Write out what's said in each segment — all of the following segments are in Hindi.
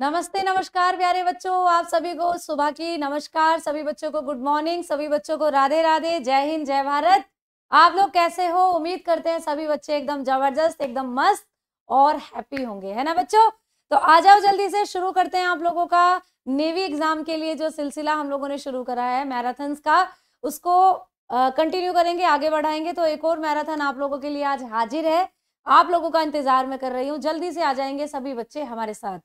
नमस्ते, नमस्कार प्यारे बच्चों। आप सभी को सुबह की नमस्कार। सभी बच्चों को गुड मॉर्निंग सभी बच्चों को राधे राधे। जय हिंद, जय भारत। आप लोग कैसे हो? उम्मीद करते हैं सभी बच्चे एकदम ज़बरदस्त, एकदम मस्त और हैप्पी होंगे। है ना बच्चों? तो आ जाओ जल्दी से शुरू करते हैं आप लोगों का नेवी एग्ज़ाम के लिए जो सिलसिला हम लोगों ने शुरू करा है मैराथन का। उसको कंटिन्यू करेंगे, आगे बढ़ाएँगे। तो एक और मैराथन आप लोगों के लिए आज हाजिर है। आप लोगों का इंतज़ार में कर रही हूँ। जल्दी से आ जाएँगे सभी बच्चे हमारे साथ।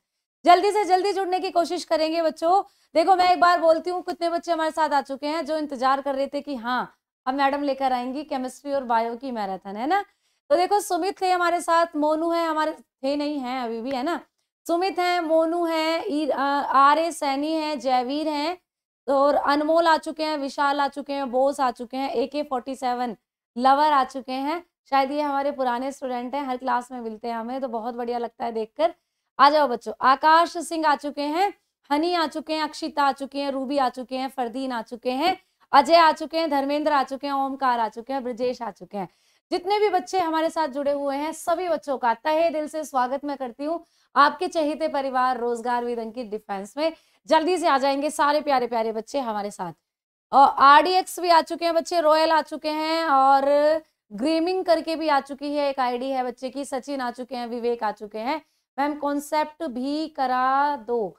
जल्दी से जल्दी जुड़ने की कोशिश करेंगे बच्चों। देखो, मैं एक बार बोलती हूँ, कितने बच्चे हमारे साथ आ चुके हैं जो इंतज़ार कर रहे थे कि हाँ अब मैडम लेकर आएँगी, केमिस्ट्री और बायो की मैराथन, है ना? तो देखो, सुमित थे हमारे साथ, मोनू है, हमारे थे नहीं, है अभी भी, है ना? सुमित है, मोनू है आर ए सैनी है, जयवीर है, और अनमोल आ चुके हैं, विशाल आ चुके हैं, बोस आ चुके हैं ए के फोर्टी सेवन लवर आ चुके हैं। शायद ये हमारे पुराने स्टूडेंट हैं, हर क्लास में मिलते हैं हमें तो बहुत बढ़िया लगता है देखकर। आ जाओ बच्चों आकाश सिंह आ चुके हैं हनी आ चुके हैं अक्षिता आ चुके हैं रूबी आ चुके हैं फरदीन आ चुके हैं अजय आ चुके हैं धर्मेंद्र आ चुके हैं ओमकार आ चुके हैं ब्रजेश आ चुके हैं जितने भी बच्चे हमारे साथ जुड़े हुए हैं सभी बच्चों का तहे दिल से स्वागत मैं करती हूँ आपके चहेते परिवार रोज़गार विद अंकित डिफेंस में जल्दी से आ जाएँगे सारे प्यारे प्यारे बच्चे हमारे साथ और आरडीएक्स भी आ चुके हैं बच्चे रॉयल आ चुके हैं और ग्रेमिंग करके भी आ चुकी है एक आईडी है बच्चे की सचिन आ चुके हैं विवेक आ चुके हैं मैम कॉन्सेप्ट भी करा दो।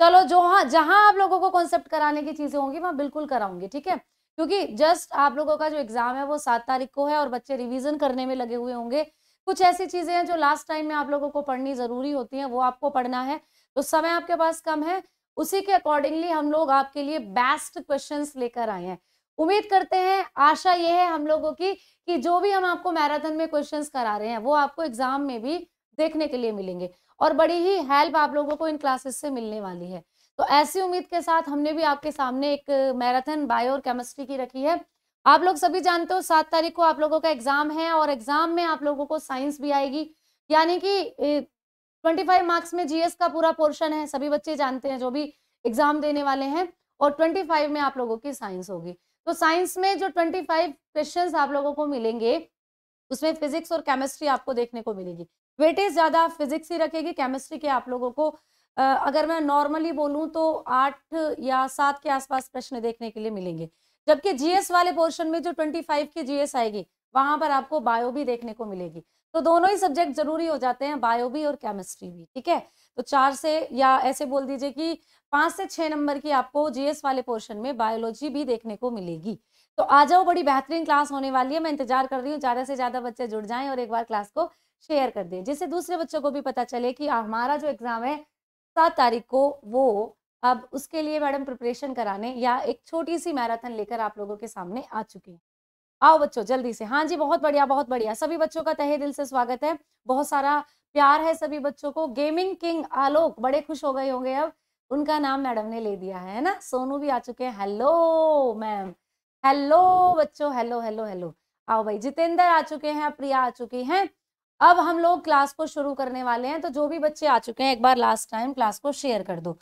चलो, जो हाँ जहाँ आप लोगों को कॉन्सेप्ट कराने की चीज़ें होंगी, मैं बिल्कुल कराऊँगी, ठीक है? क्योंकि जस्ट आप लोगों का जो एग्ज़ाम है, वो सात तारीख को है और बच्चे रिवीजन करने में लगे हुए होंगे। कुछ ऐसी चीज़ें हैं, जो लास्ट टाइम में आप लोगों को पढ़नी ज़रूरी होती हैं, वो आपको पढ़ना है। तो समय आपके पास कम है, उसी के अकॉर्डिंगली हम लोग आपके लिए बेस्ट क्वेश्चन लेकर आए हैं। उम्मीद करते हैं, आशा ये है हम लोगों की, कि जो भी हम आपको मैराथन में क्वेश्चंस करा रहे हैं, वो आपको एग्ज़ाम में भी देखने के लिए मिलेंगे। और बड़ी ही हेल्प आप लोगों को इन क्लासेस से मिलने वाली है। तो ऐसी उम्मीद के साथ हमने भी आपके सामने एक मैराथन बायो और केमिस्ट्री की रखी है। आप लोग सभी जानते हो सात तारीख को आप लोगों का एग्ज़ाम है और एग्ज़ाम में आप लोगों को साइंस भी आएगी। यानी कि ट्वेंटी फाइव मार्क्स में जीएस का पूरा पोर्शन है, सभी बच्चे जानते हैं जो भी एग्ज़ाम देने वाले हैं और ट्वेंटी फाइव में आप लोगों की साइंस होगी। तो साइंस में जो ट्वेंटी फाइव क्वेश्चन आप लोगों को मिलेंगे, उसमें फिजिक्स और केमिस्ट्री आपको देखने को मिलेगी। वेटेज ज़्यादा फिजिक्स ही रखेगी केमिस्ट्री के आप लोगों को। अगर मैं नॉर्मली बोलूँ तो आठ या सात के आसपास प्रश्न देखने के लिए मिलेंगे। जबकि जीएस वाले पोर्शन में जो ट्वेंटी फाइव की जीएस आएगी, वहाँ पर आपको बायो भी देखने को मिलेगी। तो दोनों ही सब्जेक्ट ज़रूरी हो जाते हैं बायो भी और केमिस्ट्री भी, ठीक है? तो चार से या ऐसे बोल दीजिए कि पाँच से छः नंबर की आपको जीएस वाले पोर्शन में बायोलॉजी भी देखने को मिलेगी। तो आ जाओ, बड़ी बेहतरीन क्लास होने वाली है। मैं इंतज़ार कर रही हूँ, ज़्यादा से ज़्यादा बच्चे जुड़ जाएँ और एक बार क्लास को शेयर कर दें, जिससे दूसरे बच्चों को भी पता चले कि हमारा जो एग्ज़ाम है, सात तारीख को वो, अब उसके लिए मैडम प्रिपरेशन कराने या एक छोटी सी मैराथन लेकर आप लोगों के सामने आ चुकी हैं। आओ बच्चों, जल्दी से। हाँ जी, बहुत बढ़िया बहुत बढ़िया। सभी बच्चों का तहे दिल से स्वागत है। बहुत सारा प्यार है सभी बच्चों को। गेमिंग किंग आलोक, बड़े खुश हो गए होंगे अब। उनका नाम मैडम ने ले दिया है ना? सोनू भी आ चुके हैं। Hello, ma'am. हेलो, बच्चों। Hello hello hello. आओ भाई, जितेंद्र आ चुके हैं, प्रिया आ चुकी हैं। अब हम लोग क्लास को शुरू करने वाले हैं तो जो भी बच्चे आ चुके हैं, एक बार लास्ट टाइम क्लास को शेयर कर दो।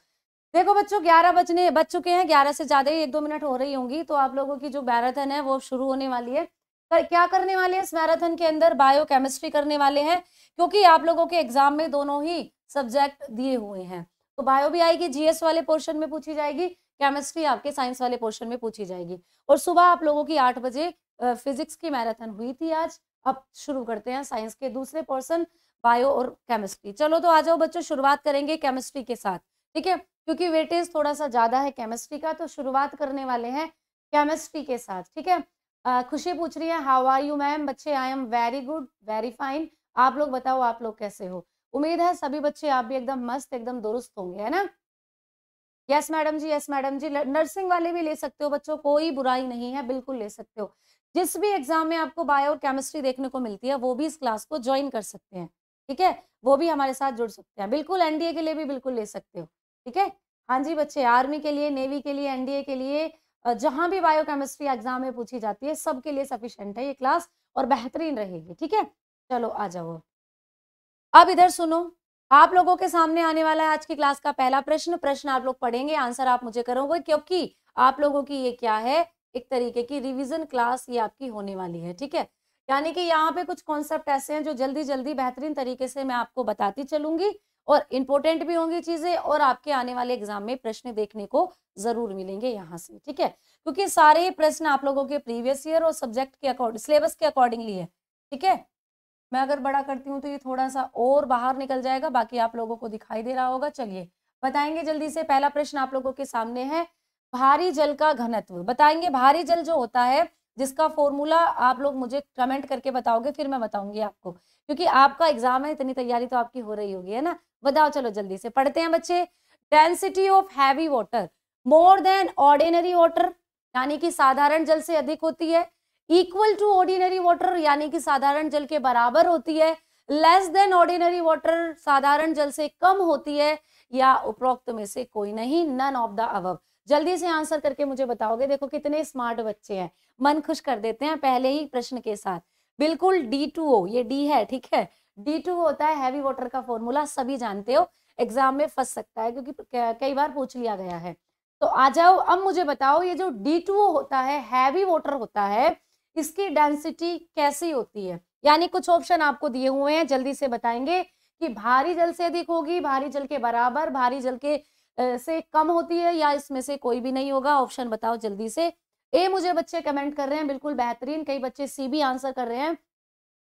देखो बच्चों, ग्यारह बजने, बज चुके हैं, ग्यारह से ज़्यादा ही एक दो मिनट हो रही होंगी तो आप लोगों की जो मैराथन है, वो शुरू होने वाली है। पर क्या करने वाले हैं? इस मैराथन के अंदर बायो केमिस्ट्री करने वाले हैं, क्योंकि आप लोगों के एग्ज़ाम में दोनों ही सब्जेक्ट दिए हुए हैं। तो बायो भी आएगी जीएस वाले पोर्शन में पूछी जाएगी केमिस्ट्री आपके साइंस वाले पोर्शन में पूछी जाएगी। और सुबह आप लोगों की आठ बजे फिजिक्स की मैराथन हुई थी आज। अब शुरू करते हैं साइंस के दूसरे पोर्सन बायो और केमिस्ट्री। चलो तो आ जाओ बच्चों शुरुआत करेंगे केमिस्ट्री के साथ ठीक है? क्योंकि वेटेज थोड़ा सा ज़्यादा है केमिस्ट्री का तो शुरुआत करने वाले हैं केमिस्ट्री के साथ ठीक है? आ, खुशी पूछ रही है हाउ आर यू मैम बच्चे I am very good very fine आप लोग बताओ आप लोग कैसे हो? उम्मीद है सभी बच्चे आप भी एकदम मस्त एकदम दुरुस्त होंगे है ना? Yes madam ji yes madam ji nursing वाले भी ले सकते हो बच्चों कोई बुराई नहीं है बिल्कुल ले सकते हो। जिस भी एग्ज़ाम में आपको बायो और केमिस्ट्री देखने को मिलती है, वो भी इस क्लास को ज्वाइन कर सकते हैं, ठीक है? वो भी हमारे साथ जुड़ सकते हैं। बिल्कुल एनडीए के लिए भी बिल्कुल ले सकते हो, ठीक है? हाँ जी बच्चे आर्मी के लिए नेवी के लिए एनडीए के लिए जहाँ भी बायो केमिस्ट्री एग्ज़ाम में पूछी जाती है, सबके लिए सफिशियंट है ये क्लास और बेहतरीन रहेगी, ठीक है? चलो आ जाओ। अब इधर सुनो, आप लोगों के सामने आने वाला है आज की क्लास का पहला प्रश्न। प्रश्न आप लोग पढ़ेंगे आंसर आप मुझे करोगे, क्योंकि आप लोगों की ये क्या है? एक तरीके की रिविजन क्लास ये आपकी होने वाली है, ठीक है? यानी कि यहाँ पे कुछ कॉन्सेप्ट ऐसे हैं जो जल्दी जल्दी बेहतरीन तरीके से मैं आपको बताती चलूँगी और इम्पोर्टेंट भी होंगी चीज़ें और आपके आने वाले एग्ज़ाम में प्रश्न देखने को ज़रूर मिलेंगे यहाँ से, ठीक है? क्योंकि सारे प्रश्न आप लोगों के प्रीवियस ईयर और सब्जेक्ट के अकॉर्डिंग सिलेबस के अकॉर्डिंगली है, ठीक है? मैं अगर बड़ा करती हूँ तो ये थोड़ा सा और बाहर निकल जाएगा, बाकी आप लोगों को दिखाई दे रहा होगा। चलिए, बताएँगे जल्दी से, पहला प्रश्न आप लोगों के सामने है भारी जल का घनत्व। बताएँगे, भारी जल जो होता है, जिसका फॉर्मूला आप लोग मुझे कमेंट करके बताओगे, फिर मैं बताऊँगी आपको। क्योंकि आपका एग्ज़ाम है, इतनी तैयारी तो आपकी हो रही होगी, है ना? बताओ, चलो जल्दी से पढ़ते हैं बच्चे। Density of heavy water more than ordinary water यानी कि साधारण जल से अधिक होती है। इक्वल टू ऑर्डिनरी वाटर यानी कि साधारण जल के बराबर होती है। लेस देन ऑर्डिनरी वाटर साधारण जल से कम होती है, या उपरोक्त में से कोई नहीं नन ऑफ़ द अबव जल्दी से आंसर करके मुझे बताओगे? देखो कितने स्मार्ट बच्चे हैं। मन खुश कर देते हैं पहले ही प्रश्न के साथ। बिल्कुल डी टू ओ ये डी है, ठीक है? डी टू होता है हैवी वाटर का फॉर्मूला सभी जानते हो। एग्ज़ाम में फंस सकता है क्योंकि कई बार पूछ लिया गया है। तो आ जाओ, अब मुझे बताओ, ये जो डी टू होता है हैवी वाटर होता है, इसकी डेंसिटी कैसी होती है? यानी कुछ ऑप्शन आपको दिए हुए हैं, जल्दी से बताएँगे कि भारी जल से अधिक होगी, भारी जल के बराबर, भारी जल के से कम होती है या इसमें से कोई भी नहीं होगा? ऑप्शन बताओ जल्दी से। ए, मुझे बच्चे कमेंट कर रहे हैं, बिल्कुल बेहतरीन, कई बच्चे सी भी आंसर कर रहे हैं।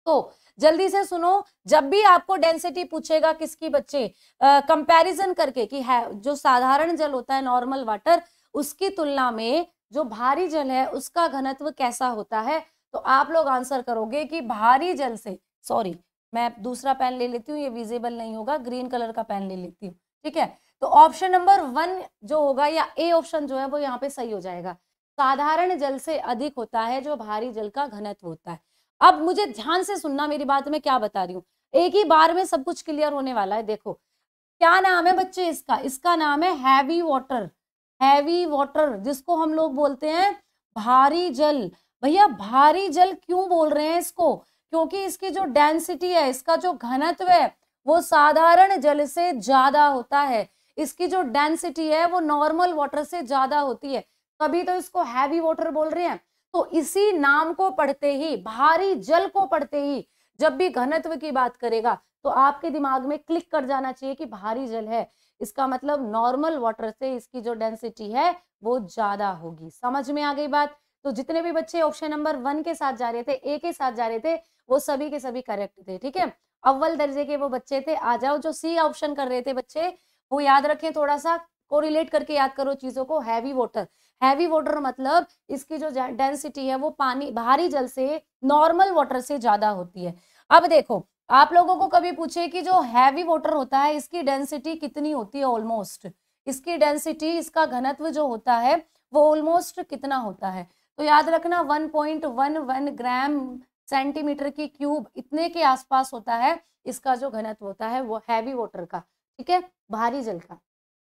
तो जल्दी से सुनो, जब भी आपको डेंसिटी पूछेगा किसकी बच्चे कंपैरिजन करके कि है, जो साधारण जल होता है, नॉर्मल वाटर, उसकी तुलना में जो भारी जल है, उसका घनत्व कैसा होता है? तो आप लोग आंसर करोगे कि भारी जल से, सॉरी, मैं दूसरा पेन ले लेती हूँ, ये विजिबल नहीं होगा, ग्रीन कलर का पेन ले लेती हूँ, ठीक है? तो ऑप्शन नंबर वन जो होगा या ए ऑप्शन जो है वो यहाँ पे सही हो जाएगा। साधारण जल से अधिक होता है जो भारी जल का घनत्व होता है। अब मुझे ध्यान से सुनना मेरी बात में क्या बता रही हूँ। एक ही बार में सब कुछ क्लियर होने वाला है, देखो। क्या नाम है बच्चे इसका? इसका नाम है हैवी वाटर हैवी वाटर जिसको हम लोग बोलते हैं भारी जल। भैया, भारी जल क्यों बोल रहे हैं इसको? क्योंकि इसकी जो डेंसिटी है, इसका जो घनत्व है, वो साधारण जल से ज़्यादा होता है। इसकी जो डेंसिटी है वो नॉर्मल वाटर से ज़्यादा होती है। तभी तो इसको हैवी वाटर बोल रहे हैं। तो इसी नाम को पढ़ते ही, भारी जल को पढ़ते ही, जब भी घनत्व की बात करेगा तो आपके दिमाग में क्लिक कर जाना चाहिए कि भारी जल है। इसका मतलब नॉर्मल वाटर से इसकी जो डेंसिटी है, वो ज़्यादा होगी। समझ में आ गई बात? तो जितने भी बच्चे ऑप्शन नंबर वन के साथ जा रहे थे ए के साथ जा रहे थे, वो सभी के सभी करेक्ट थे, ठीक है? अव्वल दर्जे के वो बच्चे थे। आ जाओ जो सी ऑप्शन कर रहे थे बच्चे वो याद रखें थोड़ा सा कोरिलेट करके याद करो चीज़ों को हैवी वाटर हैवी वाटर मतलब इसकी जो डेंसिटी है वो पानी भारी जल से नॉर्मल वाटर से ज़्यादा होती है। अब देखो, आप लोगों को कभी पूछे कि जो हैवी वाटर होता है, इसकी डेंसिटी कितनी होती है ऑलमोस्ट इसकी डेंसिटी इसका घनत्व जो होता है, वो ऑलमोस्ट कितना होता है? तो याद रखना 1.11 ग्राम सेंटीमीटर की क्यूब इतने के आसपास होता है, इसका जो घनत्व होता है वो हैवी वाटर का। ठीक है? भारी जल का।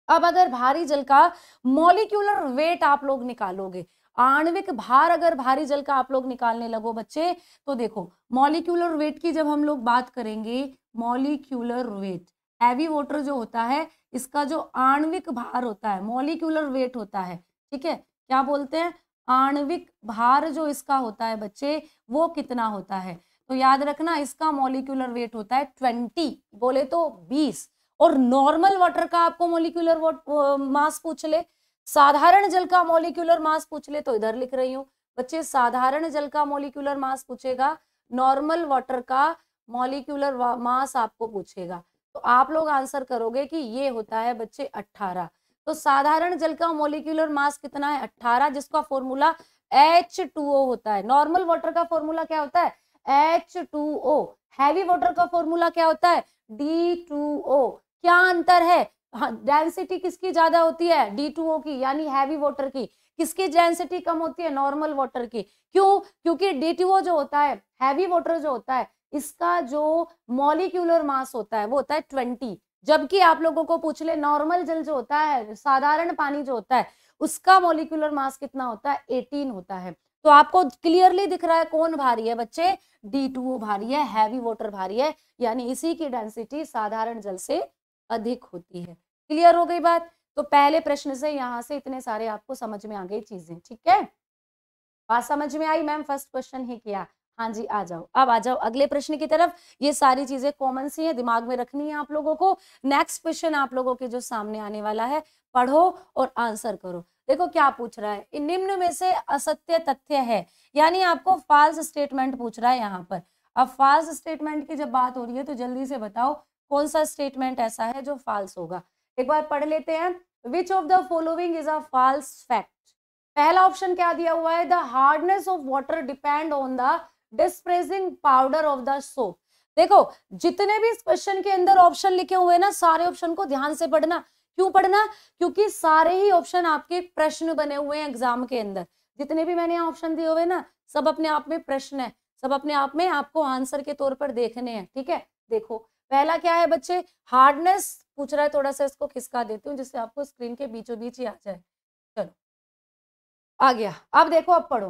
अब अगर भारी जल का मॉलिक्यूलर वेट आप लोग निकालोगे, आणविक भार अगर भारी जल का आप लोग निकालने लगो बच्चे तो देखो मॉलिक्यूलर वेट की जब हम लोग बात करेंगे मॉलिक्यूलर वेट हैवी वाटर जो होता है, इसका जो आणविक भार होता है मॉलिक्यूलर वेट होता है, ठीक है? क्या बोलते हैं? आणविक भार जो इसका होता है बच्चे, वो कितना होता है? तो याद रखना, इसका मॉलिक्यूलर वेट होता है ट्वेंटी बोले तो बीस। और नॉर्मल वाटर का आपको मोलिकुलर मास पूछ ले, साधारण जल का मोलिकुलर मास पूछ ले तो इधर लिख रही हूँ। बच्चे, साधारण जल का मोलिकुलर मास पूछेगा नॉर्मल वाटर का मोलिकुलर मास आपको पूछेगा। तो आप लोग आंसर करोगे कि ये होता है बच्चे 18 तो साधारण जल का मोलिकुलर मास कितना है? 18 जिसका फॉर्मूला H2O होता है। नॉर्मल वाटर का फॉर्मूला क्या होता है? H2O हैवी वाटर का फॉर्मूला क्या होता है? D2O क्या अंतर है? डेंसिटी हाँ, किसकी ज़्यादा होती है? डी टू ओ की यानी हैवी वाटर की। किसकी डेंसिटी कम होती है? नॉर्मल वाटर की। क्यों? क्योंकि डी टू ओ जो होता है हैवी वाटर जो होता है इसका जो मॉलिक्यूलर मास होता है वो होता है ट्वेंटी जबकि आप लोगों को पूछ ले नॉर्मल जल जो होता है साधारण पानी जो होता है उसका मॉलिक्यूलर मास कितना होता है? एटीन होता है। तो आपको क्लियरली दिख रहा है कौन भारी है बच्चे? डी टू भारी है हैवी वाटर भारी है यानी इसी की डेंसिटी साधारण जल से अधिक होती है। क्लियर हो गई बात? तो पहले प्रश्न से यहाँ से इतने सारे आपको समझ में आ गई चीज़ें, ठीक है? बात समझ में आई मैम? फ़र्स्ट क्वेश्चन ही किया। हाँ जी, आ जाओ। अब आ जाओ अगले प्रश्न की तरफ़। ये सारी चीज़ें कॉमन सी हैं, दिमाग में रखनी है आप लोगों को। नेक्स्ट क्वेश्चन आप लोगों के जो सामने आने वाला है, पढ़ो और आंसर करो। देखो क्या पूछ रहा है। निम्न में से असत्य तथ्य है। यानी आपको फाल्स स्टेटमेंट पूछ रहा है यहाँ पर। अब फाल्स स्टेटमेंट की जब बात हो रही है तो जल्दी से बताओ कौन सा स्टेटमेंट ऐसा है जो फाल्स होगा? एक बार पढ़ लेते हैं। Which of the following is a false fact पहला ऑप्शन क्या दिया हुआ है? The hardness of water depend on the dispersing powder of the soap देखो, जितने भी इस क्वेश्चन के अंदर ऑप्शन लिखे हुए ना, सारे ऑप्शन को ध्यान से पढ़ना। क्यों पढ़ना? क्योंकि सारे ही ऑप्शन आपके प्रश्न बने हुए हैं एग्ज़ाम के अंदर। जितने भी मैंने ऑप्शन दिए हुए ना, सब अपने आप में प्रश्न है। सब अपने आप में आपको आंसर के तौर पर देखने हैं, ठीक है? देखो पहला क्या है बच्चे? हार्डनेस पूछ रहा है, थोड़ा सा इसको खिसका देती हूँ जिससे आपको स्क्रीन के बीचों बीच ही आ जाए। चलो। आ गया। अब देखो, अब पढ़ो।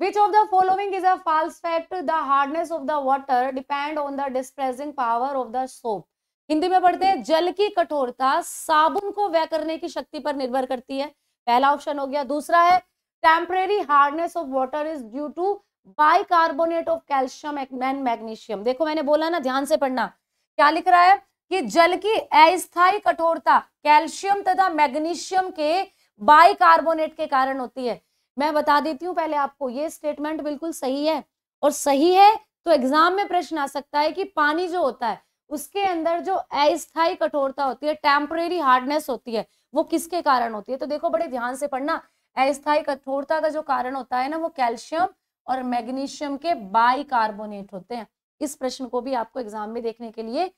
Which of the following is a false fact the hardness of the water depend on the dispersing power of the soap Hindi में पढ़ते हैं, जल की कठोरता साबुन को व्यय करने की शक्ति पर निर्भर करती है। पहला ऑप्शन हो गया। दूसरा है temporary hardness of water is due to bicarbonate of calcium and magnesium देखो, मैंने बोला ना, ध्यान से पढ़ना। क्या लिख रहा है? कि जल की अस्थायी कठोरता कैल्शियम तथा मैग्नीशियम के बाइकार्बोनेट के कारण होती है। मैं बता देती हूँ पहले आपको, ये स्टेटमेंट बिल्कुल सही है। और सही है तो एग्ज़ाम में प्रश्न आ सकता है कि पानी जो होता है, उसके अंदर जो अस्थायी कठोरता होती है टेम्परेरी हार्डनेस होती है, वो किसके कारण होती है? तो देखो बड़े ध्यान से पढ़ना। अस्थायी कठोरता का जो कारण होता है ना, वो कैल्शियम और मैग्नीशियम के बाइकार्बोनेट होते हैं। इस प्रश्न को भी आपको एग्ज़ाम में देखने के लिए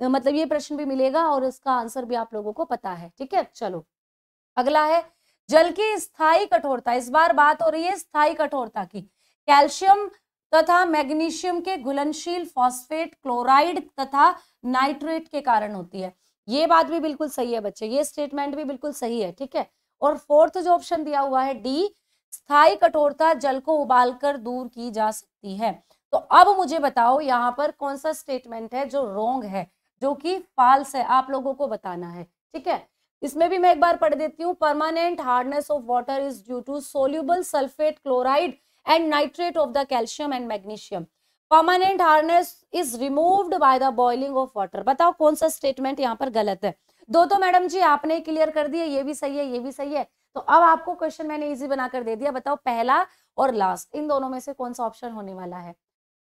मतलब ये प्रश्न भी मिलेगा और इसका आंसर भी आप लोगों को पता है, ठीक है? चलो, अगला है, जल की स्थायी कठोरता, इस बार बात हो रही है स्थायी कठोरता की। कैल्शियम तथा मैग्नीशियम के घुलनशील फॉस्फेट क्लोराइड तथा नाइट्रेट के कारण होती है। ये बात भी बिल्कुल सही है बच्चे, ये स्टेटमेंट भी बिल्कुल सही है, ठीक है? और फोर्थ जो ऑप्शन दिया हुआ है डी स्थायी कठोरता जल को उबालकर दूर की जा सकती है। तो अब मुझे बताओ, यहाँ पर कौन सा स्टेटमेंट है जो रोंग है, जो कि फाल्स है, आप लोगों को बताना है, ठीक है? इसमें भी मैं एक बार पढ़ देती हूँ permanent hardness of water is due to soluble sulphate chloride and nitrate of the calcium and magnesium permanent hardness is removed by the boiling of water बताओ कौन सा स्टेटमेंट यहाँ पर गलत है? दो तो मैडम जी, आपने क्लियर कर दिया, ये भी सही है, ये भी सही है। तो अब आपको क्वेश्चन मैंने इजी बनाकर दे दिया, बताओ पहला और लास्ट इन दोनों में से कौन सा ऑप्शन होने वाला है?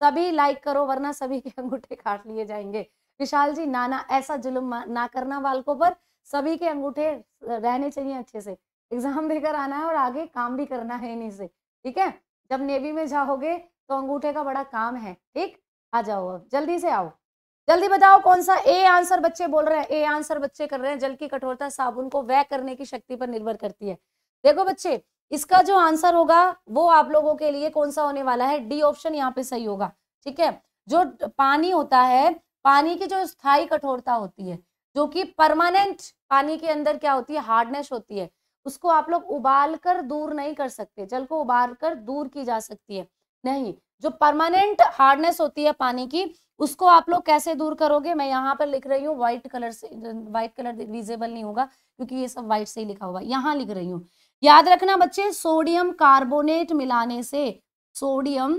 सभी लाइक करो, वरना सभी के अंगूठे काट लिए जाएँगे। विशाल जी नाना ऐसा जुल्म ना करना बालकों पर। सभी के अंगूठे रहने चाहिए अच्छे से। एग्ज़ाम देकर आना है और आगे काम भी करना है इन्हीं से, ठीक है? जब नेवी में जाओगे तो अंगूठे का बड़ा काम है, ठीक? आ जाओ अब, जल्दी से आओ। जल्दी बताओ कौन सा ए आंसर बच्चे बोल रहे हैं। ए आंसर बच्चे कर रहे हैं, जल की कठोरता साबुन को वह करने की शक्ति पर निर्भर करती है। देखो बच्चे इसका जो आंसर होगा वो आप लोगों के लिए कौन सा होने वाला है? डी ऑप्शन यहाँ पे सही होगा, ठीक है? जो पानी होता है, पानी की जो स्थायी कठोरता होती है, जो कि परमानेंट पानी के अंदर क्या होती है? हार्डनेस होती है, उसको आप लोग उबाल कर दूर नहीं कर सकते, जल को उबाल कर दूर की जा सकती है, नहीं। जो परमानेंट हार्डनेस होती है पानी की, उसको आप लोग कैसे दूर करोगे? मैं यहाँ पर लिख रही हूँ व्हाइट कलर से, व्हाइट कलर विजिबल नहीं होगा, क्योंकि ये सब व्हाइट से ही लिखा हुआ यहाँ लिख रही हूँ। याद रखना बच्चे, सोडियम कार्बोनेट मिलाने से, सोडियम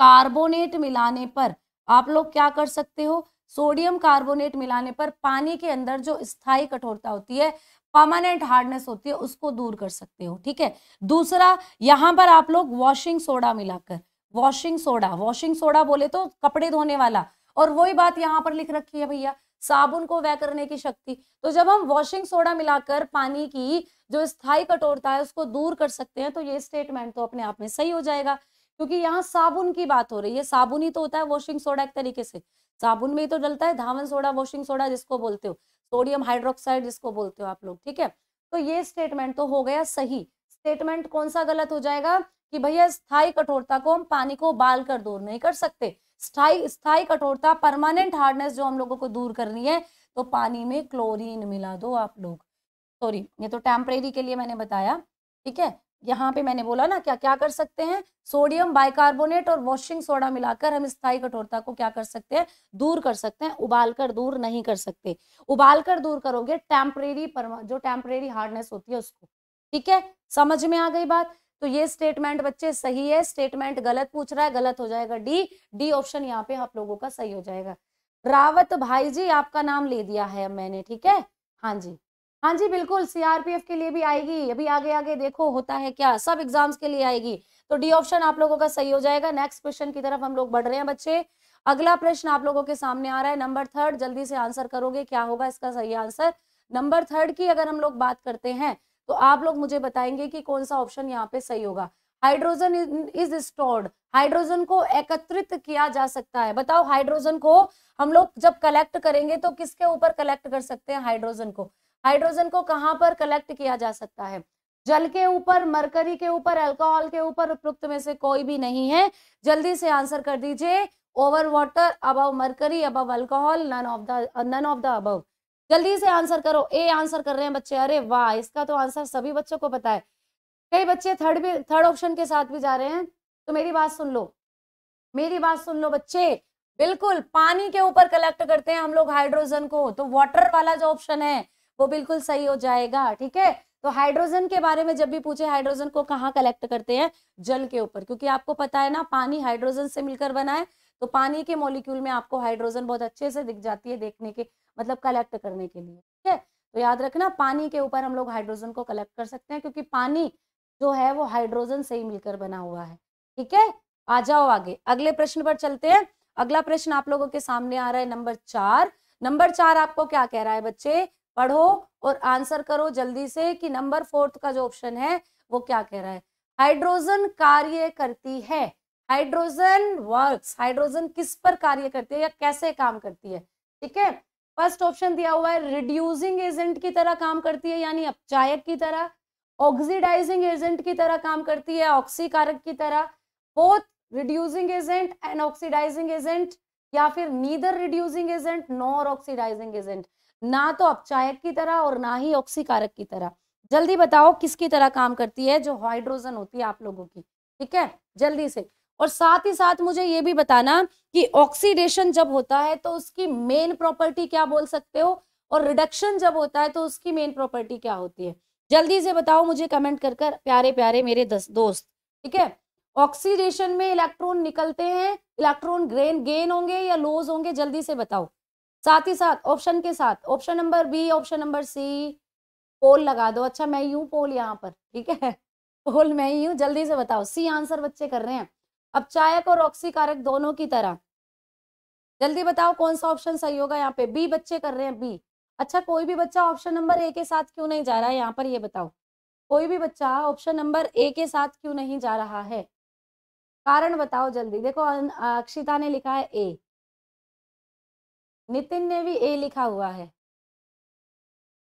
कार्बोनेट मिलाने पर आप लोग क्या कर सकते हो? सोडियम कार्बोनेट मिलाने पर पानी के अंदर जो स्थायी कठोरता होती है परमानेंट हार्डनेस होती है, उसको दूर कर सकते हो, ठीक है? दूसरा, यहाँ पर आप लोग वॉशिंग सोडा मिलाकर वॉशिंग सोडा वॉशिंग सोडा बोले तो कपड़े धोने वाला, और वही बात यहाँ पर लिख रखी है भैया, साबुन को वह करने की शक्ति। तो जब हम वॉशिंग सोडा मिलाकर पानी की जो स्थायी कठोरता है, उसको दूर कर सकते हैं तो ये स्टेटमेंट तो अपने आप में सही हो जाएगा। क्योंकि यहाँ साबुन की बात हो रही है। साबुन ही तो होता है वॉशिंग सोडा एक तरीके से। साबुन में ही तो डलता है, धावन सोडा वॉशिंग सोडा जिसको बोलते हो। सोडियम हाइड्रोक्साइड जिसको बोलते हो आप लोग, ठीक है? तो ये स्टेटमेंट तो हो गया सही। स्टेटमेंट कौन सा गलत हो जाएगा कि भैया स्थायी कठोरता को हम पानी को उबाल कर दूर नहीं कर सकते। स्थायी स्थायी कठोरता परमानेंट हार्डनेस जो हम लोगों को दूर करनी है तो पानी में क्लोरीन मिला दो आप लोग। सॉरी, ये तो टेम्परेरी के लिए मैंने बताया, ठीक है? यहाँ पे मैंने बोला ना, क्या क्या कर सकते हैं? सोडियम बाइकार्बोनेट और वॉशिंग सोडा मिलाकर हम स्थायी कठोरता को क्या कर सकते हैं? दूर कर सकते हैं उबाल कर दूर नहीं कर सकते। उबाल कर दूर करोगे टेम्परेरी जो टेम्परेरी हार्डनेस होती है उसको, ठीक है? समझ में आ गई बात? तो ये स्टेटमेंट बच्चे सही है स्टेटमेंट गलत पूछ रहा है, गलत हो जाएगा डी डी ऑप्शन यहाँ पे आप लोगों का सही हो जाएगा। रावत भाई जी, आपका नाम ले दिया है मैंने, ठीक है? हाँ जी। हाँ जी, बिल्कुल सीआरपीएफ के लिए भी आएगी। अभी आगे आगे देखो होता है क्या, सब एग्ज़ाम्स के लिए आएगी। तो डी ऑप्शन आप लोगों का सही हो जाएगा। नेक्स्ट क्वेश्चन की तरफ़ हम लोग बढ़ रहे हैं बच्चे। अगला प्रश्न आप लोगों के सामने आ रहा है। नंबर थर्ड जल्दी से आंसर करोगे, क्या होगा इसका सही आंसर नंबर थर्ड की अगर हम लोग बात करते हैं तो आप लोग मुझे बताएँगे कि कौन सा ऑप्शन यहाँ पे सही होगा। हाइड्रोजन इज़ स्टोर्ड हाइड्रोजन को एकत्रित किया जा सकता है। बताओ हाइड्रोजन को हम लोग जब कलेक्ट करेंगे तो किसके ऊपर कलेक्ट कर सकते हैं हाइड्रोजन को? हाइड्रोजन को कहाँ पर कलेक्ट किया जा सकता है? जल के ऊपर, मरकरी के ऊपर, अल्कोहल के ऊपर उपयुक्त में से कोई भी नहीं है। जल्दी से आंसर कर दीजिए। Over water, above mercury, above alcohol none of the none of the above जल्दी से आंसर करो। ए आंसर कर रहे हैं बच्चे। अरे वाह, इसका तो आंसर सभी बच्चों को पता है। कई बच्चे थर्ड भी, थर्ड ऑप्शन के साथ भी जा रहे हैं। तो मेरी बात सुन लो। मेरी बात सुन लो बच्चे। बिल्कुल, पानी के ऊपर कलेक्ट करते हैं हम लोग हाइड्रोजन को। तो वाटर वाला जो ऑप्शन है वो बिल्कुल सही हो जाएगा, ठीक है? तो हाइड्रोजन के बारे में जब भी पूछे हाइड्रोजन को कहाँ कलेक्ट करते हैं? जल के ऊपर, क्योंकि आपको पता है ना, पानी हाइड्रोजन से मिलकर बना है तो पानी के मॉलिक्यूल में आपको हाइड्रोजन बहुत अच्छे से दिख जाती है देखने के मतलब कलेक्ट करने के लिए, ठीक है? तो याद रखना, पानी के ऊपर हम लोग हाइड्रोजन को कलेक्ट कर सकते हैं, क्योंकि पानी जो है वो हाइड्रोजन से ही मिलकर बना हुआ है, ठीक है? आ जाओ आगे, अगले प्रश्न पर चलते हैं। अगला प्रश्न आप लोगों के सामने आ रहा है, नंबर चार। नंबर चार आपको क्या कह रहा है बच्चे? पढ़ो और आंसर करो जल्दी से कि नंबर फोर्थ का जो ऑप्शन है, वो क्या कह रहा है? हाइड्रोजन कार्य करती है। हाइड्रोजन वर्क्स, हाइड्रोजन किस पर कार्य करती है या कैसे काम करती है? ठीक है? फ़र्स्ट ऑप्शन दिया हुआ है रिड्यूसिंग एजेंट की तरह काम करती है, यानी अपचायक की तरह। ऑक्सीडाइजिंग एजेंट की तरह काम करती है ऑक्सीकारक की तरह। Both reducing agent and oxidising agent या फिर neither reducing agent nor oxidising agent ना तो अपचायक की तरह और ना ही ऑक्सीकारक की तरह। जल्दी बताओ किसकी तरह काम करती है, जो हाइड्रोजन होती है आप लोगों की, ठीक है? जल्दी से। और साथ ही साथ मुझे ये भी बताना कि ऑक्सीडेशन जब होता है तो उसकी मेन प्रॉपर्टी क्या बोल सकते हो? और रिडक्शन जब होता है तो उसकी मेन प्रॉपर्टी क्या होती है? जल्दी से बताओ मुझे कमेंट कर कर, प्यारे प्यारे मेरे दस दोस्त, ठीक है? ऑक्सीडेशन में इलेक्ट्रॉन निकलते हैं, इलेक्ट्रॉन ग्रेन गेन होंगे या लॉस होंगे, जल्दी से बताओ। साथ ही साथ ऑप्शन के साथ option number B option number C poll लगा दो। अच्छा मैं यूँ पोल यहाँ पर, ठीक है? पोल मैं ही हूँ जल्दी से बताओ। सी आंसर बच्चे कर रहे हैं। अब चायक और ऑक्सीकारक दोनों की तरह। जल्दी बताओ कौन सा ऑप्शन सही होगा यहाँ पे। बी बच्चे कर रहे हैं बी अच्छा कोई भी बच्चा ऑप्शन नंबर ए के साथ क्यों नहीं जा रहा है? यहाँ पर ये बताओ। कोई भी बच्चा ऑप्शन नंबर ए के साथ क्यों नहीं जा रहा है? कारण बताओ जल्दी। देखो अक्षिता ने लिखा है ए नितिन ने भी ए लिखा हुआ है।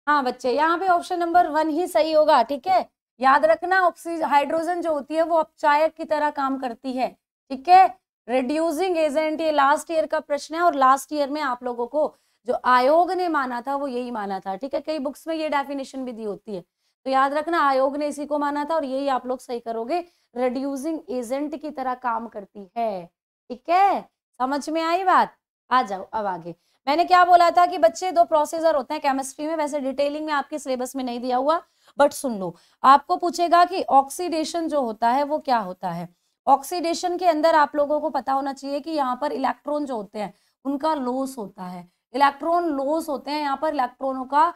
हाँ बच्चे, यहाँ पे ऑप्शन नंबर वन ही सही होगा, ठीक है? याद रखना ऑक्सीजन हाइड्रोजन जो होती है, वो अपचायक की तरह काम करती है, ठीक है? रिड्यूसिंग एजेंट ये लास्ट ईयर का प्रश्न है और लास्ट ईयर में आप लोगों को जो आयोग ने माना था, वो यही माना था, ठीक है? कई बुक्स में ये डेफिनेशन भी दी होती है। तो याद रखना, आयोग ने इसी को माना था और यही आप लोग सही करोगे रिड्यूसिंग एजेंट की तरह काम करती है, ठीक है? समझ में आई बात? आ जाओ, अब आगे। मैंने क्या बोला था कि बच्चे दो प्रोसेसर होते हैं केमिस्ट्री में, वैसे डिटेलिंग में आपके सिलेबस में नहीं दिया हुआ बट सुन लो, आपको पूछेगा कि ऑक्सीडेशन जो होता है, वो क्या होता है? ऑक्सीडेशन के अंदर आप लोगों को पता होना चाहिए कि यहाँ पर इलेक्ट्रॉन जो होते हैं, उनका लॉस होता है। इलेक्ट्रॉन लॉस होते हैं, यहाँ पर इलेक्ट्रॉनों का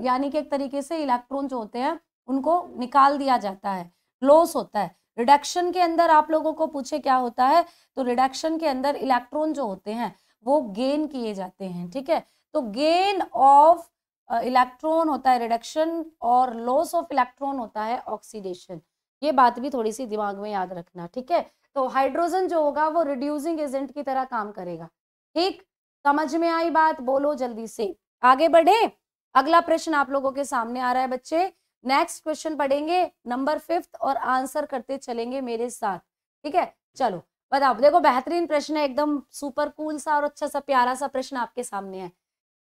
यानी कि एक तरीके से इलेक्ट्रॉन जो होते हैं, उनको निकाल दिया जाता है। लॉस होता है। रिडक्शन के अंदर आप लोगों को पूछे क्या होता है तो रिडक्शन के अंदर इलेक्ट्रॉन जो होते हैं वो गेन किए जाते हैं, ठीक है? तो गेन ऑफ़ इलेक्ट्रॉन होता है रिडक्शन और लॉस ऑफ़ इलेक्ट्रॉन होता है ऑक्सीडेशन ये बात भी थोड़ी सी दिमाग में याद रखना, ठीक है? तो हाइड्रोजन जो होगा वो रिड्यूसिंग एजेंट की तरह काम करेगा। ठीक? समझ में आई बात? बोलो जल्दी से। आगे बढ़े। अगला प्रश्न आप लोगों के सामने आ रहा है बच्चे। नेक्स्ट क्वेश्चन पढ़ेंगे नंबर फिफ्थ और आंसर करते चलेंगे मेरे साथ, ठीक है? चलो। बताओ देखो बेहतरीन प्रश्न है, एकदम सुपर कूल सा और अच्छा सा प्यारा सा प्रश्न आपके सामने है।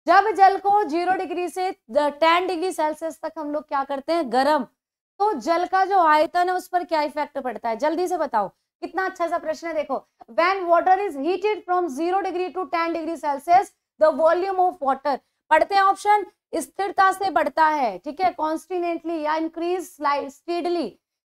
जब जल को ज़ीरो डिग्री से टेन डिग्री सेल्सियस तक हम लोग क्या करते हैं? गर्म। तो जल का जो आयतन है, उस पर क्या इफ़ेक्ट पड़ता है? जल्दी से बताओ। कितना अच्छा सा प्रश्न है, देखो। When water is heated from zero degree to ten degree Celsius the volume of water पढ़ते हैं ऑप्शन स्थिरता से बढ़ता है, ठीक है? कॉन्स्टिनेंटली या इंक्रीज स्पीडली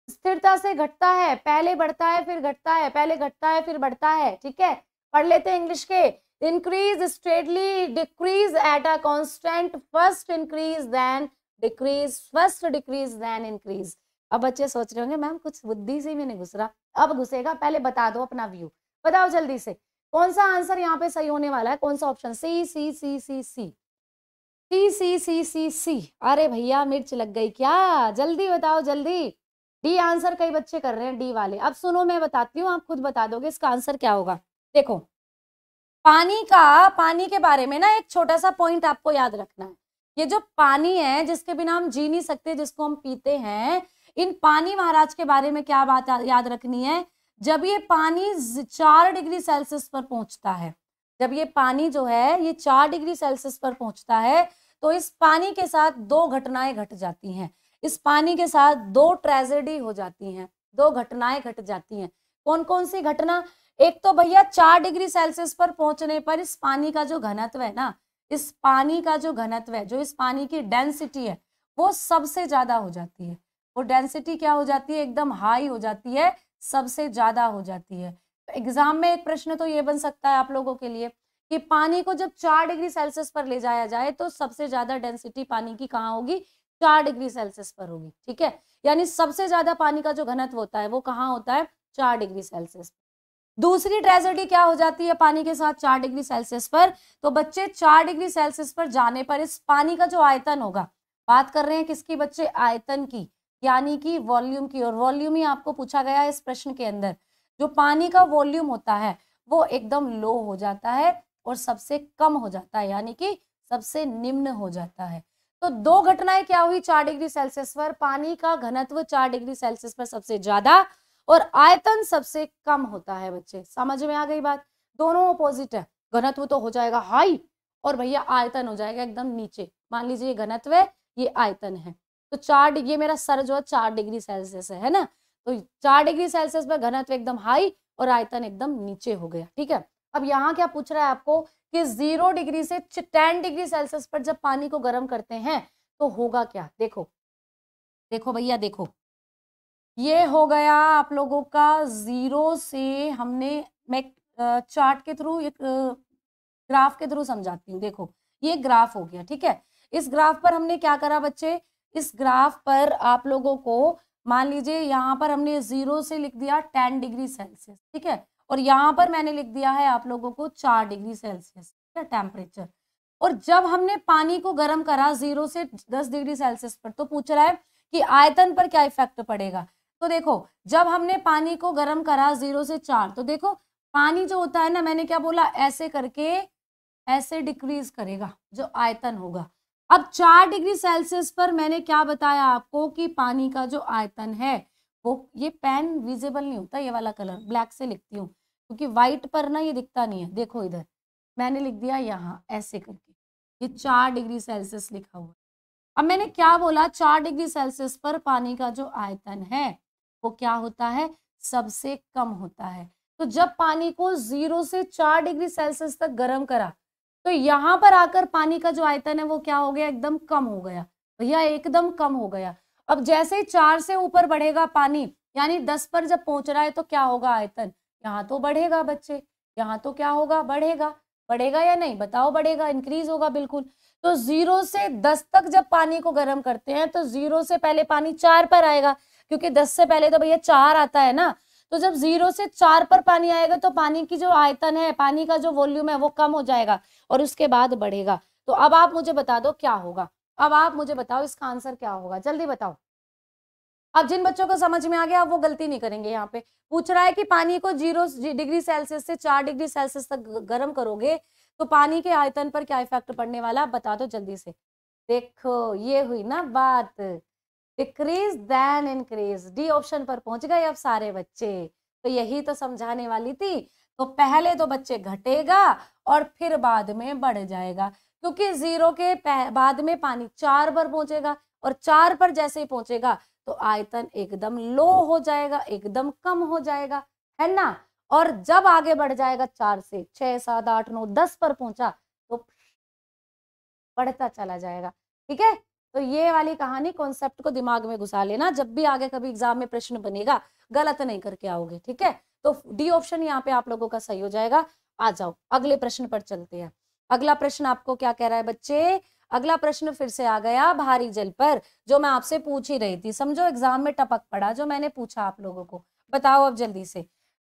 स्थिरता से घटता है, पहले बढ़ता है, फिर घटता है, पहले घटता है, फिर बढ़ता है, ठीक है? पढ़ लेते हैं इंग्लिश के। Increase straightly decrease at a constant first increase then decrease first decrease then increase अब बच्चे सोच रहे होंगे, मैम, कुछ बुद्धि से नहीं घुस रहा अब घुसेगा, पहले बता दो अपना व्यू बताओ जल्दी से, कौन सा आंसर यहाँ पे सही होने वाला है? कौन सा ऑप्शन सी सी सी सी सी सी सी सी सी सी अरे भैया, मिर्च लग गई क्या? जल्दी बताओ, जल्दी। डी आंसर कई बच्चे कर रहे हैं डी वाले। अब सुनो, मैं बताती हूँ, आप खुद बता दोगे इसका आंसर क्या होगा। देखो, पानी का, पानी के बारे में ना एक छोटा सा पॉइंट आपको याद रखना है। ये जो पानी है, जिसके बिना हम जी नहीं सकते, जिसको हम पीते हैं, इन पानी महाराज के बारे में क्या बात याद रखनी है? जब ये पानी चार डिग्री सेल्सियस पर पहुँचता है, जब ये पानी जो है, ये चार डिग्री सेल्सियस पर पहुँचता है तो इस पानी के साथ दो घटनाएँ घट जाती हैं। इस पानी के साथ दो ट्रेजेडी हो जाती हैं, दो घटनाएँ घट जाती हैं। कौन कौन सी घटना? एक तो भैया चार डिग्री सेल्सियस पर पहुँचने पर इस पानी का जो घनत्व है ना, इस पानी का जो घनत्व है, जो इस पानी की डेंसिटी है, वो सबसे ज़्यादा हो जाती है। वो डेंसिटी क्या हो जाती है? एकदम हाई हो जाती है, सबसे ज़्यादा हो जाती है। एग्ज़ाम में एक प्रश्न तो ये बन सकता है आप लोगों के लिए कि पानी को जब चार डिग्री सेल्सियस पर ले जाया जाए तो सबसे ज़्यादा डेंसिटी पानी की कहाँ होगी? चार डिग्री सेल्सियस पर होगी, ठीक है? यानी सबसे ज़्यादा पानी का जो घनत्व होता है, वो कहाँ होता है? चार डिग्री सेल्सियस दूसरी ट्रेजेडी क्या हो जाती है पानी के साथ चार डिग्री सेल्सियस पर? तो बच्चे, चार डिग्री सेल्सियस पर जाने पर इस पानी का जो आयतन होगा, बात कर रहे हैं किसकी बच्चे? आयतन की, यानी कि वॉल्यूम की, और वॉल्यूम ही आपको पूछा गया है इस प्रश्न के अंदर। जो पानी का वॉल्यूम होता है, वो एकदम लो हो जाता है और सबसे कम हो जाता है, यानी कि सबसे निम्न हो जाता है। तो दो घटनाएँ क्या हुई चार डिग्री सेल्सियस पर? पानी का घनत्व चार डिग्री सेल्सियस पर सबसे ज़्यादा और आयतन सबसे कम होता है बच्चे। समझ में आ गई बात? दोनों अपोजिट है। घनत्व तो हो जाएगा हाई और भैया आयतन हो जाएगा एकदम नीचे। मान लीजिए ये घनत्व है ये आयतन है। तो चार डिग्री मेरा सर जो है चार डिग्री सेल्सियस है, है ना? तो चार डिग्री सेल्सियस पर घनत्व एकदम हाई और आयतन एकदम नीचे हो गया ठीक है? अब यहाँ क्या पूछ रहा है आपको कि ज़ीरो डिग्री से टेन डिग्री सेल्सियस पर जब पानी को गर्म करते हैं तो होगा क्या? देखो देखो भैया, देखो। ये हो गया आप लोगों का ज़ीरो से हमने मैं चार्ट के थ्रू, एक ग्राफ के थ्रू समझाती हूँ। देखो, ये ग्राफ हो गया, ठीक है? इस ग्राफ पर हमने क्या करा बच्चे? इस ग्राफ पर आप लोगों को, मान लीजिए यहाँ पर हमने ज़ीरो से लिख दिया टेन डिग्री सेल्सियस, ठीक है? और यहाँ पर मैंने लिख दिया है आप लोगों को चार डिग्री सेल्सियस टेम्परेचर और जब हमने पानी को गर्म करा ज़ीरो से दस डिग्री सेल्सियस पर तो पूछ रहा है कि आयतन पर क्या इफ़ेक्ट पड़ेगा? तो देखो, जब हमने पानी को गर्म करा ज़ीरो से चार तो देखो, पानी जो होता है ना, मैंने क्या बोला? ऐसे करके, ऐसे डिक्रीज करेगा जो आयतन होगा। अब चार डिग्री सेल्सियस पर मैंने क्या बताया आपको कि पानी का जो आयतन है, वो, ये पेन विजिबल नहीं होता, ये वाला कलर ब्लैक से लिखती हूँ। क्योंकि व्हाइट पर ना ये दिखता नहीं है। देखो इधर, मैंने लिख दिया यहाँ, ऐसे करके। ये चार डिग्री सेल्सियस लिखा हुआ अब मैंने क्या बोला? चार डिग्री सेल्सियस पर पानी का जो आयतन है, वो क्या होता है? सबसे कम होता है। तो जब पानी को ज़ीरो से चार डिग्री सेल्सियस तक गर्म करा तो यहाँ पर आकर पानी का जो आयतन है, वो क्या हो गया? एकदम कम हो गया। भैया, एकदम कम हो गया। अब जैसे ही चार से ऊपर बढ़ेगा पानी, यानी दस पर जब पहुँच रहा है तो क्या होगा आयतन? यहाँ तो बढ़ेगा बच्चे, यहाँ तो क्या होगा, बढ़ेगा। बढ़ेगा या नहीं, बताओ बढ़ेगा इंक्रीज होगा बिल्कुल। तो ज़ीरो से दस तक जब पानी को गर्म करते हैं तो ज़ीरो से पहले पानी चार पर आएगा, क्योंकि दस से पहले तो भैया चार आता है ना। तो जब ज़ीरो से चार पर पानी आएगा तो पानी की जो आयतन है, पानी का जो वॉल्यूम है, वो कम हो जाएगा और उसके बाद बढ़ेगा। तो अब आप मुझे बता दो क्या होगा। अब आप मुझे बताओ इसका आंसर क्या होगा। जल्दी बताओ। अब जिन बच्चों को समझ में आ गया, वो गलती नहीं करेंगे यहाँ पे। पूछ रहा है कि पानी को ज़ीरो डिग्री सेल्सियस से चार डिग्री सेल्सियस तक गर्म करोगे तो पानी के आयतन पर क्या इफ़ेक्ट पड़ने वाला, बता दो जल्दी से। देखो, ये हुई ना बात। Decrease then increase D option पर पहुँच गए अब सारे बच्चे। तो यही तो समझाने वाली थी। तो पहले तो बच्चे घटेगा और फिर बाद में बढ़ जाएगा, क्योंकि ज़ीरो के बाद में पानी चार पर पहुंचेगा और चार पर जैसे ही पहुंचेगा तो आयतन एकदम लो हो जाएगा, एकदम कम हो जाएगा, है ना? और जब आगे बढ़ जाएगा, चार से छह, सात, आठ, नौ, दस पर पहुँचा तो बढ़ता चला जाएगा, ठीक है? तो ये वाली कहानी कॉन्सेप्ट को दिमाग में घुसा लेना, जब भी आगे कभी एग्ज़ाम में प्रश्न बनेगा, गलत नहीं करके आओगे, ठीक है? तो डी ऑप्शन यहाँ पे आप लोगों का सही हो जाएगा, आ जाओ, अगले प्रश्न पर चलते हैं। अगला प्रश्न आपको क्या कह रहा है बच्चे? अगला प्रश्न फिर से आ गया भारी जल पर, जो मैं आपसे पूछ ही रही थी। समझो एग्ज़ाम में टपक पड़ा, जो मैंने पूछा आप लोगों को। बताओ अब जल्दी से।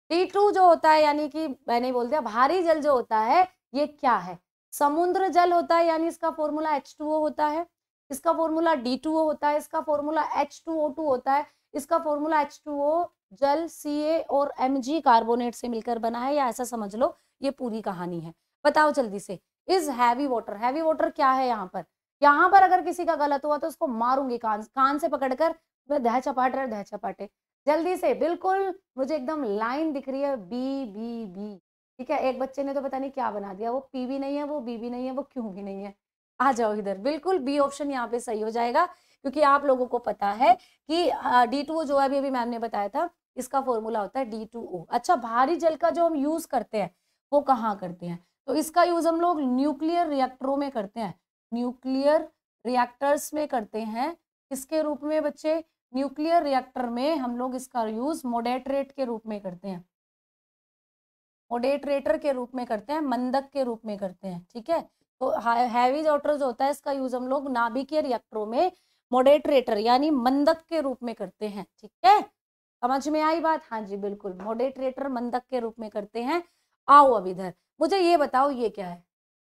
टी टू जो होता है, यानी कि मैंने बोल दिया भारी जल जो होता है, ये क्या है? समुद्र जल होता है, यानी इसका फॉर्मूला एच टू ओ होता है। इसका फॉर्मूला डी टू ओ होता है, इसका formula H two O two होता है। इसका फॉर्मूला एच टू ओ जल सी ए और एम जी कार्बोनेट से मिलकर बना है, या ऐसा समझ लो, ये पूरी कहानी है। बताओ जल्दी से। Is heavy water. Heavy water क्या है यहाँ पर? यहाँ पर अगर किसी का गलत हुआ तो उसको मारूँगी कान कान से पकड़कर दह चपाट रहे, दह चपाटे। जल्दी से, बिल्कुल मुझे एकदम लाइन दिख रही है बी बी बी। ठीक है, एक बच्चे ने तो पता नहीं क्या बना दिया, वो पी भी नहीं है, वो बी भी नहीं है, वो क्यों भी नहीं है। आ जाओ इधर। बिल्कुल बी ऑप्शन यहाँ पे सही हो जाएगा, क्योंकि आप लोगों को पता है कि डी टू जो अभी अभी मैम ने बताया था, इसका फॉर्मूला होता है डी टू ओ। अच्छा भारी जल का जो हम यूज़ करते हैं, वो कहाँ करते हैं? तो इसका यूज़ हम लोग न्यूक्लियर रिएक्टरों में करते हैं। न्यूक्लियर रिएक्टर्स में करते हैं। इसके रूप में बच्चे? न्यूक्लियर रिएक्टर में हम लोग इसका यूज़ मोडेटरेट के रूप में करते हैं। मोडेटरेटर के रूप में करते हैं, मंदक के रूप में करते हैं, ठीक है? तो हैवी वाटर जो होता है, इसका यूज़ हम लोग नाभिकीय रिएक्टरों में मोडेटरेटर यानी मंदक के रूप में करते हैं, ठीक है? समझ में आई बात? हाँ जी, बिल्कुल। मोडेटरेटर मंदक के रूप में करते हैं। आओ अब इधर। मुझे ये बताओ, ये क्या है?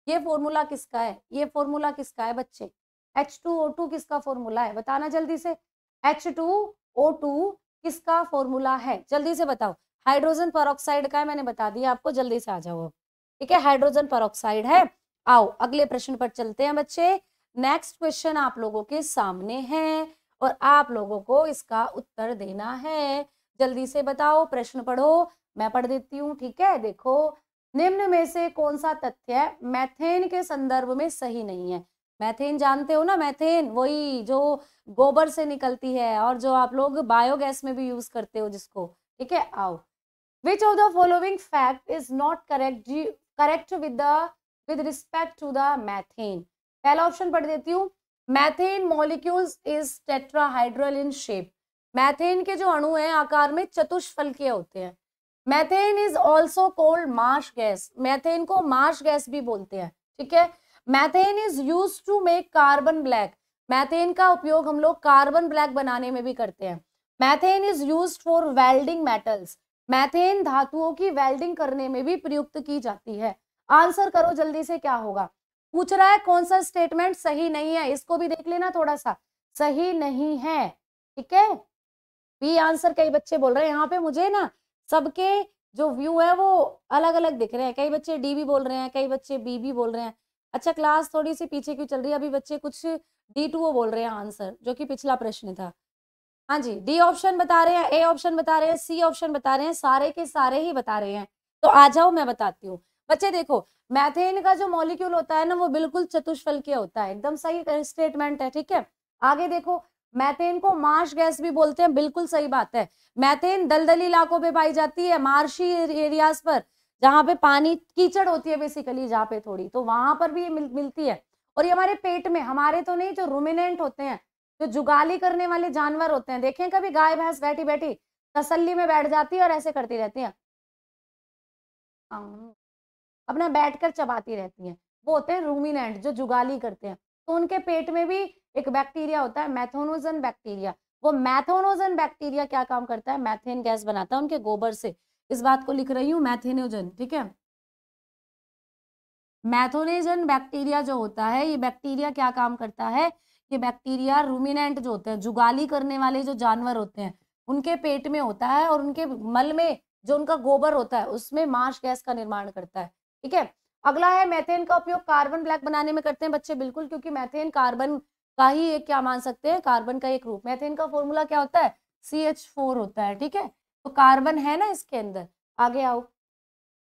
ये फॉर्मूला किसका है? ये फॉर्मूला किसका है बच्चे? एच टू ओ टू किसका फॉर्मूला है? बताना जल्दी से। एच टू ओ टू किसका फॉर्मूला है? जल्दी से बताओ। हाइड्रोजन परऑक्साइड का है, मैंने बता दिया आपको, जल्दी से आ जाओ ठीक है? हाइड्रोजन परऑक्साइड है। आओ, अगले प्रश्न पर चलते हैं बच्चे। नेक्स्ट क्वेश्चन आप लोगों के सामने है और आप लोगों को इसका उत्तर देना है। जल्दी से बताओ, प्रश्न पढ़ो। मैं पढ़ देती हूँ, ठीक है? देखो निम्न में से कौन सा तथ्य मैथेन के संदर्भ में सही नहीं है। मैथेन जानते हो ना? मैथेन, वही जो गोबर से निकलती है और जो आप लोग बायोगैस में भी यूज़ करते हो जिसको। ठीक है? आओ। Which of the following fact is not correct correct with the with respect to the methane पहला ऑप्शन पढ़ देती हूँ। Methane molecules is tetrahedral in shape methane के जो अणु हैं, आकार में चतुष्फलकीय होते हैं। Methane is also called marsh gas methane को मार्श गैस भी बोलते हैं, ठीक है? Methane is use to make carbon black methane का उपयोग हम लोग कार्बन ब्लैक बनाने में भी करते हैं। Methane is use for welding metals methane धातुओं की वेल्डिंग करने में भी प्रयुक्त की जाती है। आंसर करो जल्दी से क्या होगा। पूछ रहा है कौन सा स्टेटमेंट सही नहीं है? इसको भी देख लेना थोड़ा सा सही नहीं है, ठीक है? बी आंसर कई बच्चे बोल रहे हैं। यहाँ पे मुझे ना सबके जो व्यू है वो अलग अलग दिख रहे हैं। कई बच्चे डी भी बोल रहे हैं, कई बच्चे बी भी बोल रहे हैं। अच्छा क्लास थोड़ी सी पीछे क्यों चल रही है? अभी बच्चे कुछ डी टू बोल रहे हैं आंसर जो कि पिछला प्रश्न था। हाँ जी डी ऑप्शन बता रहे हैं ए ऑप्शन बता रहे हैं सी ऑप्शन बता रहे हैं, सारे के सारे ही बता रहे हैं। तो आ जाओ, मैं बताती हूँ। बच्चे देखो मैथेन का जो मॉलिक्यूल होता है ना, वो बिल्कुल चतुष्फल होता है। एकदम सही स्टेटमेंट है, ठीक है? आगे देखो मैथेन को मार्श गैस भी बोलते हैं बिल्कुल सही बात है। मैथेन दलदली इलाकों पे पाई जाती है मार्शी एरियाज़ पर जहाँ पे पानी कीचड़ होती है बेसिकली जहाँ पे थोड़ी। तो वहाँ पर भी ये मिल, मिलती है। और ये हमारे पेट में हमारे तो नहीं जो रूमिनेंट होते हैं जो जुगाली करने वाले जानवर होते हैं देखें कभी गाय भैंस बैठी बैठी तसल्ली में बैठ जाती है और ऐसे करती रहती है। अपना बैठकर चबाती रहती है। वो होते हैं रूमिनेंट जो जुगाली करते हैं। तो उनके पेट में भी एक बैक्टीरिया होता है, मैथोनोजन बैक्टीरिया। वो मैथोनोजन बैक्टीरिया क्या काम करता है? मैथेन गैस बनाता है उनके गोबर से। इस बात को लिख रही हूँ, मैथेनोजन, ठीक है? मैथोनेजन बैक्टीरिया जो होता है, ये बैक्टीरिया क्या काम करता है? ये बैक्टीरिया रूमिनेंट जो होते हैं, जुगाली करने वाले जो जानवर होते हैं, उनके पेट में होता है और उनके मल में जो उनका गोबर होता है, उसमें मार्श गैस का निर्माण करता है, ठीक है? अगला है, मैथेन का उपयोग कार्बन ब्लैक बनाने में करते हैं बच्चे, बिल्कुल, क्योंकि मैथेन कार्बन का ही एक क्या मान सकते हैं कार्बन का एक रूप। मैथेन का फॉर्मूला क्या होता है? सी एच फोर होता है, ठीक है? तो कार्बन है ना इसके अंदर। आगे आओ।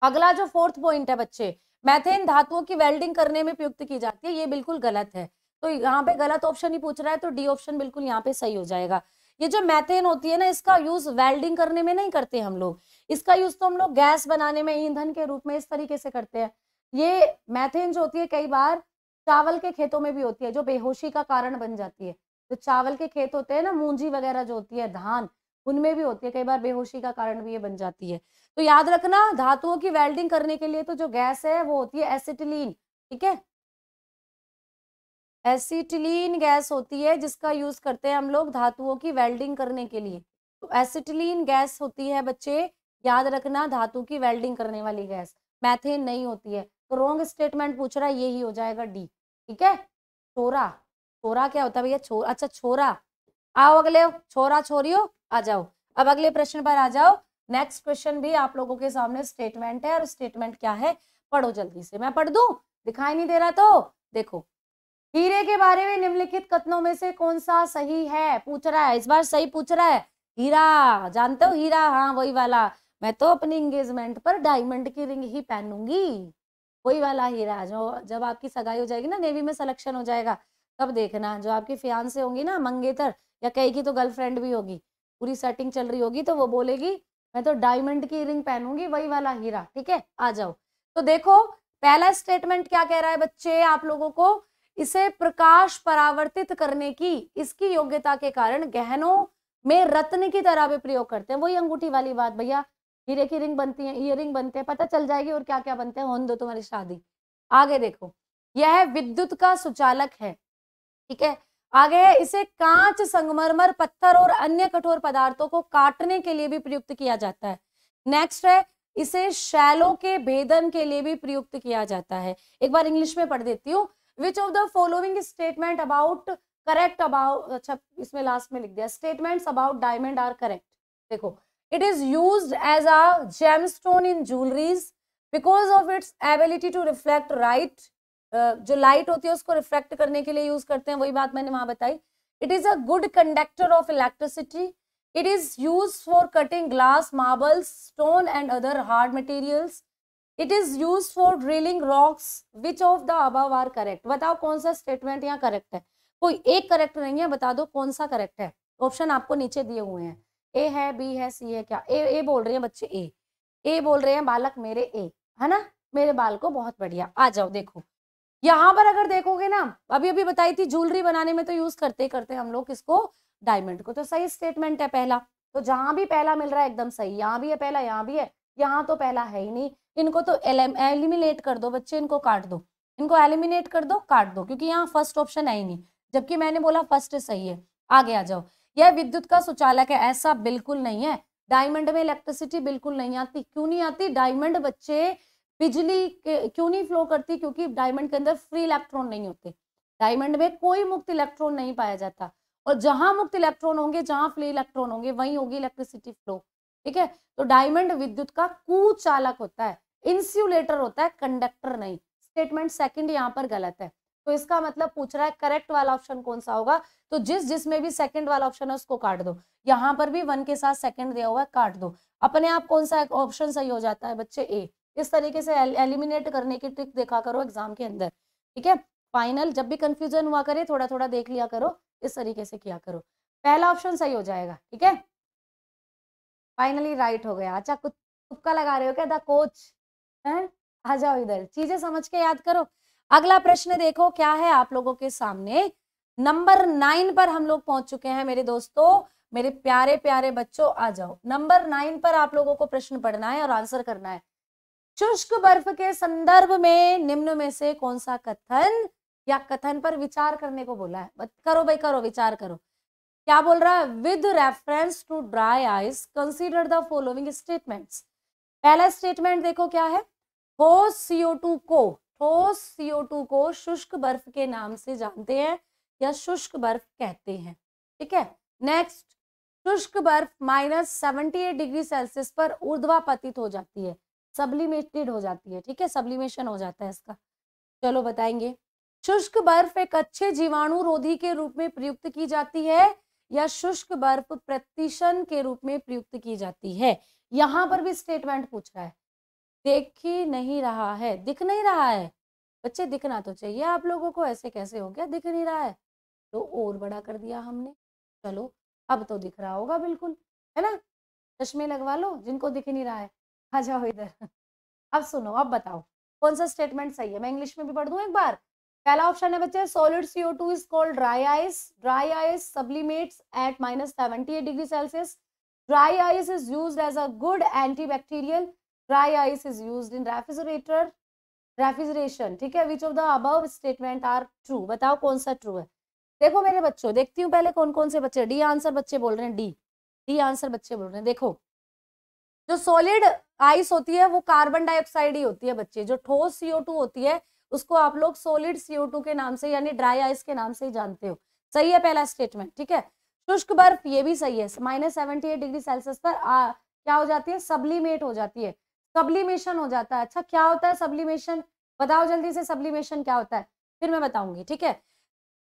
अगला जो फोर्थ पॉइंट है बच्चे मैथेन धातुओं की वेल्डिंग करने में प्रयुक्त की जाती है, ये बिल्कुल गलत है। तो यहाँ पे गलत ऑप्शन ही पूछ रहा है तो डी ऑप्शन बिल्कुल यहाँ पे सही हो जाएगा। ये जो मैथेन होती है ना, इसका यूज़ वेल्डिंग करने में नहीं करते हम लोग। इसका यूज़ तो हम लोग गैस बनाने में, ईंधन के रूप में इस तरीके से करते हैं। ये मैथेन जो होती है, कई बार चावल के खेतों में भी होती है, जो बेहोशी का कारण बन जाती है। जो चावल के खेत होते हैं ना, मूंजी वगैरह जो होती है, धान, उनमें भी होती है, कई बार बेहोशी का कारण भी ये बन जाती है। तो याद रखना, धातुओं की वेल्डिंग करने के लिए तो जो गैस है, वो होती है एसिटिलीन, ठीक है? एसिटिलीन गैस होती है, जिसका यूज़ करते हैं हम लोग धातुओं की वेल्डिंग करने के लिए। तो एसिटिलीन गैस होती है बच्चे, याद रखना, धातु की वेल्डिंग करने वाली गैस, मैथेन नहीं होती है। तो रॉन्ग स्टेटमेंट पूछ रहा है, यही हो जाएगा डी। ठीक है? छोरा छोरा क्या होता है भैया? छोरा अच्छा छोरा। आओ अगले, छोरा छोरियो, आ जाओ। अब अगले प्रश्न पर आ जाओ। नेक्स्ट क्वेश्चन भी आप लोगों के सामने स्टेटमेंट है और स्टेटमेंट क्या है? पढ़ो जल्दी से। मैं पढ़ दू? दिखाई नहीं दे रहा तो? देखो, हीरे के बारे में निम्नलिखित कथनों में से कौन सा सही है? पूछ रहा है, इस बार सही पूछ रहा है। हीरा, जानते हो हीरा? हाँ वही वाला। मैं तो अपनी एंगेजमेंट पर डायमंड की रिंग ही पहनूँगी। वही वाला हीरा जो जब आपकी सगाई हो जाएगी ना, नेवी में सिलेक्शन हो जाएगा, तब देखना, जो आपकी फियान से होंगी ना, मंगेतर, या कई की तो गर्लफ्रेंड भी होगी, पूरी सेटिंग चल रही होगी तो वो बोलेगी, मैं तो डायमंड की रिंग पहनूँगी, वही वाला हीरा ठीक है, आ जाओ। तो देखो, पहला स्टेटमेंट क्या कह रहा है बच्चे, आप लोगों को? इसे प्रकाश परावर्तित करने की, इसकी योग्यता के कारण गहनों में रत्न की तरह भी प्रयोग करते हैं। वही अंगूठी वाली बात, भैया हीरे की रिंग बनती है ईयर बनते हैं, पता चल जाएगी और क्या क्या बनते हैं, होन दो तुम्हारी शादी। आगे देखो, यह विद्युत का सुचालक है, ठीक है? आगे है, इसे कांच, संगमरमर, पत्थर और अन्य कठोर पदार्थों को काटने के लिए भी प्रयुक्त किया जाता है। नेक्स्ट है, इसे शैलों के भेदन के लिए भी प्रयुक्त किया जाता है। एक बार इंग्लिश में पढ़ देती हूँ। Which of the following statement about correct about अच्छा इसमें लास्ट में लिख दिया। Statements about diamond are correct देखो it is use as a gemstone in jewelries because of its ability to reflect right जो लाइट होती है, उसको रिफ्लेक्ट करने के लिए यूज़ करते हैं। वही बात मैंने वहाँ बताई। It is a good conductor of electricity it is use for cutting glass marbles stone and other hard materials it is use for drilling rocks which of the above are correct बताओ कौन सा स्टेटमेंट यहाँ करेक्ट है? कोई एक करेक्ट नहीं है, बता दो कौन सा करेक्ट है? ऑप्शन आपको नीचे दिए हुए हैं। ए है बी है सी है, क्या? ए ए बोल रहे हैं बच्चे ए ए बोल रहे हैं बालक मेरे ए है ना? मेरे बाल को बहुत बढ़िया। आ जाओ, देखो। यहाँ पर अगर देखोगे ना अभी अभी बताई थी ज्वेलरी बनाने में तो यूज़ करते करते हम लोग किसको डायमंड को तो सही स्टेटमेंट है पहला। तो जहाँ भी पहला मिल रहा है, एकदम सही। यहाँ भी है पहला, यहाँ भी है। यहाँ तो पहला है ही नहीं। इनको तो एलिमिनेट कर दो बच्चे, इनको काट दो। इनको एलिमिनेट कर दो, काट दो, क्योंकि यहाँ फ़र्स्ट ऑप्शन है ही नहीं। जबकि मैंने बोला फ़र्स्ट सही है। आगे आ जाओ। यह विद्युत का सुचालक है, ऐसा बिल्कुल नहीं है। डायमंड में इलेक्ट्रिसिटी बिल्कुल नहीं आती। क्यों नहीं आती? डायमंड बच्चे बिजली क्यों नहीं फ्लो करती? क्योंकि डायमंड के अंदर फ्री इलेक्ट्रॉन नहीं होते। डायमंड में कोई मुक्त इलेक्ट्रॉन नहीं पाया जाता। और जहाँ मुक्त इलेक्ट्रॉन होंगे, जहाँ फ्री इलेक्ट्रॉन होंगे, वहीं होगी इलेक्ट्रिसिटी फ्लो। ठीक है? तो डायमंड विद्युत का कुचालक होता है। इंसुलेटर होता है, कंडक्टर नहीं। स्टेटमेंट सेकंड यहाँ पर गलत है। तो इसका मतलब पूछ रहा है करेक्ट वाला ऑप्शन कौन सा होगा? तो जिस जिसमें भी सेकंड वाला ऑप्शन है, उसको काट दो। यहाँ पर भी वन के साथ सेकंड दिया हुआ है, काट दो। अपने आप कौन सा ऑप्शन सही हो जाता है बच्चे? ए इस तरीके से एलिमिनेट करने की ट्रिक देखा करो एग्ज़ाम के अंदर। ठीक है? फाइनल जब भी कंफ्यूजन हुआ करे थोड़ा थोड़ा देख लिया करो, इस तरीके से किया करो। पहला ऑप्शन सही हो जाएगा, ठीक है? फाइनली राइट हो गया। अच्छा कुछ तुक्का लगा रहे हो क्या? द कोच, है? आ जाओ इधर। चीज़ें समझ के याद करो। अगला प्रश्न देखो, क्या है आप लोगों के सामने? नंबर नाइन पर हम लोग पहुँच चुके हैं मेरे दोस्तों, मेरे प्यारे प्यारे बच्चों, आ जाओ। नंबर नाइन पर आप लोगों को प्रश्न पढ़ना है और आंसर करना है। शुष्क बर्फ़ के संदर्भ में निम्न में से कौन सा कथन या कथन पर विचार करने को बोला है? करो भाई, करो, विचार करो। क्या बोल रहा है? With reference to dry ice consider the following statements पहला स्टेटमेंट देखो क्या है? ठोस सीओ टू को ठोस सीओ टू को शुष्क बर्फ़ के नाम से जानते हैं या शुष्क बर्फ़ कहते हैं, ठीक है? नेक्स्ट शुष्क बर्फ़ minus seventy eight degree Celsius पर ऊर्ध्वापतित हो जाती है सब्लिमेटेड हो जाती है, ठीक है? सब्लिमेशन हो जाता है इसका। चलो बताएँगे। शुष्क बर्फ़ एक अच्छे जीवाणु रोधी के रूप में प्रयुक्त की जाती है या शुष्क बर्फ़ प्रतिशन के रूप में प्रयुक्त की जाती है? यहाँ पर भी स्टेटमेंट पूछ रहा है। देख ही नहीं रहा है, दिख नहीं रहा है। बच्चे दिखना तो चाहिए, आप लोगों को ऐसे कैसे हो गया, दिख नहीं रहा है? तो और बड़ा कर दिया हमने। चलो, अब तो दिख रहा होगा बिल्कुल, है ना? चश्मे लगवा लो, जिनको दिख नहीं रहा है, आ जाओ इधर। अब सुनो, अब बताओ, कौन सा स्टेटमेंट सही है? मैं इंग्लिश में भी पढ़ दूँ एक बार? पहला ऑप्शन है बच्चे solid CO two is called dry ice dry ice sublimates at minus seventy eight degree Celsius dry ice is use as a good antibacterial dry ice is use in refrigerator refrigeration ठीक है? Which of the above statement are true बताओ कौन सा ट्रू है? देखो मेरे बच्चों देखती हूँ पहले कौन कौन से बच्चे। डी आंसर बच्चे बोल रहे हैं डी डी आंसर बच्चे बोल रहे हैं। देखो जो सॉलिड आइस होती है वो कार्बन डाइऑक्साइड ही होती है बच्चे। जो ठोस सीओ टू होती है उसको आप लोग सॉलिड सीओ टू के नाम से यानी ड्राई आइस के नाम से ही जानते हो। सही है पहला स्टेटमेंट ठीक है? शुष्क बर्फ़ ये भी सही है। Minus seventy eight degree Celsius पर आ, क्या हो जाती है? सब्लीमेट हो जाती है। सब्लिमेशन हो जाता है। अच्छा क्या होता है सब्लिमेशन बताओ जल्दी से सब्लिमेशन क्या होता है। फिर मैं बताऊँगी, ठीक है?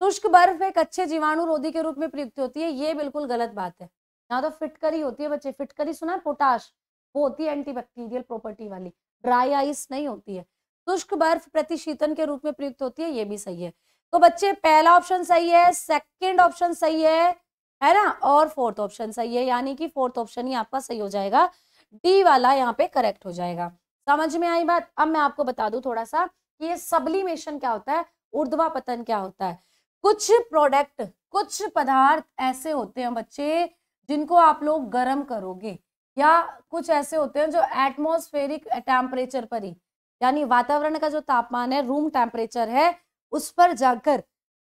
शुष्क बर्फ़ एक अच्छे जीवाणु रोधी के रूप में प्रयुक्त होती है, ये बिल्कुल गलत बात है। यहाँ तो फिटकरी होती है बच्चे, फिटकरी सुना पोटाश, वो होती है एंटीबैक्टीरियल प्रॉपर्टी वाली ड्राई आइस नहीं होती है। शुष्क बर्फ़ प्रतिशीतन के रूप में प्रयुक्त होती है, ये भी सही है। तो बच्चे, पहला ऑप्शन सही है सेकंड ऑप्शन सही है है ना? और फोर्थ ऑप्शन सही है, यानी कि फोर्थ ऑप्शन ही आपका सही हो जाएगा। डी वाला यहाँ पे करेक्ट हो जाएगा। समझ में आई बात? अब मैं आपको बता दूँ थोड़ा सा कि ये सब्लिमेशन क्या होता है? ऊर्ध्वा पतन क्या होता है? कुछ प्रोडक्ट कुछ पदार्थ ऐसे होते हैं बच्चे जिनको आप लोग गर्म करोगे या कुछ ऐसे होते हैं जो एटमोस्फेरिक टेम्परेचर पर ही, यानी वातावरण का जो तापमान है रूम टेम्परेचर है, उस पर जाकर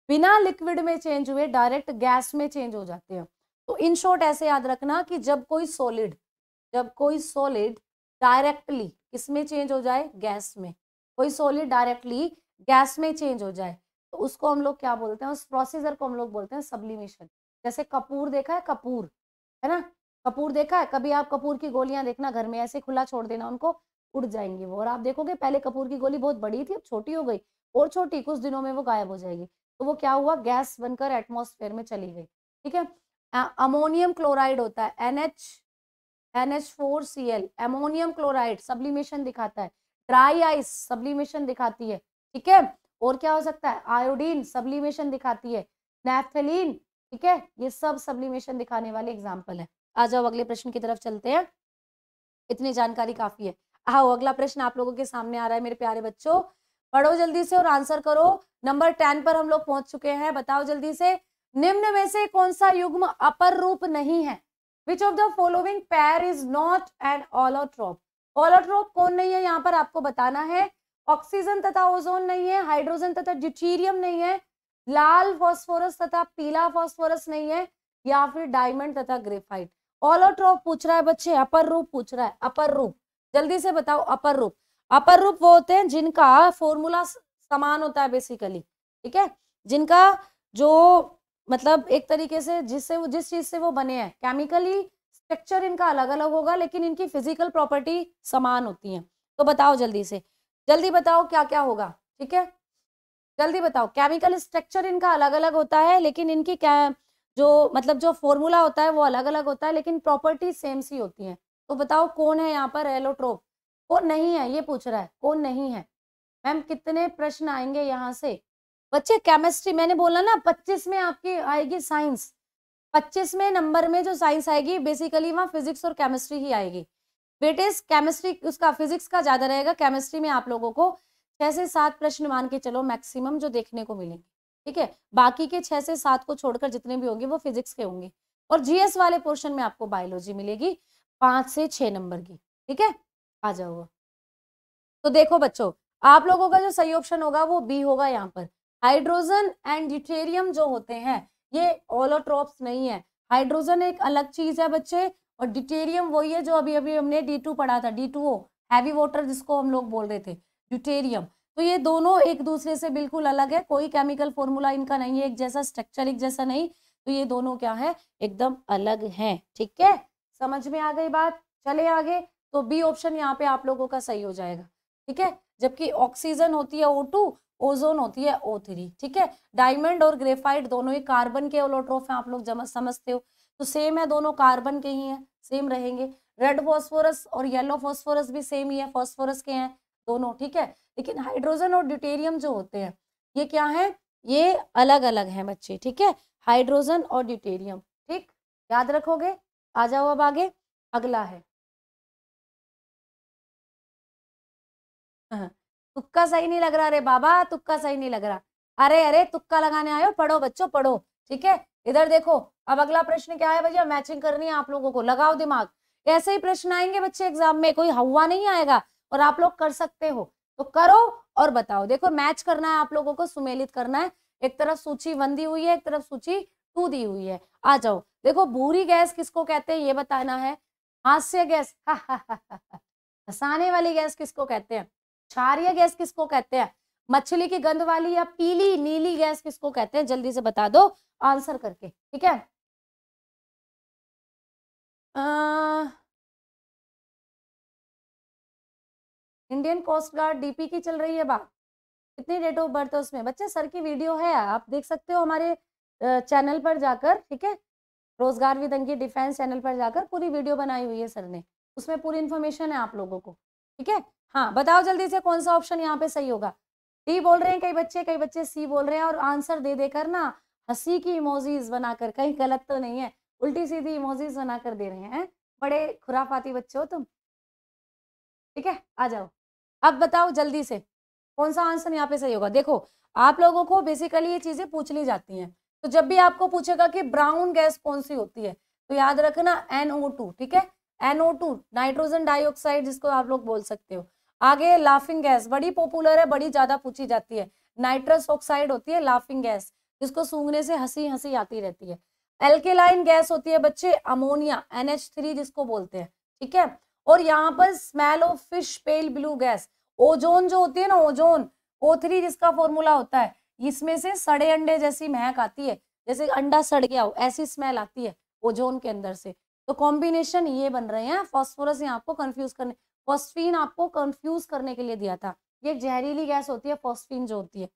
बिना लिक्विड में चेंज हुए डायरेक्ट गैस में चेंज हो जाते हैं। तो इन शॉर्ट ऐसे याद रखना कि जब कोई सॉलिड जब कोई सॉलिड डायरेक्टली किसमें चेंज हो जाए? गैस में। कोई सॉलिड डायरेक्टली गैस में चेंज हो जाए तो उसको हम लोग क्या बोलते हैं? उस प्रोसीजर को हम लोग बोलते हैं सब्लिमेशन जैसे कपूर देखा है? कपूर, है ना? कपूर देखा है? कभी आप कपूर की गोलियाँ देखना, घर में ऐसे खुला छोड़ देना, उनको उड़ जाएँगी वो। और आप देखोगे, पहले कपूर की गोली बहुत बड़ी थी, अब छोटी हो गई और छोटी, कुछ दिनों में वो गायब हो जाएगी। तो वो क्या हुआ? गैस बनकर एटमोसफेयर में चली गई, ठीक है? अमोनियम क्लोराइड होता है N H N H four C L, ammonium chloride sublimation दिखाता है। ड्राई आइस सब्लिमेशन दिखाती है, ठीक है? और क्या हो सकता है? आयोडीन सब्लिमेशन दिखाती है नेफ्थलीन ठीक है? ये सब सब्लिमेशन दिखाने वाले एग्ज़ाम्पल है। आ जाओ, अगले प्रश्न की तरफ़ चलते हैं। इतनी जानकारी काफ़ी है। आओ, अगला प्रश्न आप लोगों के सामने आ रहा है, मेरे प्यारे बच्चों। पढ़ो जल्दी से और आंसर करो। नंबर टेन पर हम लोग पहुँच चुके हैं, बताओ जल्दी से। निम्न में से कौन सा युग्म अपर रूप नहीं है? Which of the following pair is not an allotrope allotrope कौन नहीं है? यहाँ पर आपको बताना है। ऑक्सीजन तथा ओजोन नहीं है। हाइड्रोजन तथा ड्यूटीरियम नहीं है। लाल फॉस्फोरस तथा पीला फॉस्फोरस नहीं है। या फिर डायमंड तथा ग्रेफाइट ऑलोट्रोप पूछ रहा है बच्चे, अपर रूप पूछ रहा है। अपर रूप। जल्दी से बताओ, अपर रूप। अपर रूप वो होते हैं जिनका फॉर्मूला समान होता है बेसिकली ठीक है? जिनका जो मतलब एक तरीके से जिससे वो, जिस चीज़ से वो बने हैं। केमिकली स्ट्रक्चर इनका अलग अलग होगा, लेकिन इनकी फ़िज़िकल प्रॉपर्टी समान होती है। तो बताओ जल्दी से। जल्दी बताओ क्या क्या होगा, ठीक है? जल्दी बताओ। केमिकल स्ट्रक्चर इनका अलग अलग होता है, लेकिन इनकी क्या जो मतलब जो फॉर्मूला होता है वो अलग अलग होता है, लेकिन प्रॉपर्टी सेम सी होती है। तो बताओ कौन है यहाँ पर एलोट्रोप कौन नहीं है, ये पूछ रहा है, कौन नहीं है? मैम, कितने प्रश्न आएँगे यहाँ से? बच्चे केमिस्ट्री मैंने बोला ना, पच्चीस में आपकी आएगी साइंस पच्चीसवें नंबर में जो साइंस आएगी बेसिकली वहाँ फिजिक्स और केमिस्ट्री ही आएगी। बेटेस केमिस्ट्री उसका फिजिक्स का ज़्यादा रहेगा केमिस्ट्री में आप लोगों को छह से सात प्रश्न मान के चलो मैक्सिमम जो देखने को मिलेंगे। ठीक है? बाकी के छह से सात को छोड़कर जितने भी होंगे, वो फिजिक्स के होंगे। और जीएस वाले पोर्शन में आपको बायोलॉजी मिलेगी, पाँच से छह नंबर की। ठीक है? आ जाओ तो देखो बच्चों, आप लोगों का जो सही ऑप्शन होगा, वो बी होगा यहाँ पर। हाइड्रोजन एंड ड्यूटेरियम जो होते हैं, ये ओलोट्रोप्स नहीं है। हाइड्रोजन एक अलग चीज़ है बच्चे, और ड्यूटेरियम वही है जो अभी अभी हमने डी टू पढ़ा था, D two O, heavy water जिसको हम लोग बोल रहे थे ड्यूटेरियम तो ये दोनों एक दूसरे से बिल्कुल अलग है, कोई केमिकल फॉर्मूला इनका नहीं है, एक जैसा स्ट्रक्चर, एक जैसा नहीं। तो ये दोनों क्या है, एकदम अलग हैं, ठीक है? समझ में आ गई बात? चले आगे तो बी ऑप्शन यहाँ पे आप लोगों का सही हो जाएगा, ठीक है? जबकि ऑक्सीजन होती है ओ टू ओजोन होती है ओ थ्री ठीक है? डायमंड और ग्रेफाइट दोनों ही कार्बन के ओलोट्रोफ हैं आप लोग समझते हो। तो सेम है दोनों कार्बन के ही हैं सेम रहेंगे। रेड फॉस्फोरस और येलो फॉस्फोरस भी सेम ही है फॉस्फोरस के हैं दोनों ठीक है? लेकिन हाइड्रोजन और ड्यूटेरियम जो होते हैं ये क्या है? ये अलग अलग हैं बच्चे ठीक है? हाइड्रोजन और ड्यूटेरियम ठीक? याद रखोगे? आ जाओ अब आगे। अगला है। हाँ, तुक्का सही नहीं लग रहा। अरे बाबा, तुक्का सही नहीं लग रहा। अरे अरे, तुक्का लगाने आयो पढ़ो बच्चों, पढ़ो, ठीक है? इधर देखो, अब अगला प्रश्न क्या है भैया? मैचिंग करनी है आप लोगों को, लगाओ दिमाग। ऐसे ही प्रश्न आएँगे बच्चे एग्ज़ाम में, कोई हवा नहीं आएगा और आप लोग कर सकते हो। तो करो और बताओ। देखो, मैच करना है आप लोगों को, सुमेलित करना है। एक तरफ़ सूची वन दी हुई है, एक तरफ़ सूची टू दी हुई है। आ जाओ। देखो भूरी गैस किसको कहते हैं, ये बताना है। हास्य गैस, हंसाने वाली गैस किसको कहते हैं? क्षारिय गैस किसको कहते हैं? मछली की गंध वाली या पीली, नीली गैस किसको कहते हैं? जल्दी से बता दो आंसर करके, ठीक है? इंडियन कोस्ट गार्ड डीपी की चल रही है बात। कितनी डेट ऑफ़ बर्थ है उसमें? बच्चे, सर की वीडियो है, आप देख सकते हो हमारे चैनल पर जाकर, ठीक है? रोज़गार विदंगी डिफेंस चैनल पर जाकर पूरी वीडियो बनाई हुई है सर ने। उसमें पूरी इन्फॉर्मेशन है आप लोगों को। ठीक है? हाँ बताओ जल्दी से कौन सा ऑप्शन यहाँ पे सही होगा। डी बोल रहे हैं, कई बच्चे कई बच्चे सी बोल रहे हैं और आंसर दे देकर ना हँसी की इमोजीज बनाकर, कहीं गलत तो नहीं है, उल्टी सीधी इमोजीज बनाकर दे रहे हैं। बड़े खुराफाती बच्चे हो तुम। ठीक है? आ जाओ। अब बताओ जल्दी से, कौन सा आंसर यहाँ पे सही होगा? देखो, आप लोगों को बेसिकली ये चीज़ें पूछ ली जाती हैं। तो जब भी आपको पूछेगा कि ब्राउन गैस कौन सी होती है तो याद रखना NO2 ठीक है? NO2 नाइट्रोजन डाइऑक्साइड जिसको आप लोग बोल सकते हो। आगे लाफिंग गैस बड़ी पॉपुलर है, बड़ी ज़्यादा पूछी जाती है। नाइट्रस ऑक्साइड होती है लाफिंग गैस जिसको सूंघने से हँसी हँसी आती रहती है। एल्केलाइन गैस होती है बच्चे अमोनिया NH3 जिसको बोलते हैं, ठीक है? और यहाँ पर smell of fish pale blue gas ozone जो होती है ना ओजोन ओ थ्री जिसका फॉर्मूला होता है, इसमें से सड़े अंडे जैसी महक आती है, जैसे अंडा सड़ गया हो, ऐसी स्मेल आती है ओजोन के अंदर से। तो कॉम्बिनेशन ये बन रहे हैं फॉस्फोरस यहाँ आपको कंफ्यूज करने फॉस्फीन आपको कंफ्यूज करने के लिए दिया था। ये जहरीली गैस होती है फॉस्फीन जो होती है,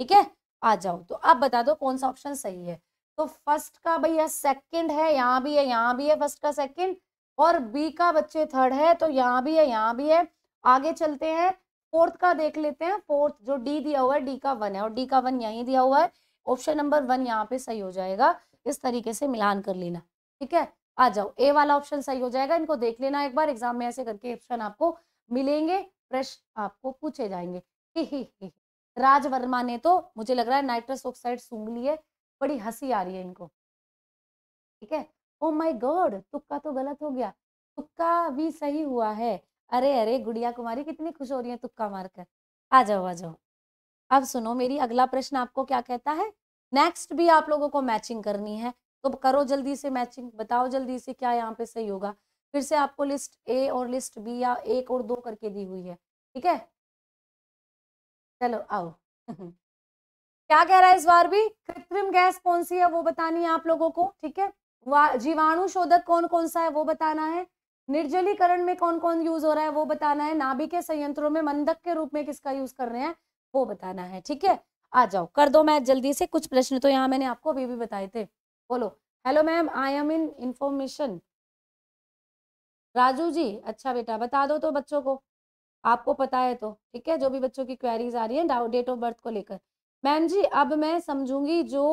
ठीक है? आ जाओ तो अब बता दो कौन सा ऑप्शन सही है। तो फ़र्स्ट का भैया सेकंड है, यहाँ भी है, यहाँ भी है फ़र्स्ट का सेकंड और बी का बच्चे थर्ड है तो यहाँ भी है, यहाँ भी है। आगे चलते हैं फोर्थ का देख लेते हैं फोर्थ जो डी दिया हुआ है डी का वन है, और डी का वन यहीं दिया हुआ है। ऑप्शन नंबर वन यहाँ पे सही हो जाएगा, इस तरीके से मिलान कर लेना, ठीक है? आ जाओ। ए वाला ऑप्शन सही हो जाएगा। इनको देख लेना एक बार। एग्ज़ाम में ऐसे करके ऑप्शन आपको मिलेंगे। प्रश्न आपको पूछे जाएँगे। ही ही ही राज वर्मा ने तो मुझे लग रहा है नाइट्रस ऑक्साइड सूंघ ली है। बड़ी हँसी आ रही है इनको। ठीक है? ओ माय गॉड तुक्का तो गलत हो गया। तुक्का भी सही हुआ है। अरे अरे, गुड़िया कुमारी कितनी खुश हो रही है तुक्का मारकर। आ जाओ आ जाओ। अब सुनो मेरी अगला प्रश्न आपको क्या कहता है? नेक्स्ट भी आप लोगों को मैचिंग करनी है। तो करो जल्दी से मैचिंग, बताओ जल्दी से क्या यहाँ पे सही होगा। फिर से आपको लिस्ट ए और लिस्ट बी या एक और दो करके दी हुई है, ठीक है? चलो, आओ। क्या कह रहा है इस बार भी? कृत्रिम गैस कौन सी है वो बतानी है आप लोगों को, ठीक है? जीवाणु शोधक कौन कौन सा है वो बताना है। निर्जलीकरण में कौन कौन यूज़ हो रहा है वो बताना है। नाभि के संयंत्रों में मंदक के रूप में किसका यूज़ कर रहे हैं वो बताना है, ठीक है? आ जाओ, कर दो मैं जल्दी से। कुछ प्रश्न तो यहाँ मैंने आपको अभी भी बताए थे। बोलो। Hello ma'am I am in information Raju ji अच्छा बेटा, बता दो तो बच्चों को। आपको पता है तो ठीक है? जो भी बच्चों की क्वेरीज आ रही है डेट ऑफ़ बर्थ को लेकर। मैम जी, अब मैं समझूँगी जो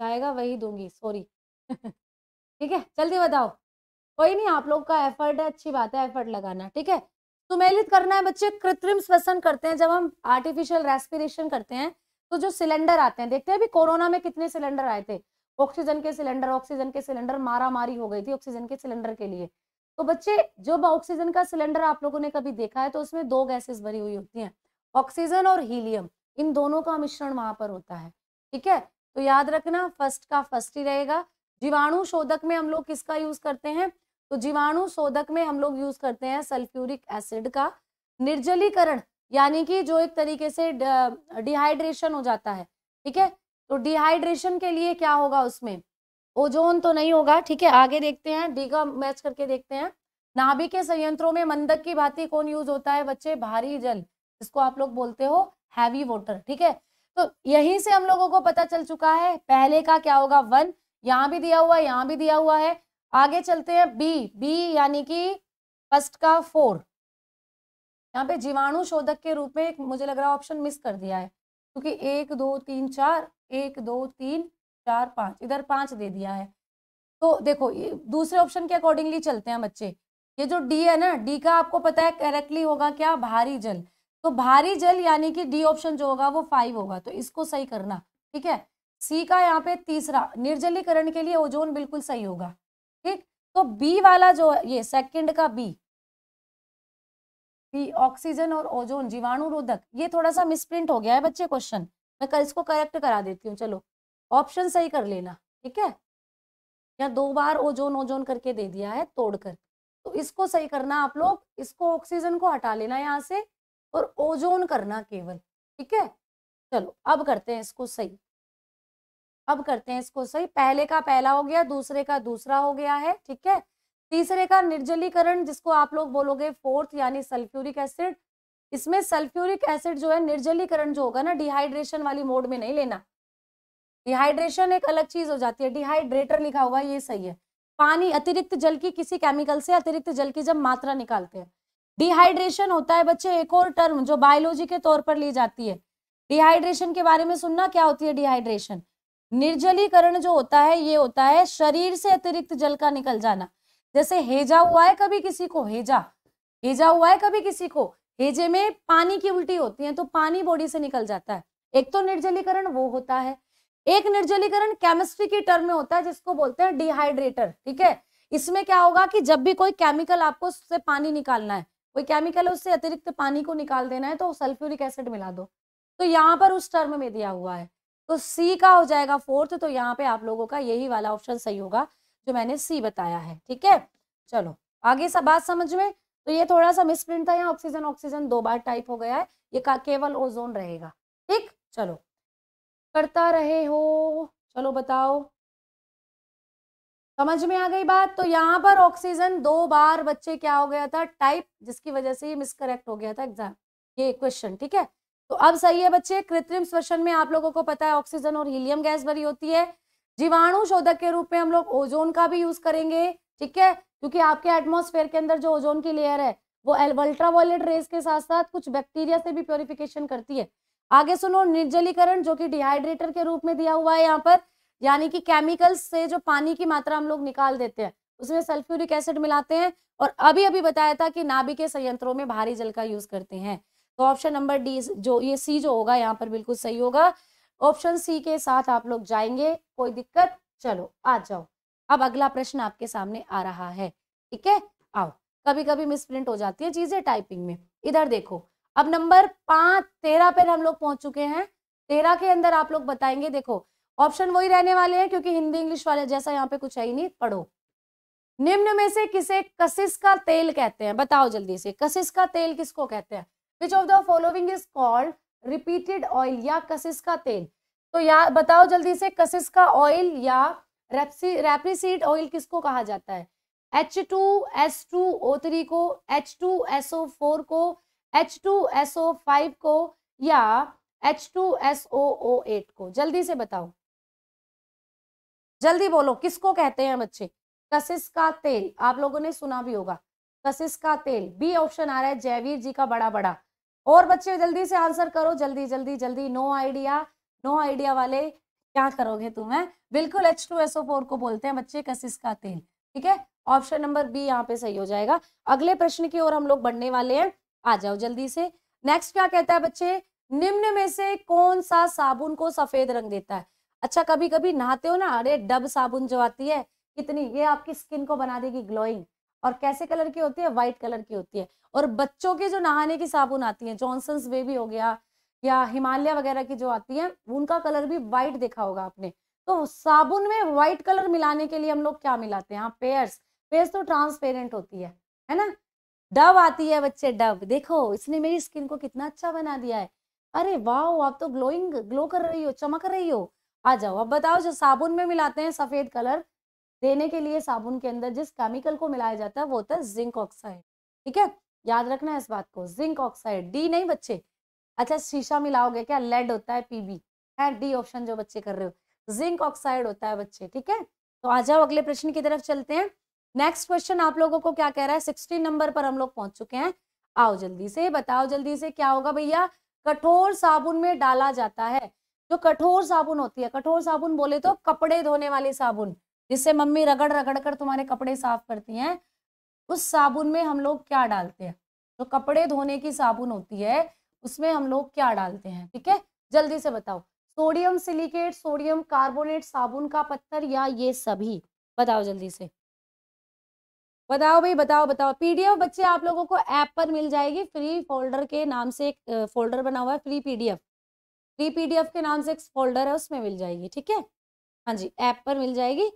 जाएगा वही दूँगी सॉरी ठीक है? जल्दी बताओ। कोई नहीं, आप लोग का एफर्ट है, अच्छी बात है एफर्ट लगाना, ठीक है? सुमेलित करना है बच्चे, कृत्रिम श्वसन करते हैं, जब हम आर्टिफिशियल रेस्पिरेशन करते हैं तो जो सिलेंडर आते हैं, देखते हैं अभी कोरोना में कितने सिलेंडर आए थे? ऑक्सीजन के सिलेंडर, ऑक्सीजन के सिलेंडर मारा मारी हो गई थी ऑक्सीजन के सिलेंडर के लिए। तो बच्चे, जब ऑक्सीजन का सिलेंडर आप लोगों ने कभी देखा है तो उसमें दो गैसेस भरी हुई होती हैं, ऑक्सीजन और हीलियम। इन दोनों का मिश्रण वहाँ पर होता है, ठीक है? तो याद रखना, फ़र्स्ट का फ़र्स्ट ही रहेगा। जीवाणु शोधक में हम लोग किसका यूज़ करते हैं? तो जीवाणु शोधक में हम लोग यूज़ करते हैं सल्फ्यूरिक एसिड का निर्जलीकरण, यानी कि जो एक तरीके से डिहाइड्रेशन हो जाता है, ठीक है? तो डिहाइड्रेशन के लिए क्या होगा उसमें? ओजोन तो नहीं होगा, ठीक है? आगे देखते हैं डी का मैच करके देखते हैं। नाभि के संयंत्रों में मंदक की भांति कौन यूज़ होता है? बच्चे, भारी जल। जिसको आप लोग बोलते हो हैवी वाटर ठीक है? तो यहीं से हम लोगों को पता चल चुका है, पहले का क्या होगा? वन यहाँ भी दिया हुआ है, यहाँ भी दिया हुआ है। आगे चलते हैं बी बी यानी कि फ़र्स्ट का फोर यहाँ पे जीवाणु शोधक के रूप में मुझे लग रहा है ऑप्शन मिस कर दिया है, क्योंकि एक, दो, तीन, चार एक, दो, तीन, चार, पाँच। इधर पाँच दे दिया है। तो देखो दूसरे ऑप्शन के अकॉर्डिंगली चलते हैं बच्चे। ये जो डी है ना डी का आपको पता है करेक्टली होगा क्या? भारी जल। तो भारी जल यानी कि डी ऑप्शन जो होगा, वो फाइव होगा। तो इसको सही करना, ठीक है? सी का यहाँ पे तीसरा, निर्जलीकरण के लिए ओजोन बिल्कुल सही होगा, ठीक? तो बी वाला जो है, ये सेकंड का बी बी ऑक्सीजन और ओजोन जीवाणु रोधक। ये थोड़ा सा मिसप्रिंट हो गया है बच्चे क्वेश्चन मैं कर, इसको करेक्ट करा देती हूँ चलो। ऑप्शन सही कर लेना ठीक है? या दो बार ओजोन ओजोन करके दे दिया है तोड़कर तो इसको सही करना आप लोग इसको ऑक्सीजन को हटा लेना यहाँ से और ओजोन करना केवल ठीक है? चलो अब करते हैं इसको सही। अब करते हैं इसको सही। पहले का पहला हो गया दूसरे का दूसरा हो गया है ठीक है? तीसरे का निर्जलीकरण जिसको आप लोग बोलोगे फोर्थ यानी सल्फ्यूरिक एसिड इसमें सल्फ्यूरिक एसिड जो है निर्जलीकरण जो होगा ना डिहाइड्रेशन वाली मोड में नहीं लेना। डिहाइड्रेशन एक अलग चीज़ हो जाती है। डिहाइड्रेटर लिखा हुआ ये सही है। पानी अतिरिक्त जल की किसी केमिकल से अतिरिक्त जल की जब मात्रा निकालते हैं। डिहाइड्रेशन होता है बच्चे, एक और टर्म जो बायोलॉजी के तौर पर ली जाती है। डिहाइड्रेशन के बारे में सुनना क्या होती है डिहाइड्रेशन निर्जलीकरण जो होता है, ये होता है शरीर से अतिरिक्त जल का निकल जाना। जैसे हेजा हुआ है कभी किसी को, हेजा। हेजा हुआ है कभी किसी को। हेजे में पानी की उल्टी होती है तो पानी बॉडी से निकल जाता है। एक तो निर्जलीकरण, वो होता है। एक निर्जलीकरण केमिस्ट्री की टर्म में होता है, जिसको बोलते हैं डिहाइड्रेटर ठीक है? इसमें क्या होगा कि जब भी कोई केमिकल आपको उससे पानी निकालना है, कोई केमिकल है, उससे अतिरिक्त पानी को निकाल देना है तो सल्फ्यूरिक एसिड मिला दो। तो यहाँ पर उस टर्म में दिया हुआ है। तो सी का हो जाएगा फोर्थ तो यहाँ पे आप लोगों का यही वाला ऑप्शन सही होगा, जो मैंने सी बताया है, ठीक है? चलो, आगे सब बात समझ में? तो ये थोड़ा सा मिसप्रिंट था, यहाँ ऑक्सीजन ऑक्सीजन दो बार टाइप हो गया है, ये केवल ओजोन रहेगा। ठीक? चलो। करता रहे हो। चलो बताओ। समझ में आ गई बात? तो यहाँ पर ऑक्सीजन दो बार बच्चे क्या हो गया था? टाइप जिसकी वजह से ये मिसकरेक्ट हो गया था एग्ज़ाम ये क्वेश्चन ठीक है? तो अब सही है बच्चे, कृत्रिम श्वसन में आप लोगों को पता है ऑक्सीजन और हीलियम गैस भरी होती है। जीवाणु शोधक के रूप में हम लोग ओजोन का भी यूज़ करेंगे। ठीक है? क्योंकि आपके एटमोस्फेयर के अंदर जो ओजोन की लेयर है, वो अल्ट्रावायलेट रेस के साथ साथ कुछ बैक्टीरिया से भी प्योरिफिकेशन करती है। आगे सुनो, निर्जलीकरण जो कि डिहाइड्रेटर के रूप में दिया हुआ है यहाँ पर, यानी कि केमिकल्स से जो पानी की मात्रा हम लोग निकाल देते हैं, उसमें सल्फ्यूरिक एसिड मिलाते हैं और अभी अभी बताया था कि नाभिक संयंत्रों में भारी जल का यूज़ करते हैं। तो ऑप्शन नंबर डी जो, ये सी जो होगा यहाँ पर बिल्कुल सही होगा। ऑप्शन सी के साथ आप लोग जाएँगे, कोई दिक्कत? चलो, आ जाओ। अब अगला प्रश्न आपके सामने आ रहा है। ठीक है? आओ। कभी कभी मिसप्रिंट हो जाती है चीज़ें टाइपिंग में। इधर देखो। अब नंबर पाँच, तेरह पर हम लोग पहुँच चुके हैं। तेरह के अंदर आप लोग बताएँगे। देखो ऑप्शन वही रहने वाले हैं क्योंकि हिंदी, इंग्लिश वाले जैसा यहाँ पे कुछ है ही नहीं। पढ़ो। निम्न में से किसे कसिस का तेल कहते हैं? बताओ जल्दी से। कसिस का तेल किसको कहते हैं? Which of the following is called repeated oil या कसिस का तेल? तो या, बताओ जल्दी से कसिस का ऑयल या रेप्रीसीड ऑयल किसको कहा जाता है? H two S two O three को H two S O four को H two S O five को या H two S O O eight को? जल्दी से बताओ। जल्दी बोलो, किसको कहते हैं बच्चे? कसिस का तेल, आप लोगों ने सुना भी होगा। कसिस का तेल बी ऑप्शन आ रहा है जयवीर जी का बड़ा बड़ा। और बच्चे, जल्दी से आंसर करो, जल्दी जल्दी जल्दी। नो आइडिया नो आइडिया वाले, क्या करोगे तुम्हें बिल्कुल H two S O four को बोलते हैं, बच्चे कसिस का तेल। ठीक है? ऑप्शन नंबर बी यहाँ पे सही हो जाएगा। अगले प्रश्न की ओर हम लोग बढ़ने वाले हैं। आ जाओ जल्दी से। नेक्स्ट क्या कहता है बच्चे? निम्न में से कौन सा साबुन को सफ़ेद रंग देता है? अच्छा कभी कभी नहाते हो ना, अरे, डब साबुन जो आती है, कितनी, ये आपकी स्किन को बना देगी ग्लोइंग और कैसे कलर की होती है? व्हाइट कलर की होती है। और बच्चों के जो नहाने की साबुन आती है जॉनसन्स बेबी हो गया, या हिमालय वगैरह की जो आती है, उनका कलर भी व्हाइट देखा होगा आपने। तो साबुन में व्हाइट कलर मिलाने के लिए हम लोग क्या मिलाते हैं? हाँ पेयर्स पेयर्स तो ट्रांसपेरेंट होती है है ना? डव आती है बच्चे डव देखो, इसने मेरी स्किन को कितना अच्छा बना दिया है। अरे वाह आप तो ग्लोइंग ग्लो कर रही हो, चमक रही हो। आ जाओ, अब बताओ, जो साबुन में मिलाते हैं सफ़ेद कलर देने के लिए साबुन के अंदर जिस केमिकल को मिलाया जाता है, वो होता है जिंक ऑक्साइड ठीक है? याद रखना है इस बात को जिंक ऑक्साइड डी नहीं बच्चे। अच्छा शीशा मिलाओगे क्या? लेड होता है पीबी है डी ऑप्शन जो बच्चे कर रहे हो। जिंक ऑक्साइड होता है बच्चे, ठीक है? तो आ जाओ, अगले प्रश्न की तरफ़ चलते हैं। नेक्स्ट क्वेश्चन आप लोगों को क्या कह रहा है? सिक्सटीन नंबर पर हम लोग पहुँच चुके हैं। आओ जल्दी से, बताओ जल्दी से क्या होगा भैया? कठोर साबुन में डाला जाता है। जो कठोर साबुन होती है, कठोर साबुन बोले तो कपड़े धोने वाली साबुन, जिससे मम्मी रगड़ रगड़ कर तुम्हारे कपड़े साफ़ करती हैं। उस साबुन में हम लोग क्या डालते हैं? जो कपड़े धोने की साबुन होती है, उसमें हम लोग क्या डालते हैं, ठीक है? जल्दी से बताओ। सोडियम सिलिकेट, सोडियम कार्बोनेट, साबुन का पत्थर या ये सभी? बताओ जल्दी से। बताओ भाई, बताओ बताओ। पीडीएफ बच्चे आप लोगों को ऐप पर मिल जाएगी। फ्री फोल्डर के नाम से एक फोल्डर बना हुआ है, फ्री पीडीएफ। फ्री पीडीएफ के नाम से एक फोल्डर है, उसमें मिल जाएगी, ठीक है? हाँ जी, ऐप पर मिल जाएगी।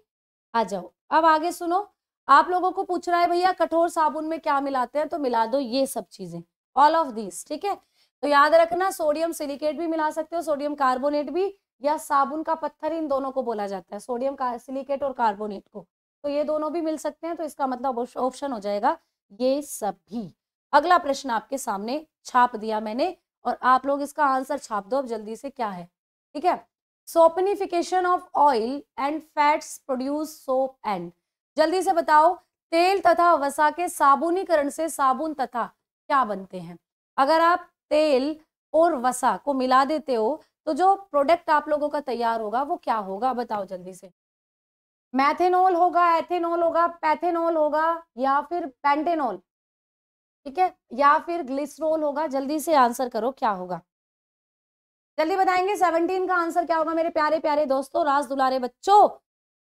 आ जाओ। अब आगे सुनो। आप लोगों को पूछ रहा है, भैया, कठोर साबुन में क्या मिलाते हैं? तो मिला दो ये सब चीज़ें। ऑल ऑफ़ दिस ठीक है? तो याद रखना, सोडियम सिलिकेट भी मिला सकते हो, सोडियम कार्बोनेट भी, या साबुन का पत्थर इन दोनों को बोला जाता है, सोडियम सिलिकेट और कार्बोनेट को। तो ये दोनों भी मिल सकते हैं तो इसका मतलब ऑप्शन हो जाएगा, ये सब भी अगला प्रश्न आपके सामने छाप दिया मैंने, और आप लोग इसका आंसर छाप दो, अब जल्दी से क्या है? ठीक है? Saponification of oil and fats produce soap and जल्दी से बताओ, तेल तथा वसा के साबुनीकरण से साबुन तथा क्या बनते हैं? अगर आप तेल और वसा को मिला देते हो तो जो प्रोडक्ट आप लोगों का तैयार होगा, वो क्या होगा? बताओ जल्दी से। मैथेनॉल होगा एथेनॉल होगा पैथेनॉल होगा, या फिर पेंटेनॉल ठीक है? या फिर ग्लिसरोल होगा, जल्दी से आंसर करो, क्या होगा? जल्दी बताएँगे सेवनटीन का आंसर क्या होगा मेरे प्यारे प्यारे दोस्तों? राज दुलारे बच्चों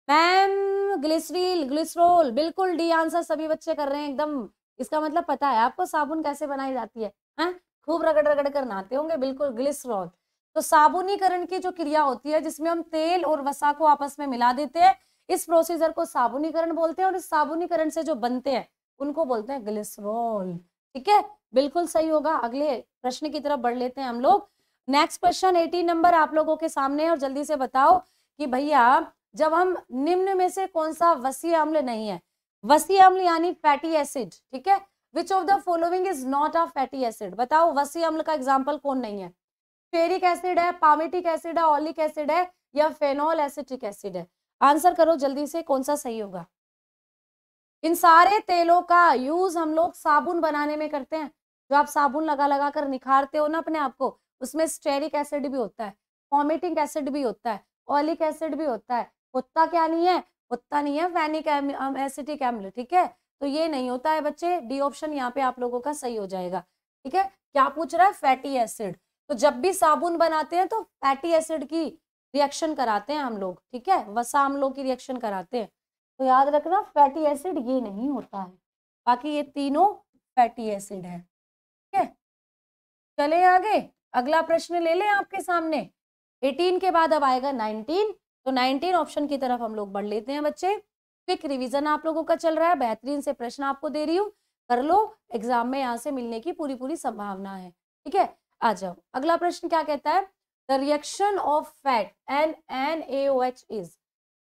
मैम ग्लिसरील ग्लिसरोल बिल्कुल डी आंसर सभी बच्चे कर रहे हैं, एकदम। इसका मतलब पता है आपको, साबुन कैसे बनाई जाती है, हैं? खूब रगड़ रगड़ कर नहाते होंगे, बिल्कुल ग्लिसरॉल तो साबुनीकरण की जो क्रिया होती है, जिसमें हम तेल और वसा को आपस में मिला देते हैं, इस प्रोसीजर को साबुनीकरण बोलते हैं और इस साबुनीकरण से जो बनते हैं, उनको बोलते हैं ग्लिसरॉल ठीक है? बिल्कुल सही होगा। अगले प्रश्न की तरफ़ बढ़ लेते हैं हम लोग। नेक्स्ट क्वेश्चन एटीन नंबर आप लोगों के सामने है और जल्दी से बताओ कि भैया, जब हम निम्न में से कौन सा वसी अम्ल नहीं है? वसी अम्ल यानी फैटी एसिड, ठीक है? Which of the following is not a fatty acid बताओ, वसी अम्ल का एग्ज़ाम्पल कौन नहीं है? फेरिक एसिड है पामेटिक एसिड है ऑलिक एसिड है, या फेनॉल एसिटिक एसिड है? आंसर करो जल्दी से, कौन सा सही होगा? इन सारे तेलों का यूज़ हम लोग साबुन बनाने में करते हैं। जो आप साबुन लगा लगा कर निखारते हो ना अपने आप को, उसमें स्टेरिक एसिड भी होता है फॉर्मेटिंग एसिड भी होता है ऑलिक एसिड भी होता है। होता क्या नहीं है? होता नहीं है फैनिक एसिटिक एम्ल ठीक है? तो ये नहीं होता है बच्चे डी ऑप्शन यहाँ पे आप लोगों का सही हो जाएगा। ठीक है? क्या पूछ रहा है? फैटी एसिड तो जब भी साबुन बनाते हैं तो फैटी एसिड की रिएक्शन कराते हैं हम लोग, ठीक है? वसा हम लोग की रिएक्शन कराते हैं। तो याद रखना फैटी एसिड ये नहीं होता है। बाकी ये तीनों फैटी एसिड है। ठीक है? चले आगे। अगला प्रश्न ले लें आपके सामने। 18 के बाद अब आएगा 19 तो 19 ऑप्शन की तरफ़ हम लोग बढ़ लेते हैं बच्चे। क्विक रिवीजन आप लोगों का चल रहा है। बेहतरीन से प्रश्न आपको दे रही हूँ। कर लो। एग्ज़ाम में यहाँ से मिलने की पूरी पूरी संभावना है। ठीक है? आ जाओ। अगला प्रश्न क्या कहता है? The reaction of fat and N H is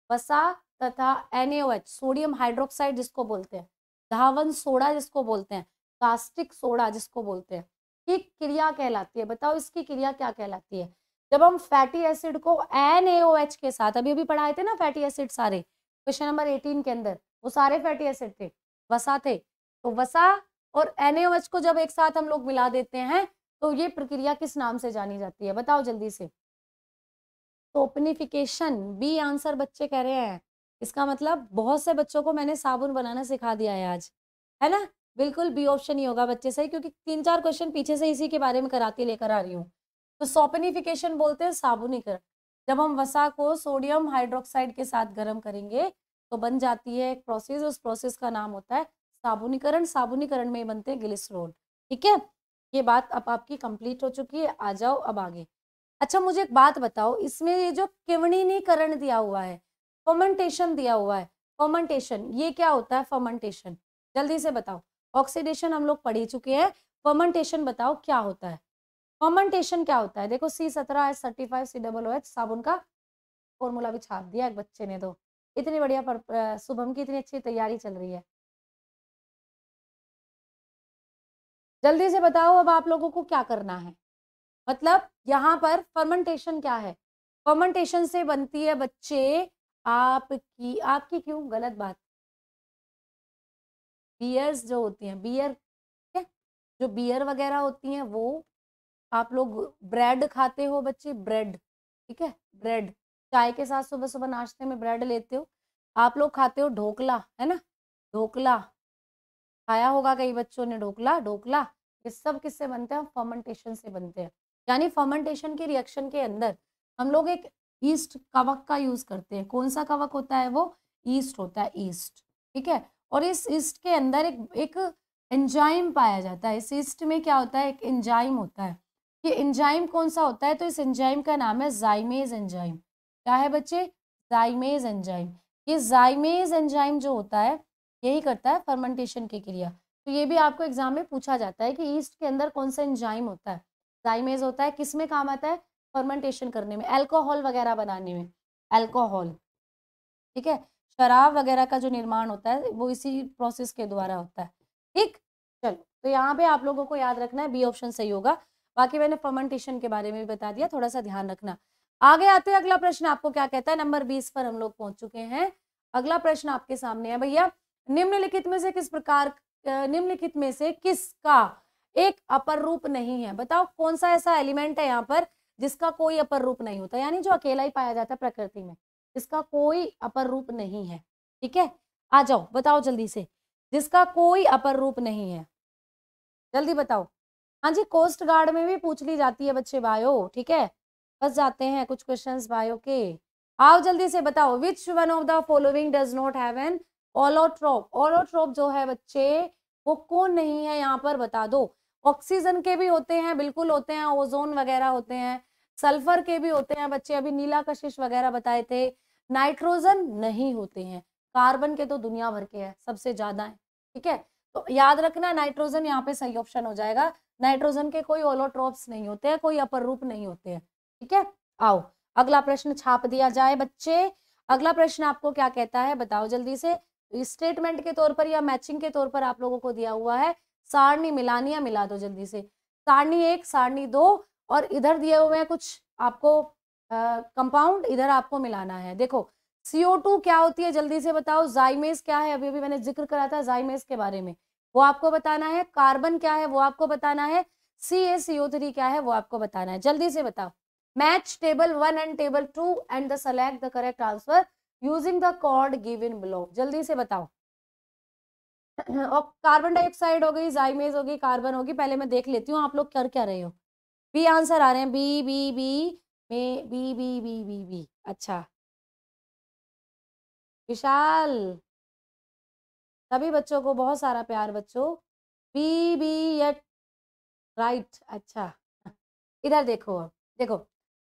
वसा तथा एन एच सोडियम हाइड्रोक्साइड जिसको बोलते हैं। धावन सोडा जिसको बोलते हैं। कास्टिक सोडा जिसको बोलते हैं। की क्रिया कहलाती है? बताओ इसकी क्रिया क्या कहलाती है? जब हम फैटी एसिड को एन के साथ अभी अभी पढ़ाए थे ना फैटी एसिड सारे क्वेश्चन नंबर एटीन के अंदर, वो सारे फैटी एसिड थे, वसा थे। तो वसा और एन को जब एक साथ हम लोग मिला देते हैं तो ये प्रक्रिया किस नाम से जानी जाती है? बताओ जल्दी से। सोपनिफिकेशन बी आंसर बच्चे कह रहे हैं। इसका मतलब बहुत से बच्चों को मैंने साबुन बनाना सिखा दिया है आज। है ना? बिल्कुल बी ऑप्शन ही होगा बच्चे सही क्योंकि तीन चार क्वेश्चन पीछे से इसी के बारे में कराती लेकर आ रही हूँ। तो सोपनिफिकेशन बोलते हैं साबुनीकरण जब हम वसा को सोडियम हाइड्रोक्साइड के साथ गर्म करेंगे तो बन जाती है एक प्रोसेस उस प्रोसेस का नाम होता है साबुनीकरण। साबुनीकरण में बनते हैं ग्लिसरोल ठीक है? ये बात अब आपकी कंप्लीट हो चुकी है। आ जाओ अब आगे। अच्छा मुझे एक बात बताओ। इसमें ये जो किवणीकरण दिया हुआ है फर्मेंटेशन दिया हुआ है फर्मेंटेशन ये क्या होता है फर्मेंटेशन जल्दी से बताओ। ऑक्सीडेशन हम लोग पढ़ ही चुके हैं। फर्मेंटेशन बताओ क्या होता है? फर्मेंटेशन क्या होता है? देखो सी सत्रह H thirty five C double O H साबुन का फॉर्मूला भी छाप दिया एक बच्चे ने तो। इतनी बढ़िया शुभम की इतनी अच्छी तैयारी चल रही है। जल्दी से बताओ अब आप लोगों को क्या करना है? मतलब यहाँ पर फर्मेंटेशन क्या है? फर्मेंटेशन से बनती है बच्चे, आपकी आपकी क्यों? गलत बात। बियर्स जो होती हैं बियर जो बियर वगैरह होती हैं, वो आप लोग ब्रेड खाते हो बच्चे? ब्रेड ठीक है? ब्रेड चाय के साथ सुबह सुबह नाश्ते में ब्रेड लेते हो। आप लोग खाते हो ढोकला, है ना? ढोकला, खाया होगा कई बच्चों ने ढोकला ढोकला, ये सब किससे बनते हैं? फर्मेंटेशन से बनते हैं। यानी फर्मेंटेशन के रिएक्शन के अंदर हम लोग एक ईस्ट कवक का यूज़ करते हैं। कौन सा कवक होता है वो? ईस्ट होता है ईस्ट ठीक है? और इस ईस्ट के अंदर एक एक एंजाइम पाया जाता है। इस ईस्ट में क्या होता है? एक एंजाइम होता है। ये एंजाइम कौन सा होता है? तो इस एंजाइम का नाम है जाइमेज एंजाइम क्या है बच्चे? जाइमेज एंजाइम ये जाइमेज एंजाइम जो होता है, यही करता है फर्मेंटेशन की क्रिया। तो ये भी आपको एग्ज़ाम में पूछा जाता है कि ईस्ट के अंदर कौन सा एंजाइम होता है। जाइमेज होता है, किसमें काम आता है? फर्मेंटेशन करने में अल्कोहल वगैरह बनाने में। अल्कोहल ठीक है? शराब वगैरह का जो निर्माण होता है, वो इसी प्रोसेस के द्वारा होता है। ठीक? चलो तो यहाँ पे आप लोगों को याद रखना है बी ऑप्शन सही होगा। बाकी मैंने फर्मेंटेशन के बारे में भी बता दिया, थोड़ा सा ध्यान रखना। आगे आते हैं, अगला प्रश्न आपको क्या कहता है? नंबर बीस पर हम लोग पहुँच चुके हैं। अगला प्रश्न आपके सामने है, भैया। निम्नलिखित में से किस प्रकार निम्नलिखित में से किसका एक अपर रूप नहीं है? बताओ, कौन सा ऐसा एलिमेंट है यहाँ पर जिसका कोई अपर रूप नहीं होता? यानी जो अकेला ही पाया जाता है प्रकृति में, जिसका कोई अपर रूप नहीं है। ठीक है? आ जाओ, बताओ जल्दी से, जिसका कोई अपर रूप नहीं है। जल्दी बताओ। हाँ जी कोस्ट गार्ड में भी पूछ ली जाती है बच्चे बायो ठीक है? बस जाते हैं कुछ क्वेश्चन बायो के। आओ जल्दी से बताओ which one of the following does not an allotrope allotrope जो है बच्चे, वो कौन नहीं है यहाँ पर बता दो। ऑक्सीजन के भी होते हैं, बिल्कुल होते हैं ओजोन वगैरह होते हैं। सल्फ़र के भी होते हैं बच्चे, अभी नीला कशिश वगैरह बताए थे। नाइट्रोजन नहीं होते हैं। कार्बन के तो दुनिया भर के हैं, सबसे ज़्यादा है, ठीक है? तो याद रखना नाइट्रोजन यहाँ पे सही ऑप्शन हो जाएगा। नाइट्रोजन के कोई ओलोट्रोप्स नहीं होते हैं, कोई अपर रूप नहीं होते हैं, ठीक है? आओ, अगला प्रश्न छाप दिया जाए बच्चे। अगला प्रश्न आपको क्या कहता है, बताओ जल्दी से। स्टेटमेंट के तौर पर या मैचिंग के तौर पर आप लोगों को दिया हुआ है, सारणी मिलानी या मिला दो जल्दी से। सारणी एक, सारणी दो, और इधर दिए हुए हैं कुछ आपको कंपाउंड इधर आपको मिलाना है। देखो CO2 क्या होती है जल्दी से बताओ जाइमेज क्या है? अभी अभी मैंने ज़िक्र करा था जाइमेज के बारे में। वो आपको बताना है, कार्बन क्या है वो आपको बताना है सी ए सीओ थ्री क्या है वो आपको बताना है। जल्दी से बताओ। Match table one and table two and the select the correct answer using the code given below जल्दी से बताओ। और कार्बन डाइऑक्साइड हो गई जाइमेज होगी कार्बन होगी, पहले मैं देख लेती हूँ आप लोग कर क्या रहे हो। बी आंसर आ रहे हैं बी बी बी में B B B B B अच्छा। विशाल! सभी बच्चों को, बहुत सारा प्यार बच्चों। बी बी एट राइट अच्छा। इधर देखो देखो,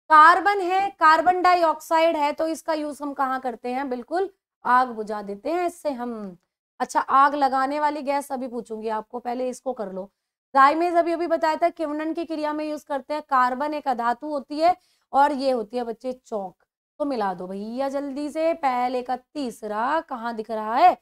कार्बन है, कार्बन डाइऑक्साइड है तो इसका यूज़ हम कहाँ करते हैं? बिल्कुल, आग बुझा देते हैं इससे हम। अच्छा आग लगाने वाली गैस अभी पूछूँगी आपको, पहले इसको कर लो। जाइमेज अभी अभी बताया था किमनन की क्रिया में यूज़ करते हैं, कार्बन एक अधातु होती है और ये होती है बच्चे चौक। तो मिला दो भैया जल्दी से, पहले का तीसरा, कहाँ दिख रहा है?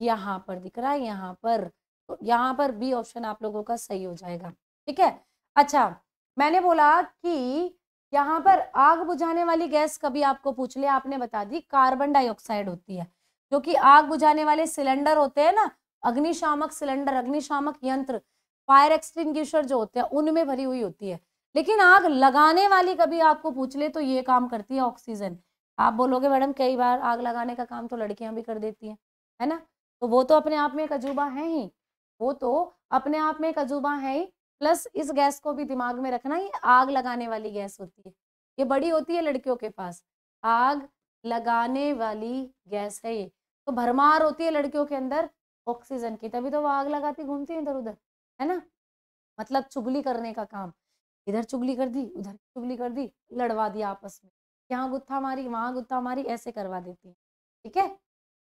यहाँ पर दिख रहा है, यहाँ पर। तो यहाँ पर बी ऑप्शन आप लोगों का सही हो जाएगा, ठीक है? अच्छा मैंने बोला कि यहाँ पर आग बुझाने वाली गैस कभी आपको पूछ लिया? आपने बता दी, कार्बन डाइऑक्साइड होती है, जो कि आग बुझाने वाले सिलेंडर होते हैं ना, अग्निशामक सिलेंडर, अग्निशामक यंत्र फायर एक्सटिंग्विशर जो होते हैं, उनमें भरी हुई होती है। लेकिन आग लगाने वाली कभी आपको पूछ ले तो ये काम करती है ऑक्सीजन। आप बोलोगे, मैडम, कई बार आग लगाने का काम तो लड़कियाँ भी कर देती हैं। है ना? तो वो तो अपने आप में एक अजूबा है ही। वो तो अपने आप में एक अजूबा है ही। प्लस इस गैस को भी दिमाग में रखना, ये आग लगाने वाली गैस होती है। ये बड़ी होती है लड़कियों के पास। आग लगाने वाली गैस है ये। तो भरमार होती है लड़कियों के अंदर ऑक्सीजन की, तभी तो वो आग लगाती, घूमती है इधर उधर, है ना? मतलब चुगली करने का काम। इधर चुगली कर दी, उधर चुगली कर दी, लड़वा दिया आपस में। यहाँ गुत्था मारी, वहाँ गुत्था मारी, ऐसे करवा देती है। ठीक है?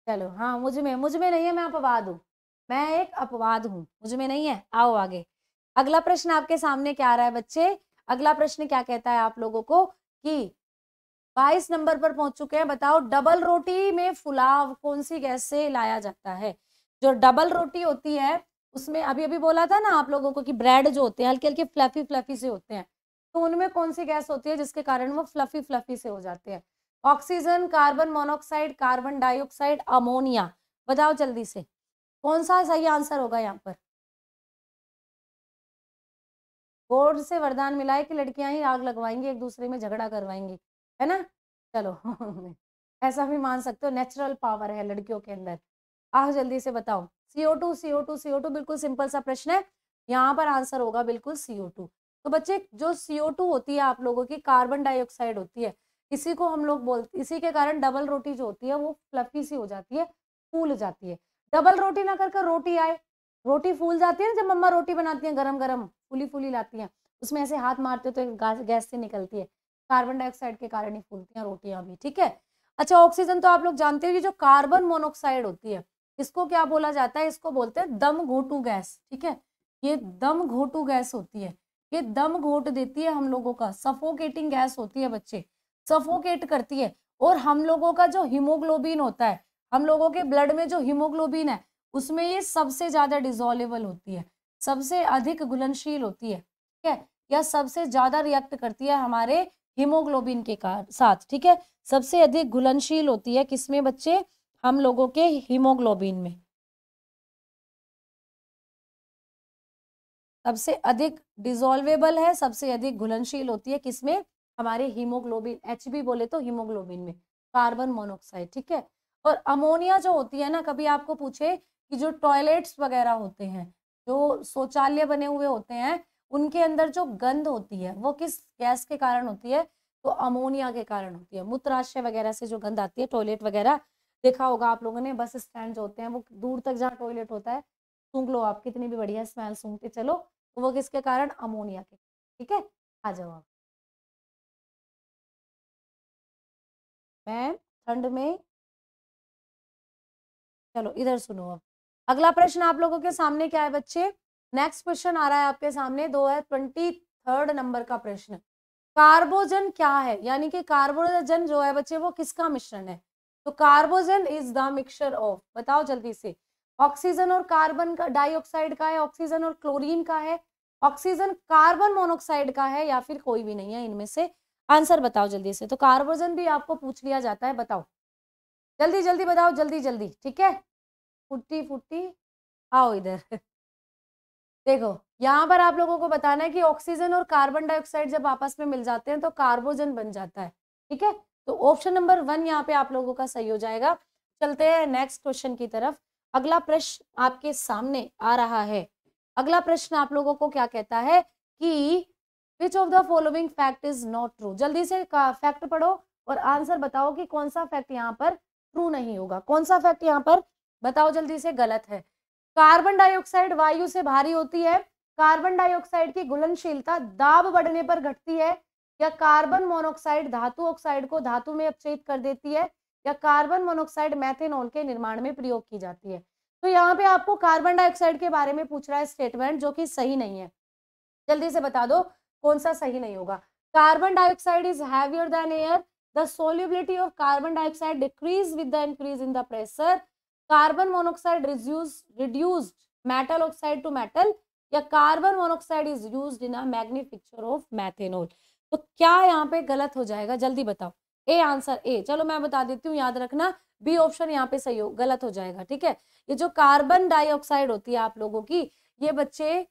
चलो हाँ मुझमें मुझमें नहीं है, मैं अपवाद हूँ। मैं एक अपवाद हूँ, मुझमें नहीं है, आओ आगे। अगला प्रश्न आपके सामने क्या आ रहा है बच्चे? अगला प्रश्न क्या कहता है आप लोगों को कि 22 नंबर पर पहुँच चुके हैं, बताओ डबल रोटी में फुलाव कौन सी गैस से लाया जाता है? जो डबल रोटी होती है, उसमें अभी अभी बोला था ना आप लोगों को कि ब्रेड जो होते हैं, हल्के हल्के, फ्लफी फ्लफी से होते हैं तो उनमें कौन सी गैस होती है जिसके कारण वो फ्लफी फ्लफी से हो जाते हैं? Oxygen, carbon monoxide, carbon dioxide, ammonia. बताओ जल्दी से। कौन सा सही आंसर होगा यहाँ पर? बोर्ड से वरदान मिला है कि लड़कियाँ ही आग लगवाएँगी, एक दूसरे में झगड़ा करवाएँगी, है ना? चलो, ऐसा भी मान सकते हो नेचुरल पावर है लड़कियों के अंदर। आओ जल्दी से बताओ। CO two CO two CO two बिल्कुल सिंपल सा प्रश्न है। यहाँ पर आंसर होगा बिल्कुल सीओ टू तो बच्चे, जो सीओ टू होती है आप लोगों की, कार्बन डाइऑक्साइड होती है इसी को हम लोग बोलते इसी के कारण डबल रोटी जो होती है वो फ्लफी सी हो जाती है, फूल जाती है। डबल रोटी ना कर रोटी आए, रोटी फूल जाती है ना जब मम्मा रोटी बनाती हैं गरम गरम फूली फूली लाती हैं, उसमें ऐसे हाथ मारते हो तो गैस से निकलती है। कार्बन डाइऑक्साइड के कारण ही फूलती हैं रोटियाँ भी, ठीक है? अच्छा ऑक्सीजन तो आप लोग जानते हो ये जो कार्बन मोनोक्साइड होती है, इसको क्या बोला जाता है? इसको बोलते हैं दम घोटू गैस, ठीक है? ये दम घोटू गैस होती है, ये दम घोट देती है हम लोगों का सफोकेटिंग गैस होती है बच्चे। सफोकेट करती है। और हम लोगों का जो हीमोग्लोबिन होता है, हम लोगों के ब्लड में जो हीमोग्लोबिन है, उसमें ये सबसे ज़्यादा डिजोल्वेबल होती है, सबसे अधिक घुलनशील होती है, ठीक है? या सबसे ज़्यादा रिएक्ट करती है हमारे हीमोग्लोबिन के साथ, ठीक है? सबसे अधिक घुलनशील होती है किसमें बच्चे? हम लोगों के हीमोग्लोबिन में। सबसे अधिक डिजोल्वेबल है, सबसे अधिक घुलनशील होती है किसमें? हमारे हीमोग्लोबिन एच बोले तो हीमोग्लोबिन में, कार्बन मोनोक्साइड, ठीक है? और अमोनिया जो होती है ना, कभी आपको पूछे कि जो टॉयलेट्स वगैरह होते हैं, जो शौचालय बने हुए होते हैं, उनके अंदर जो गंध होती है, वो किस गैस के कारण होती है? तो अमोनिया के कारण होती है। मूत्राशय वगैरह से जो गंध आती है, टॉयलेट वगैरह, देखा होगा आप लोगों ने, बस स्टैंड जो होते हैं, वो दूर तक जहाँ टॉयलेट होता है, सूंघ लो आप, कितनी भी बढ़िया स्मेल सूंघते चलो, वो किसके कारण? अमोनिया के, ठीक है? आ जाओ आप। मैं ठंड में चलो, इधर सुनो अब। अगला प्रश्न आप लोगों के सामने क्या है बच्चे? नेक्स्ट क्वेश्चन आ रहा है आपके सामने, दो है ट्वेंटी थर्ड नंबर का प्रश्न। कार्बोजन क्या है? यानी कि कार्बोजन जो है बच्चे, वो किसका मिश्रण है? तो carbogen is the mixture of बताओ जल्दी से। ऑक्सीजन और कार्बन का, डाइऑक्साइड का है, ऑक्सीजन और क्लोरीन का है। ऑक्सीजन कार्बन मोनोक्साइड का है, या फिर कोई भी नहीं है इनमें से। आंसर बताओ जल्दी से। तो कार्बोजन भी आपको पूछ लिया जाता है, बताओ। जल्दी जल्दी बताओ, जल्दी जल्दी, ठीक है? फुट्टी फुट्टी आओ इधर। देखो, यहाँ पर आप लोगों को बताना है कि ऑक्सीजन और कार्बन डाइऑक्साइड जब आपस में मिल जाते हैं तो कार्बोजन बन जाता है, ठीक है? तो ऑप्शन नंबर वन यहाँ पे आप लोगों का सही हो जाएगा। चलते हैं नेक्स्ट क्वेश्चन की तरफ़। अगला प्रश्न आपके सामने आ रहा है। अगला प्रश्न आप लोगों को क्या कहता है कि which of the following fact is not true जल्दी से फैक्ट पढ़ो और आंसर बताओ कि कौन सा फैक्ट यहाँ पर ट्रू नहीं होगा। कौन सा फैक्ट यहाँ पर, बताओ जल्दी से, गलत है। कार्बन डाइऑक्साइड वायु से भारी होती है। कार्बन डाइऑक्साइड की घुलनशीलता दाब बढ़ने पर घटती है या कार्बन मोनोक्साइड धातु ऑक्साइड को धातु में अपचयित कर देती है या कार्बन मोनोक्साइड मैथेनॉल के निर्माण में प्रयोग की जाती है। तो यहाँ पे आपको कार्बन डाइऑक्साइड के बारे में पूछ रहा है स्टेटमेंट जो कि सही नहीं है। जल्दी से बता दो। कौन सा सही नहीं होगा? Carbon dioxide is heavier than air the solubility of carbon dioxide decrease with the increase in the pressure carbon monoxide reduced metal oxide to metal या carbon monoxide is use in a manufacture of methanol तो क्या यहाँ पे गलत हो जाएगा? जल्दी बताओ। ए आंसर ए चलो मैं बता देती हूँ, याद रखना। बी ऑप्शन यहाँ पे सही हो, गलत हो जाएगा, ठीक है? ये जो कार्बन डाइऑक्साइड होती है आप लोगों की, ये बच्चे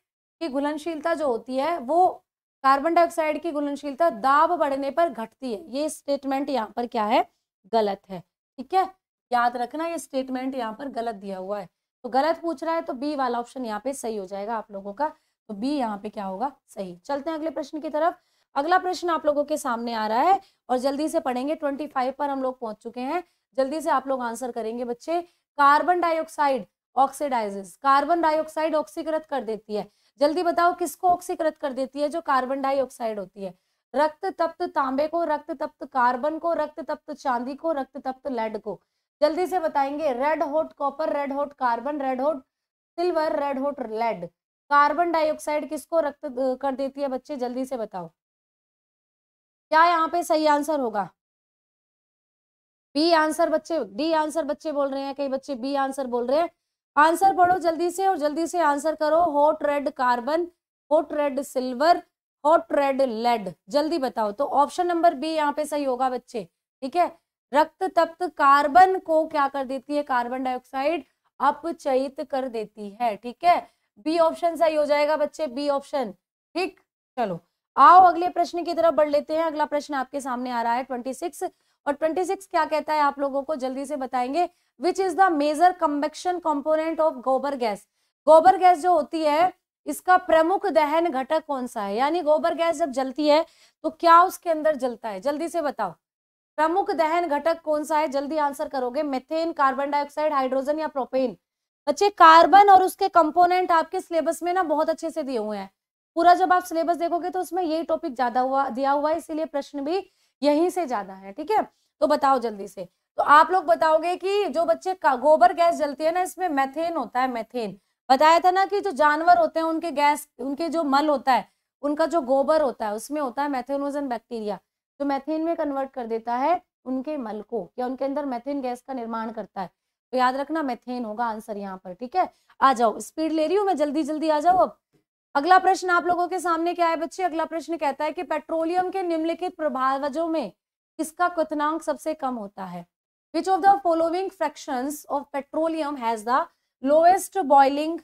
की घुलनशीलता जो होती है, वो कार्बन डाइऑक्साइड की घुलनशीलता दाब बढ़ने पर घटती है। ये स्टेटमेंट यहाँ पर क्या है? गलत है। ठीक है? याद रखना ये स्टेटमेंट यहाँ पर गलत दिया हुआ है। तो गलत पूछ रहा है तो बी वाला ऑप्शन यहाँ पे सही हो जाएगा आप लोगों का। तो बी यहाँ पे क्या होगा? सही। चलते हैं अगले प्रश्न की तरफ़। अगला प्रश्न आप लोगों के सामने आ रहा है और जल्दी से पढ़ेंगे। ट्वेंटी फाइव पर हम लोग पहुँच चुके हैं। जल्दी से आप लोग आंसर करेंगे बच्चे। Carbon dioxide oxidises carbon dioxide ऑक्सीकृत कर देती है। जल्दी बताओ किसको ऑक्सीकृत कर देती है, जो कार्बन डाइऑक्साइड होती है? रक्त तप्त तांबे को, रक्त तप्त कार्बन को, रक्त तप्त चांदी को, रक्त तप्त लेड को। जल्दी से बताएँगे red hot copper red hot carbon red hot silver red hot lead carbon dioxide किसको रक्त कर देती है बच्चे? जल्दी से बताओ। क्या यहाँ पे सही आंसर होगा? बी आंसर बच्चे डी आंसर बच्चे बोल रहे हैं, कई बच्चे बी आंसर बोल रहे हैं। आंसर पढ़ो जल्दी से और जल्दी से आंसर करो। Hot red carbon hot red silver hot red lead जल्दी बताओ। तो ऑप्शन नंबर बी यहाँ पे सही होगा बच्चे। ठीक है? रक्त तप्त कार्बन को क्या कर देती है? कार्बन डाइऑक्साइड अपचयित कर देती है। ठीक है? बी ऑप्शन सही हो जाएगा बच्चे। बी ऑप्शन ठीक? चलो। आओ अगले प्रश्न की तरफ़ बढ़ लेते हैं। अगला प्रश्न आपके सामने आ रहा है। ट्वेंटी सिक्स और ट्वेंटी सिक्स क्या कहता है आप लोगों को? जल्दी से बताएँगे। Which is the major combustion component of gobar gas? Gobar gas जो होती है, इसका प्रमुख दहन घटक कौन सा है? यानी गोबर गैस जब जलती है तो क्या उसके अंदर जलता है? जल्दी से बताओ। प्रमुख दहन घटक कौन सा है? जल्दी आंसर करोगे। मेथेन कार्बन डाइऑक्साइड हाइड्रोजन या प्रोपेन बच्चे कार्बन और उसके कंपोनेंट आपके सिलेबस में ना बहुत अच्छे से दिए हुए हैं। पूरा जब आप सिलेबस देखोगे तो उसमें यही टॉपिक ज़्यादा हुआ, दिया हुआ है। इसीलिए प्रश्न भी यहीं से ज़्यादा है, ठीक है? तो बताओ जल्दी से। तो आप लोग बताओगे कि जो बच्चे गोबर गैस जलती है ना, इसमें मैथेन होता है मैथेन बताया था ना कि जो जानवर होते हैं, उनके गैस, उनके जो मल होता है, उनका जो गोबर होता है, उसमें होता है मैथेनोजन बैक्टीरिया जो मैथेन में कन्वर्ट कर देता है उनके मल को, या उनके अंदर मैथेन गैस का निर्माण करता है। तो याद रखना मैथेन होगा आंसर यहाँ पर, ठीक है? आ जाओ स्पीड ले रही हूँ मैं जल्दी जल्दी आ जाओ अब। अगला प्रश्न आप लोगों के सामने क्या है बच्चे? अगला प्रश्न कहता है कि पेट्रोलियम के निम्नलिखित प्रभावजों में किसका क्वथनांक सबसे कम होता है? Which of the following fractions of petroleum has the lowest boiling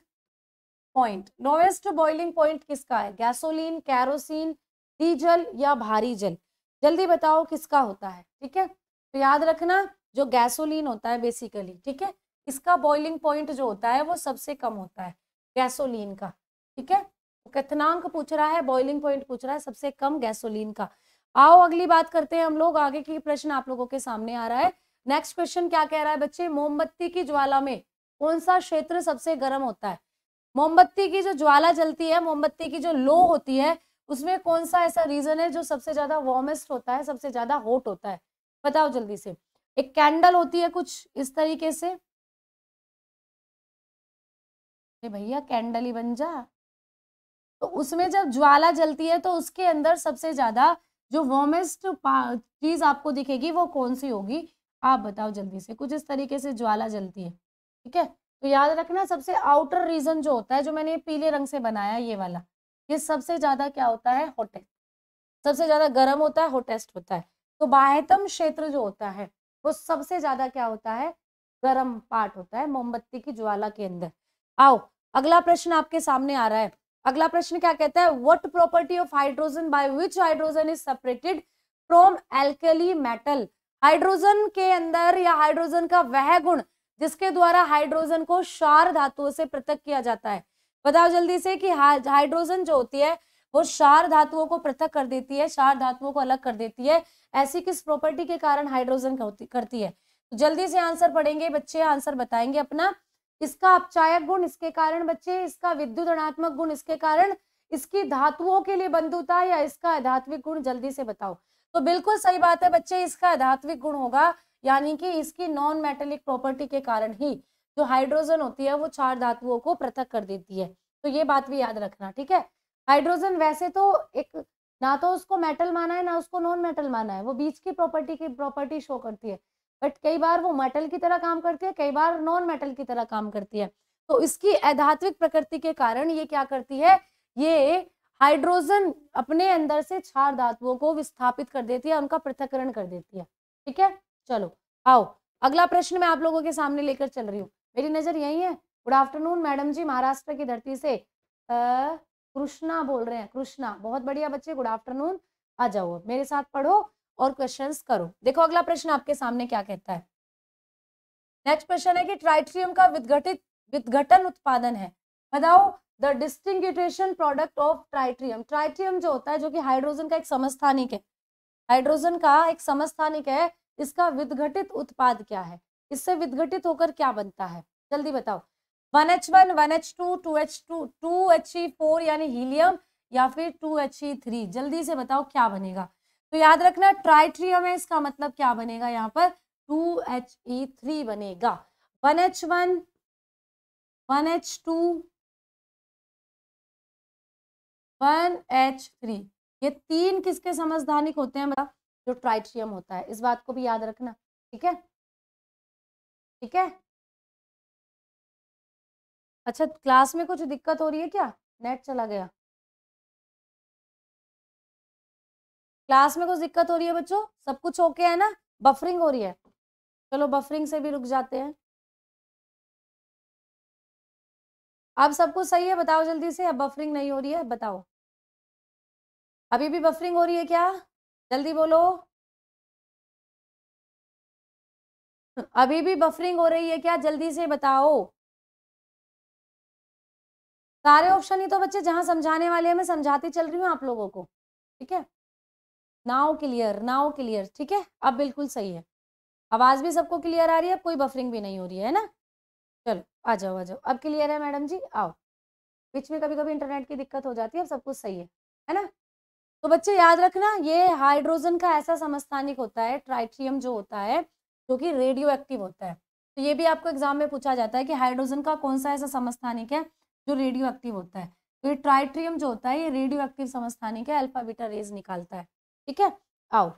point lowest boiling point किसका है? गैसोलीन कैरोसिन डीजल या भारी जल? जल्दी बताओ किसका होता है, ठीक है? तो याद रखना, जो गैसोलीन होता है बेसिकली ठीक है? इसका बॉइलिंग पॉइंट जो होता है वो सबसे कम होता है गैसोलीन का, ठीक है? कथनांक पूछ रहा है बॉइलिंग पॉइंट पूछ रहा है, सबसे कम गैसोलीन का। आओ, अगली बात करते हैं हम लोग, आगे की प्रश्न आप लोगों के सामने आ रहा है। नेक्स्ट क्वेश्चन क्या कह रहा है बच्चे? मोमबत्ती की ज्वाला में कौन सा क्षेत्र सबसे गर्म होता है? मोमबत्ती की जो ज्वाला जलती है, मोमबत्ती की जो लो होती है, उसमें कौन सा ऐसा रीजन है जो सबसे ज़्यादा वार्मेस्ट होता है, सबसे ज़्यादा हॉट होता है? बताओ जल्दी से। एक कैंडल होती है कुछ इस तरीके से। भैया कैंडल ही बन जा। तो उसमें जब ज्वाला जलती है तो उसके अंदर सबसे ज़्यादा जो वार्मेस्ट चीज़ आपको दिखेगी, वो कौन सी होगी? आप बताओ जल्दी से, कुछ इस तरीके से ज्वाला जलती है, ठीक है? तो याद रखना सबसे आउटर रीजन जो होता है, जो मैंने पीले रंग से बनाया ये वाला, ये सबसे ज़्यादा क्या होता है? होटेस्ट सबसे ज़्यादा गर्म होता है होटेस्ट होता है तो बाह्यतम क्षेत्र जो होता है, वो सबसे ज़्यादा क्या होता है? गर्म पार्ट होता है, मोमबत्ती की ज्वाला के अंदर। आओ, अगला प्रश्न आपके सामने आ रहा है अगला प्रश्न क्या कहता है? What property of hydrogen by which hydrogen is separated from alkali metal hydrogen के अंदर या हाइड्रोजन का वह गुण जिसके द्वारा हाइड्रोजन को क्षार धातुओं से पृथक किया जाता है। बताओ जल्दी से कि हाइड्रोजन जो होती है, वो क्षार धातुओं को पृथक कर देती है, क्षार धातुओं को अलग कर देती है। ऐसी किस प्रॉपर्टी के कारण हाइड्रोजन करती है? तो जल्दी से आंसर पढ़ेंगे, बच्चे आंसर बताएँगे अपना। इसका अपचायक गुण इसके कारण बच्चे, इसका विद्युत ऋणात्मक गुण इसके कारण, इसकी धातुओं के लिए बंधुता या इसका अधात्विक गुण जल्दी से बताओ। तो बिल्कुल सही बात है बच्चे, इसका अधात्विक गुण होगा, यानी कि इसकी नॉन मेटेलिक प्रॉपर्टी के कारण ही जो हाइड्रोजन होती है, वो चार धातुओं को पृथक कर देती है। तो ये बात भी याद रखना, ठीक है? हाइड्रोजन वैसे तो एक, ना तो उसको मेटल माना है, ना उसको नॉन मेटल माना है, वो बीच की प्रॉपर्टी की प्रॉपर्टी शो करती है। बट कई बार वो मेटल की तरह काम करती है, कई बार नॉन मेटल की तरह काम करती है। तो इसकी अधात्विक प्रकृति के कारण ये क्या करती है, ये हाइड्रोजन अपने अंदर से क्षार धातुओं को विस्थापित कर देती है, उनका पृथककरण कर देती है। ठीक है? चलो, आओ, अगला प्रश्न मैं आप लोगों के सामने लेकर चल रही हूँ। मेरी नज़र यही है। Good afternoon madam ji, Maharashtra की धरती से कृष्णा बोल रहे हैं, कृष्णा। बहुत बढ़िया बच्चे गुड आफ्टरनून आ जाओ, मेरे साथ पढ़ो। और क्वेश्चंस करो। देखो अगला प्रश्न आपके सामने क्या कहता है। नेक्स्ट क्वेश्चन है कि ट्राइट्रियम का विघटित, विघटन उत्पादन है। बताओ the disintegration product of tritium tritium जो होता है, जो कि हाइड्रोजन का एक समस्थानिक है। हाइड्रोजन का एक समस्थानिक है, इसका विघटित उत्पाद क्या है? इससे विघटित होकर क्या बनता है? जल्दी बताओ। One H one one H two two H two two H E four यानी हीलियम या फिर टू एच ई थ्री? जल्दी से बताओ क्या बनेगा। तो याद रखना ट्राइट्रियम है इसका मतलब क्या बनेगा? यहाँ पर टू एच ई थ्री बनेगा। One H one one H two, one H three. ये तीन किसके समझदानिक होते हैं बता? जो ट्राइट्रियम होता है। इस बात को भी याद रखना, ठीक है? ठीक है? अच्छा क्लास में कुछ दिक्कत हो रही है क्या? नेट चला गया। क्लास में कुछ दिक्कत हो रही है बच्चों? सब कुछ ओके है ना? बफरिंग हो रही है। चलो बफरिंग से भी रुक जाते हैं। अब सब कुछ सही है? बताओ जल्दी से। अब बफरिंग नहीं हो रही है? बताओ। अभी भी बफरिंग हो रही है क्या? जल्दी बोलो। अभी भी बफरिंग हो रही है क्या? जल्दी से बताओ। सारे ऑप्शन ही तो बच्चे जहाँ समझाने वाले हैं, मैं समझाती चल रही हूँ आप लोगों को। ठीक है? नाउ क्लियर नाउ क्लियर, ठीक है? अब बिल्कुल सही है। आवाज़ भी सबको क्लियर आ रही है कोई बफरिंग भी नहीं हो रही है ना? चलो, आ जाओ आ जाओ। अब क्लियर है मैडम जी? आओ। बीच में कभी कभी इंटरनेट की दिक्कत हो जाती है, अब सब कुछ सही है है ना? तो बच्चे याद रखना, ये हाइड्रोजन का ऐसा समस्थानिक होता है, ट्राइट्रियम जो होता है, जो कि रेडियो एक्टिव होता है। तो ये भी आपको एग्ज़ाम में पूछा जाता है कि हाइड्रोजन का कौन सा ऐसा समस्थानिक है, जो रेडियो एक्टिव होता है? तो ये ट्राइट्रियम जो होता है, ये रेडियो एक्टिव समस्थानिक है, अल्फ़ा, बीटा, रेज निकालता है। ठीक है? आओ,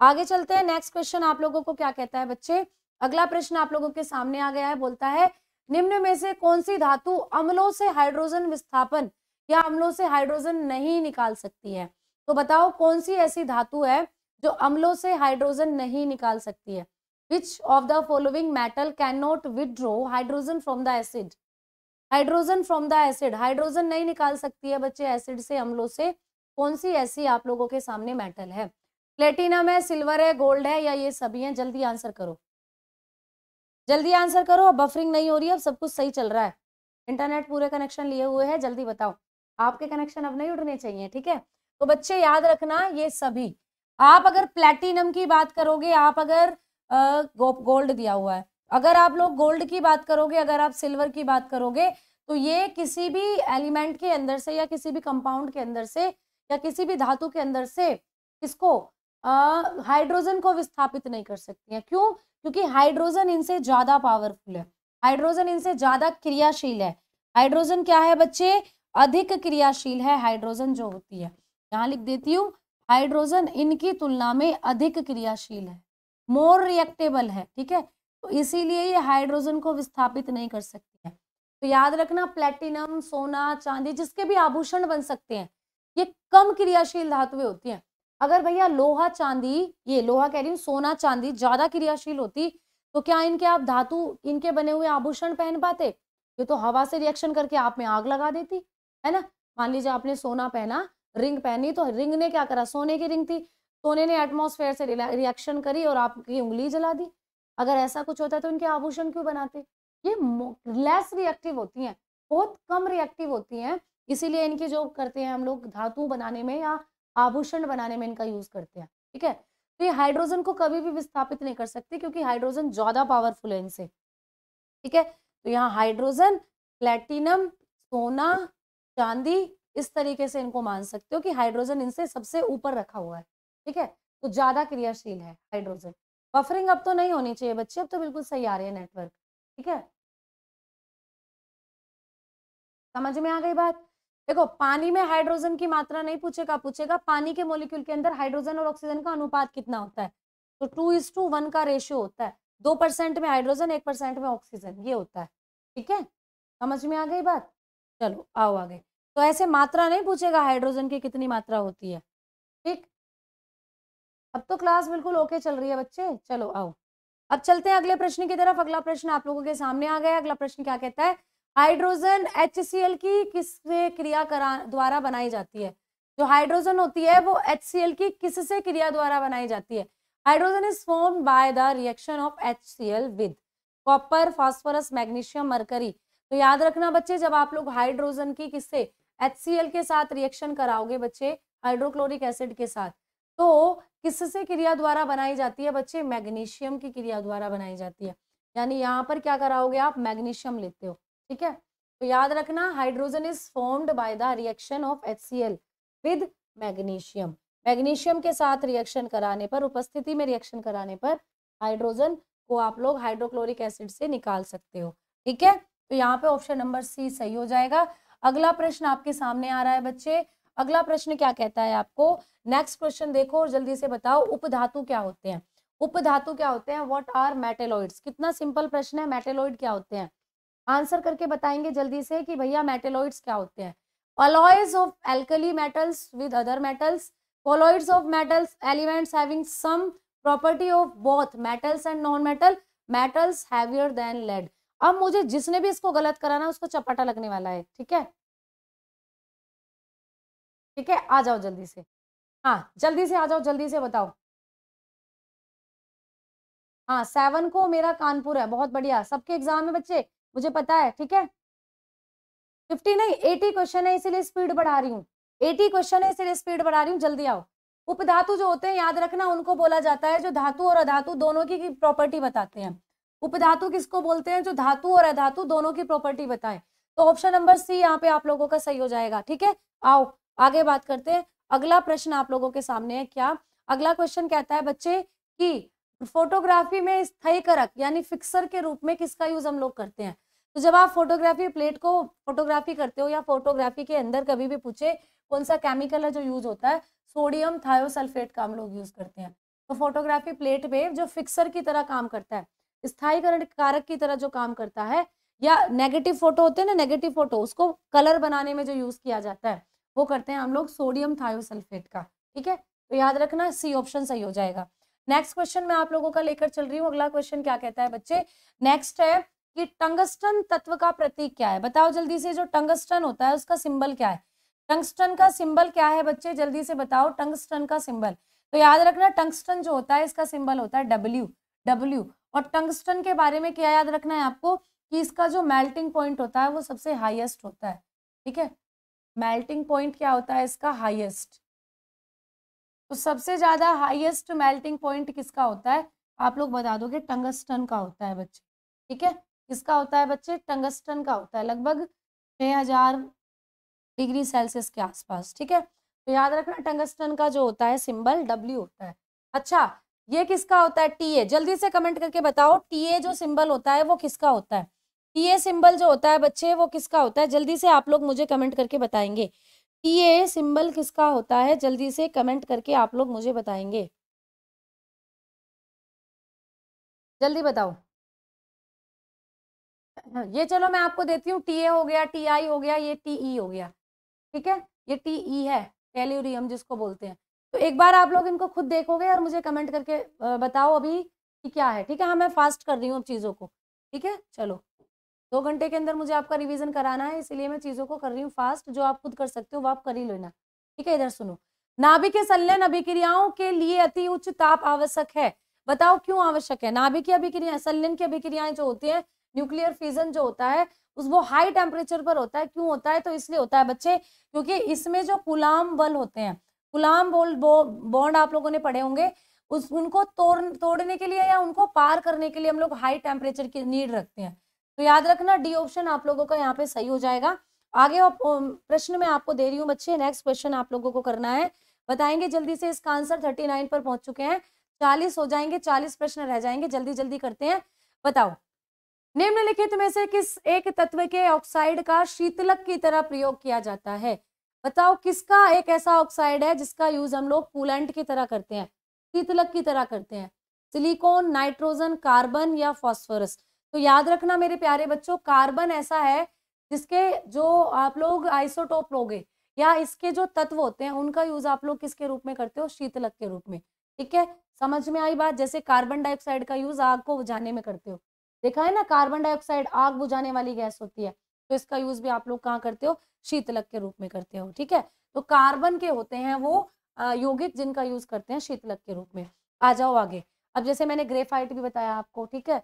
आगे चलते हैं। नेक्स्ट क्वेश्चन आप लोगों को क्या कहता है बच्चे? अगला प्रश्न आप लोगों के सामने आ गया है, बोलता है, निम्न में से कौन सी धातु अम्लों से हाइड्रोजन विस्थापन या अम्लों से हाइड्रोजन नहीं निकाल सकती है? तो बताओ कौन सी ऐसी धातु है जो अम्लों से हाइड्रोजन नहीं निकाल सकती है? Which of the following metal can not withdraw hydrogen from the acid hydrogen from the acid hydrogen नहीं निकाल सकती है बच्चे एसिड से, अम्लों से। कौन सी ऐसी आप लोगों के सामने मेटल है? प्लेटिनम है, सिल्वर है, गोल्ड है या ये सभी हैं? जल्दी आंसर करो। जल्दी आंसर करो, अब बफरिंग नहीं हो रही है अब सब कुछ सही चल रहा है। इंटरनेट पूरे कनेक्शन लिए हुए हैं, जल्दी बताओ। आपके कनेक्शन अब नहीं उड़ने चाहिए, ठीक है? तो बच्चे याद रखना ये सभी। आप अगर प्लेटिनम की बात करोगे, आप अगर गोल्ड दिया हुआ है। अगर आप लोग गोल्ड की बात करोगे, अगर आप सिल्वर की बात करोगे तो ये किसी भी एलिमेंट के अंदर से या किसी भी कंपाउंड के अंदर से या किसी भी धातु के अंदर से किसको हाइड्रोजन को विस्थापित नहीं कर सकती हैं। क्यों? क्योंकि हाइड्रोजन इनसे ज़्यादा पावरफुल है। हाइड्रोजन इनसे ज़्यादा क्रियाशील है। हाइड्रोजन क्या है बच्चे? अधिक क्रियाशील है। हाइड्रोजन जो होती है। यहाँ लिख देती हूँ हाइड्रोजन इनकी तुलना में अधिक क्रियाशील है। मोर रिएक्टेबल है, ठीक है? तो इसीलिए ये हाइड्रोजन को विस्थापित नहीं कर सकती है। तो याद रखना प्लेटिनम सोना, चांदी जिसके भी आभूषण बन सकते हैं ये कम क्रियाशील धातुएँ होती हैं। अगर भैया लोहा चांदी, ये लोहा कह रही हूँ, सोना चांदी ज़्यादा क्रियाशील होती तो क्या इनके आप धातु, इनके बने हुए आभूषण पहन पाते? ये तो हवा से रिएक्शन करके आप में आग लगा देती, है ना? मान लीजिए आपने सोना पहना रिंग पहनी तो रिंग ने क्या करा? सोने की रिंग थी, सोने ने एटमोसफेयर से रिएक्शन करी और आपकी उंगली जला दी। अगर ऐसा कुछ होता है तो इनके आभूषण क्यों बनाते? ये लेस रिएक्टिव होती हैं, बहुत कम रिएक्टिव होती हैं इसीलिए इनकी जो करते हैं हम लोग धातु बनाने में या आभूषण बनाने में इनका यूज़ करते हैं, ठीक है? तो ये हाइड्रोजन को कभी भी विस्थापित नहीं कर सकते क्योंकि हाइड्रोजन ज़्यादा पावरफुल है इनसे, ठीक है? तो यहाँ हाइड्रोजन, प्लेटिनम, सोना, चांदी इस तरीके से इनको मान सकते हो कि हाइड्रोजन इनसे सबसे ऊपर रखा हुआ है, ठीक है? तो ज़्यादा क्रियाशील है हाइड्रोजन। बफरिंग अब तो नहीं होनी चाहिए बच्चे, अब तो बिल्कुल सही आ रहे हैं नेटवर्क, ठीक है? समझ में आ गई बात? देखो, पानी में हाइड्रोजन की मात्रा नहीं पूछेगा पूछेगा पानी के मोलिक्यूल के अंदर हाइड्रोजन और ऑक्सीजन का अनुपात कितना होता है? तो टू इज़ टू वन का रेशियो होता है। दो परसेंट में हाइड्रोजन, एक परसेंट में ऑक्सीजन ये होता है। ठीक है? समझ में आ गई बात? चलो, आओ आगे। तो ऐसे मात्रा नहीं पूछेगा हाइड्रोजन की कितनी मात्रा होती है। ठीक? अब तो क्लास बिल्कुल ओके चल रही है बच्चे। चलो, आओ। अब चलते हैं अगले प्रश्न की तरफ़। अगला प्रश्न आप लोगों के सामने आ गया अगला प्रश्न क्या कहता है? हाइड्रोजन एच की किससे क्रिया करा, द्वारा बनाई जाती है? जो हाइड्रोजन होती है, वो एच की किससे क्रिया द्वारा बनाई जाती है? Hydrogen is form by the reaction of H with copper phosphorus magnesium mercury तो याद रखना बच्चे, जब आप लोग हाइड्रोजन की किससे एच के साथ रिएक्शन कराओगे बच्चे हाइड्रोक्लोरिक एसिड के साथ तो किससे क्रिया द्वारा बनाई जाती है बच्चे? मैग्नीशियम की क्रिया द्वारा बनाई जाती है। यानी यहाँ पर क्या कराओगे आप? मैग्नीशियम लेते हो। ठीक है? तो याद रखना hydrogen is formed by the reaction of H with magnesium magnesium के साथ रिएक्शन कराने पर, उपस्थिति में रिएक्शन कराने पर हाइड्रोजन को आप लोग हाइड्रोक्लोरिक एसिड से निकाल सकते हो। ठीक है? तो यहाँ पे ऑप्शन नंबर सी सही हो जाएगा। अगला प्रश्न आपके सामने आ रहा है बच्चे। अगला प्रश्न क्या कहता है आपको? नेक्स्ट क्वेश्चन देखो और जल्दी से बताओ उपधातु क्या होते हैं? उपधातु क्या होते हैं? व्हाट आर मेटेलॉइड्स कितना सिंपल प्रश्न है मेटेलॉइड क्या होते हैं? आंसर करके बताएँगे जल्दी से कि भैया मेटेलॉइड्स क्या होते हैं। Alloys of alkali metals with other metals colloids of metals elements having some property of both metals and non metal metals heavier than lead अब मुझे जिसने भी इसको गलत कराना उसको चपाटा लगने वाला है, ठीक है? ठीक है? आ जाओ जल्दी से। हाँ जल्दी से आ जाओ, जल्दी से बताओ। हाँ सेवन को मेरा कानपुर है, बहुत बढ़िया। सबके एग्ज़ाम है बच्चे? मुझे पता है ठीक है? फिफ्टी नहीं एटी क्वेश्चन है इसीलिए स्पीड बढ़ा रही हूँ। एटी क्वेश्चन है इसीलिए स्पीड बढ़ा रही हूँ जल्दी आओ। उपधातु जो होते हैं याद रखना उनको बोला जाता है जो धातु और अधातु दोनों की, प्रॉपर्टी बताते हैं। उपधातु किसको बोलते हैं? जो धातु और अधातु दोनों की प्रॉपर्टी बताए। तो ऑप्शन नंबर सी यहाँ पे आप लोगों का सही हो जाएगा ठीक है? आओ आगे बात करते हैं। अगला प्रश्न आप लोगों के सामने है क्या? अगला क्वेश्चन कहता है बच्चे कि फोटोग्राफी में स्थायी करक यानी फिक्सर के रूप में किसका यूज़ हम लोग करते हैं? तो जब आप फोटोग्राफी प्लेट को फोटोग्राफी करते हो या फोटोग्राफी के अंदर कभी भी पूछे कौन सा केमिकल है जो यूज़ होता है सोडियम थायोसल्फेट का हम लोग यूज़ करते हैं। तो फोटोग्राफी प्लेट पे जो फिक्सर की तरह काम करता है, स्थायीकरण कारक की तरह जो काम करता है, या नेगेटिव फ़ोटो होते हैं ना नेगेटिव फ़ोटो उसको कलर बनाने में जो यूज़ किया जाता है, वो करते हैं हम लोग सोडियम थायोसल्फेट का, ठीक है? तो याद रखना सी ऑप्शन सही हो जाएगा। नेक्स्ट क्वेश्चन मैं आप लोगों का लेकर चल रही हूँ। अगला क्वेश्चन क्या कहता है बच्चे? नेक्स्ट है कि टंगस्टन तत्व का प्रतीक क्या है? बताओ जल्दी से, जो टंगस्टन होता है, उसका सिंबल क्या है? टंगस्टन का सिंबल क्या है बच्चे? जल्दी से बताओ, टंगस्टन का सिंबल। तो याद रखना, टंगस्टन जो होता है, इसका सिंबल होता है डब्ल्यू डब्ल्यू और टंगस्टन के बारे में क्या याद रखना है आपको? कि इसका जो मेल्टिंग पॉइंट होता है, वो सबसे हाईएस्ट होता है। ठीक है? मेल्टिंग पॉइंट क्या होता है? इसका हाईएस्ट तो सबसे ज़्यादा हाईएस्ट मेल्टिंग पॉइंट किसका होता है? आप लोग बता दोगे टंगस्टन का होता है बच्चे। ठीक है? किसका होता है बच्चे? टंगस्टन का होता है, लगभग छः हज़ार डिग्री सेल्सियस के आसपास, ठीक है? तो याद रखना टंगस्टन का जो होता है, सिंबल डब्ल्यू होता है। अच्छा ये किसका होता है? टी ए जल्दी से कमेंट करके बताओ टी ए जो सिंबल होता है, वो किसका होता है? टी ए सिंबल जो होता है बच्चे, वो किसका होता है? जल्दी से आप लोग मुझे कमेंट करके बताएँगे। टी ए सिंबल किसका होता है? जल्दी से कमेंट करके आप लोग मुझे बताएँगे। जल्दी बताओ। ये चलो मैं आपको देती हूँ, टी ए हो गया, टी आई हो गया, ये टी ई हो गया, ठीक है? ये टी ई है टेल्यूरियम जिसको बोलते हैं। तो एक बार आप लोग इनको खुद देखोगे और मुझे कमेंट करके बताओ अभी कि क्या है, ठीक है? हाँ मैं फास्ट कर रही हूँ अब चीज़ों को, ठीक है? चलो, दो घंटे के अंदर मुझे आपका रिवीजन कराना है, इसलिए मैं चीज़ों को कर रही हूँ फास्ट, जो आप खुद कर सकते हो, वो आप कर ही लेना, ठीक है? इधर सुनो नाभिक संलयन अभिक्रियाओं के लिए अति उच्च ताप आवश्यक है, बताओ क्यों आवश्यक है? नाभिक अभिक्रिया संलयन की अभिक्रियाएँ जो होती है न्यूक्लियर फिजन जो होता है, उस वो हाई टेम्परेचर पर होता है। क्यों होता है? तो इसलिए होता है बच्चे, क्योंकि इसमें जो गुलाम बल होते हैं गुलाम बोल बॉन्ड आप लोगों ने पढ़े होंगे, उस, उनको तोड़, तोड़ने के लिए या उनको पार करने के लिए हम लोग हाई टेम्परेचर की नीड रखते हैं। तो याद रखना डी ऑप्शन आप लोगों का यहाँ पे सही हो जाएगा। आगे प्रश्न में आपको दे रही हूँ बच्चे नेक्स्ट क्वेश्चन आप लोगों को करना है। बताएँगे जल्दी से, इसका आंसर थर्टी नाइन पर पहुँच चुके हैं। चालीस हो जाएँगे, चालीस प्रश्न रह जाएँगे जल्दी जल्दी करते हैं। बताओ। निम्नलिखित में से किस एक तत्व के ऑक्साइड का शीतलक की तरह प्रयोग किया जाता है? बताओ, किसका एक ऐसा ऑक्साइड है जिसका यूज़ हम लोग कूलेंट की तरह करते हैं, शीतलक की तरह करते हैं? सिलिकॉन नाइट्रोजन कार्बन या फॉस्फोरस तो याद रखना मेरे प्यारे बच्चों कार्बन ऐसा है जिसके जो आप लोग आइसोटोप लोगे या इसके जो तत्व होते हैं, उनका यूज़ आप लोग किसके रूप में करते हो? शीतलक के रूप में। ठीक है? समझ में आई बात? जैसे कार्बन डाइऑक्साइड का यूज़ आग को बुझाने में करते हो। देखा है ना कार्बन डाइऑक्साइड आग बुझाने वाली गैस होती है तो इसका यूज़ भी आप लोग कहाँ करते हो? शीतलक के रूप में करते हो, ठीक है? तो कार्बन के होते हैं वो यौगिक जिनका यूज़ करते हैं शीतलक के रूप में। आ जाओ आगे। अब जैसे मैंने ग्रेफाइट भी बताया आपको, ठीक है?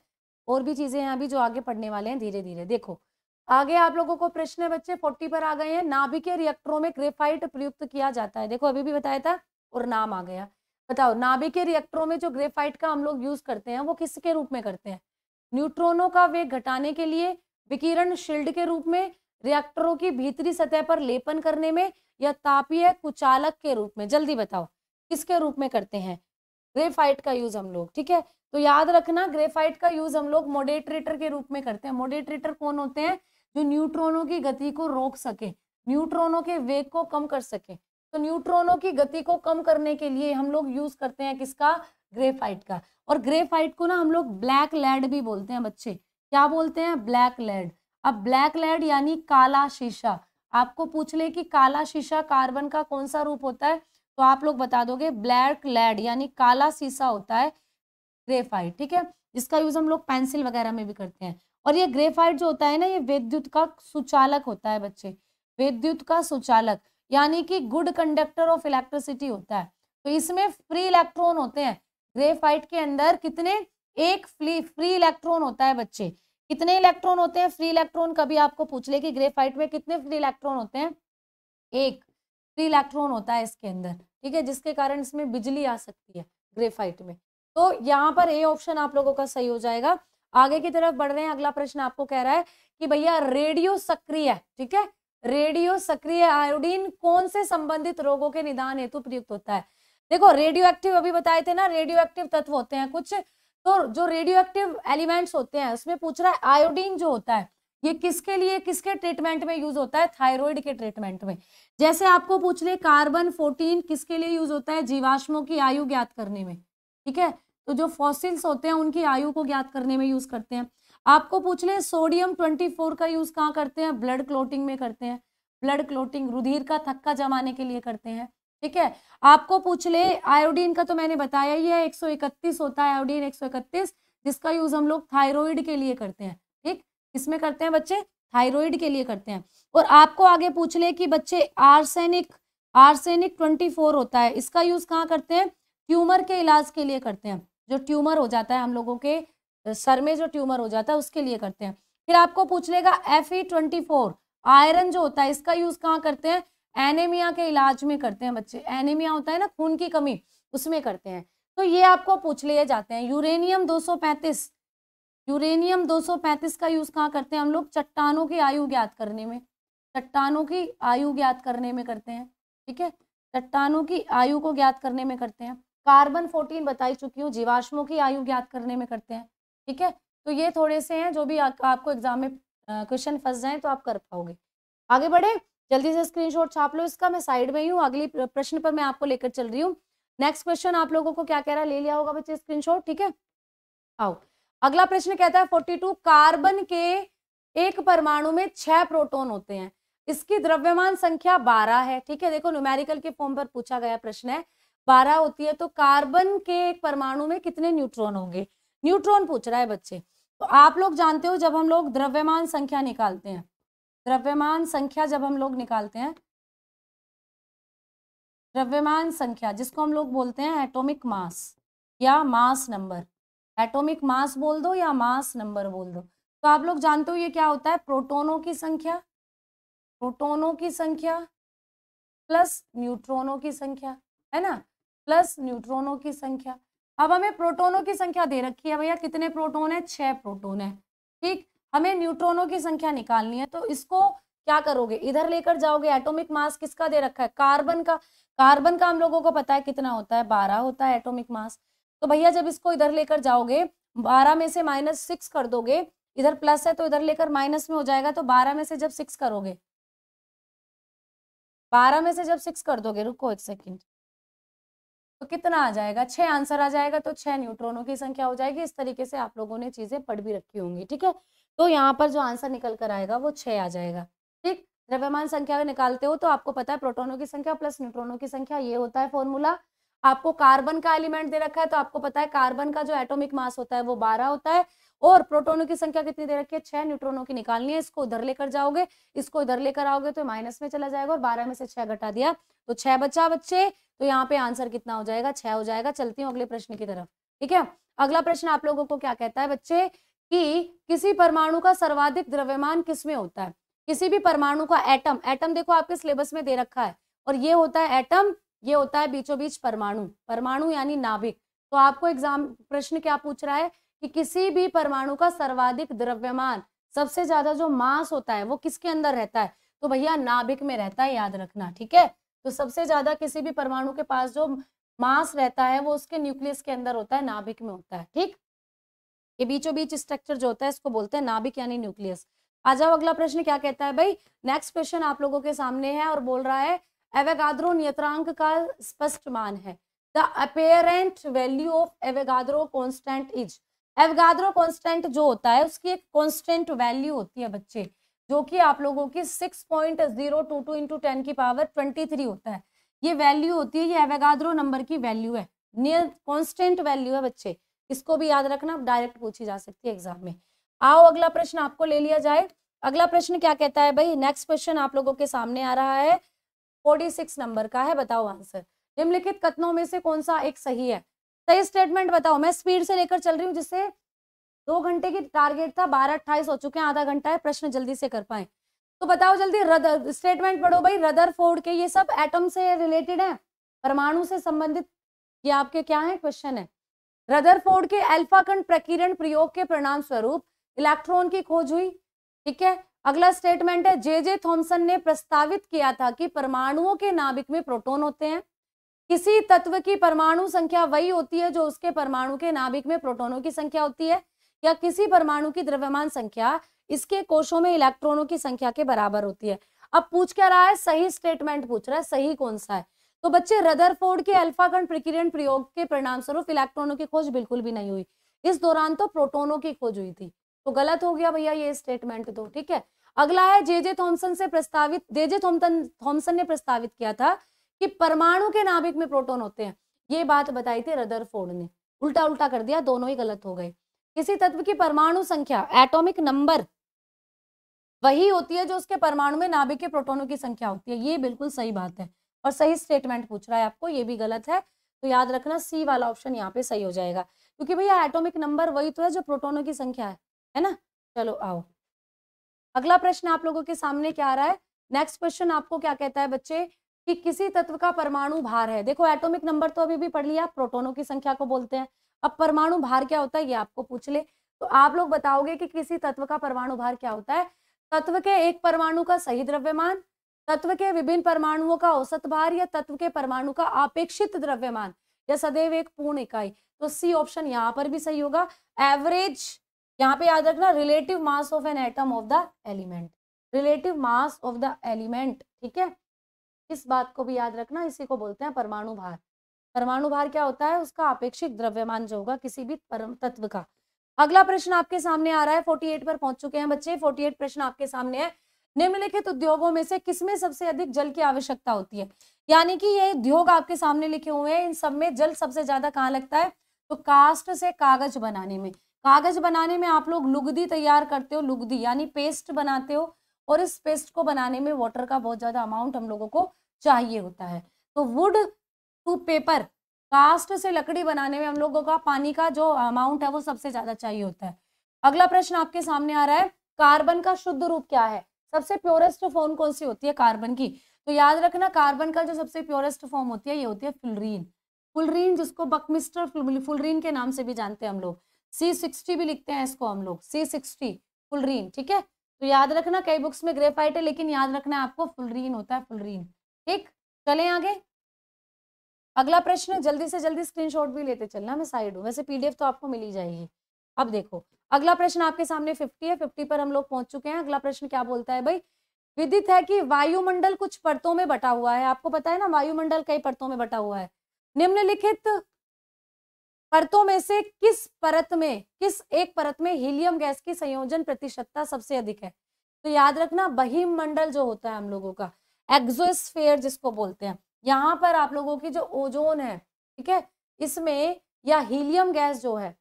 और भी चीज़ें हैं अभी जो आगे पढ़ने वाले हैं धीरे धीरे देखो, आगे आप लोगों को प्रश्न है बच्चे फोर्टी पर आ गए हैं। नाभिकीय रिएक्टरों में ग्रेफाइट प्रयुक्त किया जाता है। देखो, अभी भी बताया था और नाम आ गया। बताओ नाभिकीय रिएक्टरों में जो ग्रेफाइट का हम लोग यूज़ करते हैं, वो किसके रूप में करते हैं? न्यूट्रॉनों का वेग घटाने के लिए विकिरण शील्ड के रूप में, रिएक्टरों की भीतरी सतह पर लेपन करने में या तापीय कुचालक के रूप में। जल्दी बताओ, किसके रूप में करते हैं? ग्रेफाइट का यूज़ हम लोग, ठीक है? तो याद रखना, ग्रेफाइट का यूज़ हम लोग मोडेट्रेटर के रूप में करते हैं। मोडेट्रेटर कौन होते हैं? जो न्यूट्रॉनों की गति को रोक सके, न्यूट्रॉनों के वेग को कम कर सके। तो न्यूट्रॉनों की गति को कम करने के लिए हम लोग यूज़ करते हैं किसका? ग्रेफाइट का। और ग्रेफाइट को ना हम लोग ब्लैक लेड भी बोलते हैं बच्चे। क्या बोलते हैं? Black lead. अब ब्लैक लेड यानी काला शीशा। आपको पूछ ले कि काला शीशा कार्बन का कौन सा रूप होता है तो आप लोग बता दोगे ब्लैक लेड यानी काला शीशा होता है ग्रेफाइट, ठीक है? जिसका यूज़ हम लोग पेंसिल वगैरह में भी करते हैं। और ये ग्रेफाइट जो होता है ना, ये विद्युत का सुचालक होता है बच्चे। विद्युत का सुचालक, यानी कि गुड कंडक्टर ऑफ़ इलेक्ट्रिसिटी होता है। तो इसमें फ्री इलेक्ट्रॉन होते हैं। ग्रेफाइट के अंदर कितने, एक फ्री फ्री इलेक्ट्रॉन होता है बच्चे। कितने इलेक्ट्रॉन होते हैं? फ्री इलेक्ट्रॉन कभी आपको पूछ ले कि ग्रेफाइट में कितने फ्री इलेक्ट्रॉन होते हैं? एक फ्री इलेक्ट्रॉन होता है इसके अंदर, ठीक है? जिसके कारण इसमें बिजली आ सकती है ग्रेफाइट में। तो यहाँ पर ए ऑप्शन आप लोगों का सही हो जाएगा। आगे की तरफ़ बढ़ रहे हैं। अगला प्रश्न आपको कह रहा है कि भैया रेडियो सक्रिय, ठीक है? रेडियो सक्रिय आयोडीन कौन से संबंधित रोगों के निदान हेतु प्रयुक्त होता है? देखो रेडियो एक्टिव अभी बताए थे ना रेडियो एक्टिव तत्व होते हैं कुछ तो जो रेडियो एक्टिव एलिमेंट्स होते हैं, उसमें पूछ रहा है आयोडीन जो होता है, ये किसके लिए, किसके ट्रीटमेंट में यूज़ होता है? थायराइड के ट्रीटमेंट में। जैसे आपको पूछ ले कार्बन फोर्टीन किसके लिए यूज़ होता है? जीवाश्मों की आयु ज्ञात करने में। ठीक है? तो जो फॉसिल्स होते हैं, उनकी आयु को ज्ञात करने में यूज़ करते हैं। आपको पूछ ले सोडियम ट्वेंटी फोर का यूज़ कहाँ करते हैं? ब्लड क्लोटिंग में करते हैं। ब्लड क्लोटिंग रुधिर का, थक्का जमाने के लिए करते हैं। ठीक है? आपको पूछ ले आयोडीन का तो मैंने बताया ही है 131 होता है आयोडीन 131 जिसका यूज़ हम लोग थायराइड के लिए करते हैं, ठीक? किसमें करते हैं बच्चे? थायराइड के लिए करते हैं। और आपको आगे पूछ ले कि बच्चे आर्सेनिक आर्सेनिक 24 होता है, इसका यूज़ कहाँ करते हैं? ट्यूमर के इलाज के लिए करते हैं। जो ट्यूमर हो जाता है हम लोगों के, सर में जो ट्यूमर हो जाता है, उसके लिए करते हैं। फिर आपको पूछ लेगा एफ़ आयरन जो होता है, इसका यूज़ कहाँ करते हैं? एनेमिया के इलाज में करते हैं बच्चे। एनेमिया होता है ना खून की कमी उसमें करते हैं। तो ये आपको पूछ लिए जाते हैं यूरेनियम 235 यूरेनियम 235 का यूज़ कहाँ करते हैं हम लोग? चट्टानों की आयु ज्ञात करने में। चट्टानों की आयु ज्ञात करने में करते हैं ठीक है? चट्टानों की आयु को ज्ञात करने में करते हैं। कार्बन फोर्टीन बताई चुकी हूँ जीवाश्मों की आयु ज्ञात करने में करते हैं ठीक है? तो ये थोड़े से हैं जो भी आ, आपको एग्ज़ाम में क्वेश्चन फंस जाए तो आप कर पाओगे। आगे बढ़े। जल्दी से स्क्रीनशॉट छाप लो इसका, मैं साइड में ही हूँ। अगली प्रश्न पर मैं आपको लेकर चल रही हूँ। नेक्स्ट क्वेश्चन आप लोगों को क्या कह रहा है? ले लिया होगा बच्चे स्क्रीनशॉट ठीक है? आओ। अगला प्रश्न कहता है फोर्टी टू कार्बन के एक परमाणु में छह प्रोटोन होते हैं। इसकी द्रव्यमान संख्या बारह है, ठीक है? देखो न्यूमेरिकल के फॉर्म पर पूछा गया प्रश्न है। बारह होती है तो कार्बन के एक परमाणु में कितने न्यूट्रॉन होंगे? न्यूट्रॉन पूछ रहा है बच्चे। तो आप लोग जानते हो, जब हम लोग द्रव्यमान संख्या निकालते हैं द्रव्यमान संख्या जब हम लोग निकालते हैं, द्रव्यमान संख्या जिसको हम लोग बोलते हैं एटॉमिक मास या मास नंबर। एटॉमिक मास बोल दो या मास नंबर बोल दो। तो आप लोग जानते हो ये क्या होता है? प्रोटोनों की संख्या, प्रोटोनों की संख्या प्लस न्यूट्रॉनों की संख्या, है ना? प्लस न्यूट्रॉनों की संख्या। अब हमें प्रोटोनों की संख्या दे रखी है भैया। कितने प्रोटोन है? छह प्रोटोन है, ठीक? हमें न्यूट्रॉनों की संख्या निकालनी है तो इसको क्या करोगे? इधर लेकर जाओगे, एटॉमिक मास किसका दे रखा है? कार्बन का। कार्बन का हम लोगों को पता है कितना होता है? बारह होता है एटॉमिक मास। तो भैया, जब इसको इधर लेकर जाओगे, बारह में से माइनस सिक्स कर दोगे, इधर प्लस है तो इधर लेकर माइनस में हो जाएगा तो बारह में से जब सिक्स करोगे, बारह में से जब सिक्स कर दोगे, रुको एक सेकेंड तो कितना आ जाएगा? छह आंसर आ जाएगा तो छह न्यूट्रॉनों की संख्या हो जाएगी। इस तरीके से आप लोगों ने चीज़ें पढ़ भी रखी होंगी, ठीक है? तो यहाँ पर जो आंसर निकल कर आएगा वो छह आ जाएगा। ठीक? द्रव्यमान संख्या निकालते हो तो आपको पता है प्रोटोनों की संख्या प्लस न्यूट्रॉनों की संख्या, ये होता है फॉर्मूला। आपको कार्बन का एलिमेंट दे रखा है तो आपको पता है कार्बन का जो एटॉमिक मास होता है वो बारह होता है और प्रोटोनों की संख्या कितनी दे रखी है? छह न्यूट्रॉनों की निकालनी है, इसको उधर लेकर जाओगे, इसको इधर लेकर आओगे तो माइनस में चला जाएगा और बारह में से छह घटा दिया तो छह बचा बच्चे तो यहाँ पे आंसर कितना हो जाएगा? छह हो जाएगा। चलती हूँ अगले प्रश्न की तरफ़। ठीक है? अगला प्रश्न आप लोगों को क्या कहता है बच्चे? कि किसी परमाणु का सर्वाधिक द्रव्यमान किसमें होता है? किसी भी परमाणु का एटम एटम देखो आपके सिलेबस में दे रखा है और ये होता है एटम ये होता है बीचों बीच परमाणु। परमाणु यानी नाभिक। तो आपको एग्ज़ाम प्रश्न क्या पूछ रहा है कि किसी भी परमाणु का सर्वाधिक द्रव्यमान, सबसे ज़्यादा जो मास होता है वो किसके अंदर रहता है? तो भैया नाभिक में रहता है, याद रखना, ठीक है? तो सबसे ज़्यादा किसी भी परमाणु के पास जो मास रहता है वो उसके न्यूक्लियस के अंदर होता है, नाभिक में होता है, ठीक? ये बीचों बीच स्ट्रक्चर जो होता है, इसको बोलते हैं नाभिक यानी न्यूक्लियस आ जाओ, अगला प्रश्न क्या कहता है? भाई नेक्स्ट क्वेश्चन आप लोगों के सामने है और बोल रहा है एवेगाद्रो नियत्रांक का स्पष्ट मान है। The apparent value of Avogadro constant is Avogadro constant जो होता है, उसकी एक कॉन्स्टेंट वैल्यू होती है बच्चे, जो कि आप लोगों की six point zero two two into ten की पावर ट्वेंटी थ्री होता है। ये वैल्यू होती है, ये एवेगाद्रो नंबर की वैल्यू है। नियर कॉन्स्टेंट वैल्यू है बच्चे। इसको भी याद रखना डायरेक्ट पूछी जा सकती है एग्ज़ाम में। आओ, अगला प्रश्न आपको ले लिया जाए। अगला प्रश्न क्या कहता है भाई? नेक्स्ट क्वेश्चन आप लोगों के सामने आ रहा है। फोर्टी सिक्स नंबर का है, बताओ आंसर निम्नलिखित कथनों में से कौन सा एक सही है? सही स्टेटमेंट बताओ। मैं स्पीड से लेकर चल रही हूँ, जिससे दो घंटे की टारगेट था, बारह अट्ठाईस हो चुके हैं, आधा घंटा है, प्रश्न जल्दी से कर पाए। तो बताओ जल्दी रदर स्टेटमेंट पढ़ो भाई। रदर फोर्ड के ये सब एटम से रिलेटेड है? परमाणु से संबंधित ये आपके क्या है? क्वेश्चन है। रदरफोर्ड के अल्फ़ा कण प्रकीर्ण प्रयोग के परिणाम स्वरूप इलेक्ट्रॉन की खोज हुई। ठीक है? अगला स्टेटमेंट है जे जे थॉमसन ने प्रस्तावित किया था कि परमाणुओं के नाभिक में प्रोटॉन होते हैं। किसी तत्व की परमाणु संख्या वही होती है जो उसके परमाणु के नाभिक में प्रोटोनों की संख्या होती है, या किसी परमाणु की द्रव्यमान संख्या इसके कोशों में इलेक्ट्रॉनों की संख्या के बराबर होती है। अब पूछ क्या रहा है? सही स्टेटमेंट पूछ रहा है, सही कौन सा है? तो बच्चे रदरफोर्ड के अल्फ़ा कण प्रकिरण प्रयोग के परिणाम स्वरूप इलेक्ट्रॉनों की खोज बिल्कुल भी नहीं हुई। इस दौरान तो प्रोटोनों की खोज हुई थी। तो गलत हो गया भैया ये स्टेटमेंट तो ठीक है? अगला है, जे जे थॉमसन से प्रस्तावित, जे जे थॉमसन थॉमसन ने प्रस्तावित किया था कि परमाणु के नाभिक में प्रोटोन होते हैं। ये बात बताई थी रदरफोर्ड ने। उल्टा उल्टा कर दिया, दोनों ही गलत हो गए। किसी तत्व की परमाणु संख्या, एटॉमिक नंबर, वही होती है जो उसके परमाणु में नाभिक के प्रोटोनों की संख्या होती है। ये बिल्कुल सही बात है। और सही स्टेटमेंट पूछ रहा है आपको, ये भी गलत है। तो याद रखना सी वाला ऑप्शन यहाँ पे सही हो जाएगा। क्योंकि भैया एटॉमिक नंबर वही तो है जो प्रोटोनों की संख्या है है ना? चलो, आओ। अगला प्रश्न आप लोगों के सामने क्या आ रहा है? नेक्स्ट क्वेश्चन आपको क्या कहता है बच्चे? कि किसी तत्व का परमाणु भार है। देखो एटॉमिक नंबर तो अभी भी पढ़ लिया प्रोटोनों की संख्या को बोलते हैं। अब परमाणु भार क्या होता है, ये आपको पूछ ले। तो आप लोग बताओगे कि किसी तत्व का परमाणु भार क्या होता है? तत्व के एक परमाणु का सही द्रव्यमान तत्व के विभिन्न परमाणुओं का औसत भार या तत्व के परमाणु का अपेक्षित द्रव्यमान। या सदैव एक पूर्ण इकाई। तो सी ऑप्शन यहाँ पर भी सही होगा। एवरेज यहाँ पे याद रखना relative mass of an atom of the element relative mass of the element ठीक है? इस बात को भी याद रखना, इसी को बोलते हैं परमाणु भार। परमाणु भार क्या होता है? उसका अपेक्षित द्रव्यमान जो होगा, किसी भी तत्व का। अगला प्रश्न आपके सामने आ रहा है 48 पर पहुँच चुके हैं बच्चे। 48 प्रश्न आपके सामने है। निम्नलिखित उद्योगों में से किसमें सबसे अधिक जल की आवश्यकता होती है? यानी कि ये उद्योग आपके सामने लिखे हुए हैं, इन सब में जल सबसे ज़्यादा कहाँ लगता है? तो कास्ट से कागज़ बनाने में। कागज़ बनाने में आप लोग लुगदी तैयार करते हो, लुगदी यानी पेस्ट बनाते हो और इस पेस्ट को बनाने में वाटर का बहुत ज़्यादा अमाउंट हम लोगों को चाहिए होता है। तो वुड टू पेपर, कास्ट से लकड़ी बनाने में हम लोगों का पानी का जो अमाउंट है वो सबसे ज़्यादा चाहिए होता है। अगला प्रश्न आपके सामने आ रहा है, कार्बन का शुद्ध रूप क्या है? सबसे प्योरेस्ट फॉर्म कौन सी होती है? कार्बन की। तो याद रखना कार्बन का जो सबसे प्योरेस्ट फॉर्म होती है, ये होती है फुलरीन फुलरीन जिसको बकमिस्टर फुलरीन के नाम से भी जानते हैं हम लोग। सी सिक्सटी भी लिखते हैं इसको हम लोग। सी सिक्सटी फुलरीन ठीक है? तो याद रखना, कई बुक्स में ग्रेफाइट है, लेकिन याद रखना है आपको फुलरीन होता है फुलरीन ठीक? चले आगे। अगला प्रश्न, जल्दी से जल्दी स्क्रीनशॉट भी लेते चलना, मैं साइड हूँ। वैसे पीडीएफ तो आपको मिली जाएगी। अब देखो अगला प्रश्न आपके सामने फिफ्टी है फिफ्टी पर हम लोग पहुँच चुके हैं। अगला प्रश्न क्या बोलता है? भाई, विदित है कि वायुमंडल कुछ परतों में बटा हुआ है। आपको पता है ना, वायुमंडल कई परतों में बटा हुआ है। निम्नलिखित परतों में से किस परत में, किस एक परत में हीलियम गैस की संयोजन प्रतिशतता सबसे अधिक है? तो याद रखना बहिम मंडल जो होता है हम लोगों का, एक्सोस्फेयर जिसको बोलते हैं। यहाँ पर आप लोगों की जो ओजोन है, ठीक है, इसमें या हीलियम गैस जो है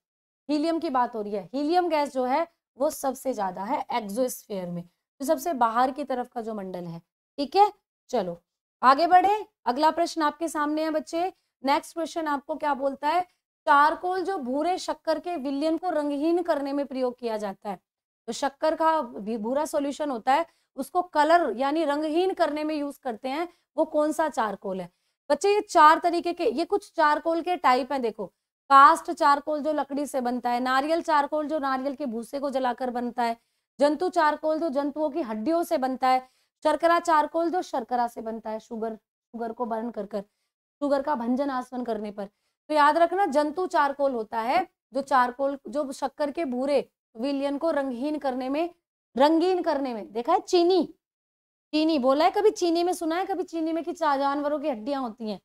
हीलियम की बात हो रही है। हीलियम गैस जो है, वो सबसे ज़्यादा है एक्सोस्फेयर में। तो सबसे बाहर की तरफ़ का जो मंडल है, ठीक है? चलो, आगे बढ़े। अगला प्रश्न आपके सामने है बच्चे। नेक्स्ट क्वेश्चन आपको क्या बोलता है? चारकोल जो भूरे शक्कर के विलियन को रंगहीन करने में प्रयोग किया जाता है। तो शक्कर का भूरा सॉल्यूशन होता है। उसको कलर यानी रंगहीन करने में यूज़ करते हैं। वो कौन सा चारकोल है? बच्चे, ये चार तरीके के, ये कुछ चारकोल के टाइप हैं, देखो। कास्ट चारकोल जो लकड़ी से बनता है, नारियल चारकोल जो नारियल के भूसे को जलाकर बनता है, जंतु चारकोल जो जंतुओं की हड्डियों से बनता है, शर्करा चारकोल जो शर्करा से बनता है, शुगर शुगर को बर्न कर कर, शुगर का भंजन आसवन करने पर। तो याद रखना, जंतु चारकोल होता है, जो चारकोल, जो शक्कर के भूरे विलियन को रंगहीन करने में, रंगीन करने में, देखा है? चीनी चीनी, बोला है कभी चीनी में, सुना है कभी चीनी में कि जानवरों की हड्डियाँ होती हैं,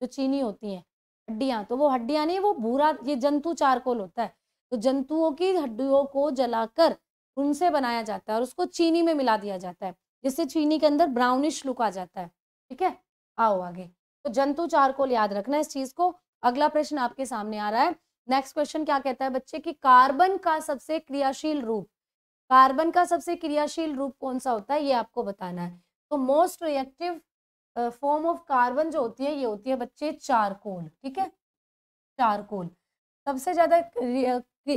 जो चीनी होती हैं। हड्डियाँ तो वो हड्डियाँ नहीं, वो भूरा, ये जंतु चारकोल होता है। तो जंतुओं की हड्डियों को जलाकर उनसे बनाया जाता है और उसको चीनी में मिला दिया जाता है, जिससे चीनी के अंदर ब्राउनिश लुक आ जाता है। ठीक है? आओ आगे। तो जंतु चारकोल याद रखना इस चीज़ को। अगला प्रश्न आपके सामने आ रहा है। नेक्स्ट क्वेश्चन क्या कहता है बच्चे कि कार्बन का सबसे क्रियाशील रूप, कार्बन का सबसे क्रियाशील रूप कौन सा होता है, ये आपको बताना है। तो most reactive form of carbon जो होती है, ये होती है बच्चे चारकोल, ठीक है? चारकोल। सबसे ज़्यादा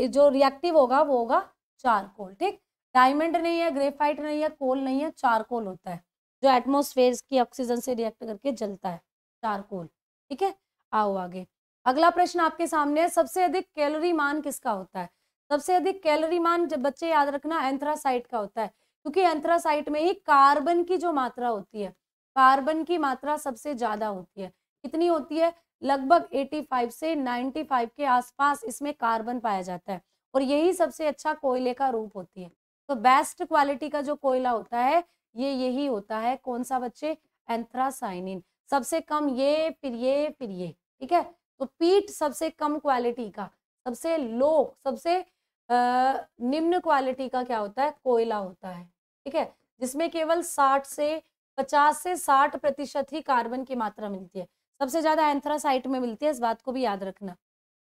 जो रिएक्टिव होगा, वो होगा चारकोल, ठीक? डायमंड नहीं है ग्रेफाइट नहीं है कोल नहीं है, चारकोल होता है। जो एटमोसफेयर की ऑक्सीजन से रिएक्ट करके जलता है, चारकोल, ठीक है? आओ आगे। अगला प्रश्न आपके सामने है, सबसे अधिक कैलोरी मान किसका होता है? सबसे अधिक कैलोरी मान जब बच्चे याद रखना एंथ्रासाइट का होता है, क्योंकि एंथ्रासाइट में ही कार्बन की जो मात्रा होती है कार्बन की मात्रा सबसे ज़्यादा होती है। कितनी होती है? लगभग 85 से 95 के आसपास इसमें कार्बन पाया जाता है। और यही सबसे अच्छा कोयले का रूप होती है। तो बेस्ट क्वालिटी का जो कोयला होता है, ये यही होता है। कौन सा बच्चे? एंथ्रासाइनिन सबसे कम ये, फिर ये फिर ये, ठीक है? तो पीट सबसे कम क्वालिटी का, सबसे लो सबसे निम्न क्वालिटी का क्या होता है? कोयला होता है, ठीक है? जिसमें केवल 60 से 50 से 60 प्रतिशत ही कार्बन की मात्रा मिलती है। सबसे ज़्यादा एंथ्रासाइट में मिलती है, इस बात को भी याद रखना।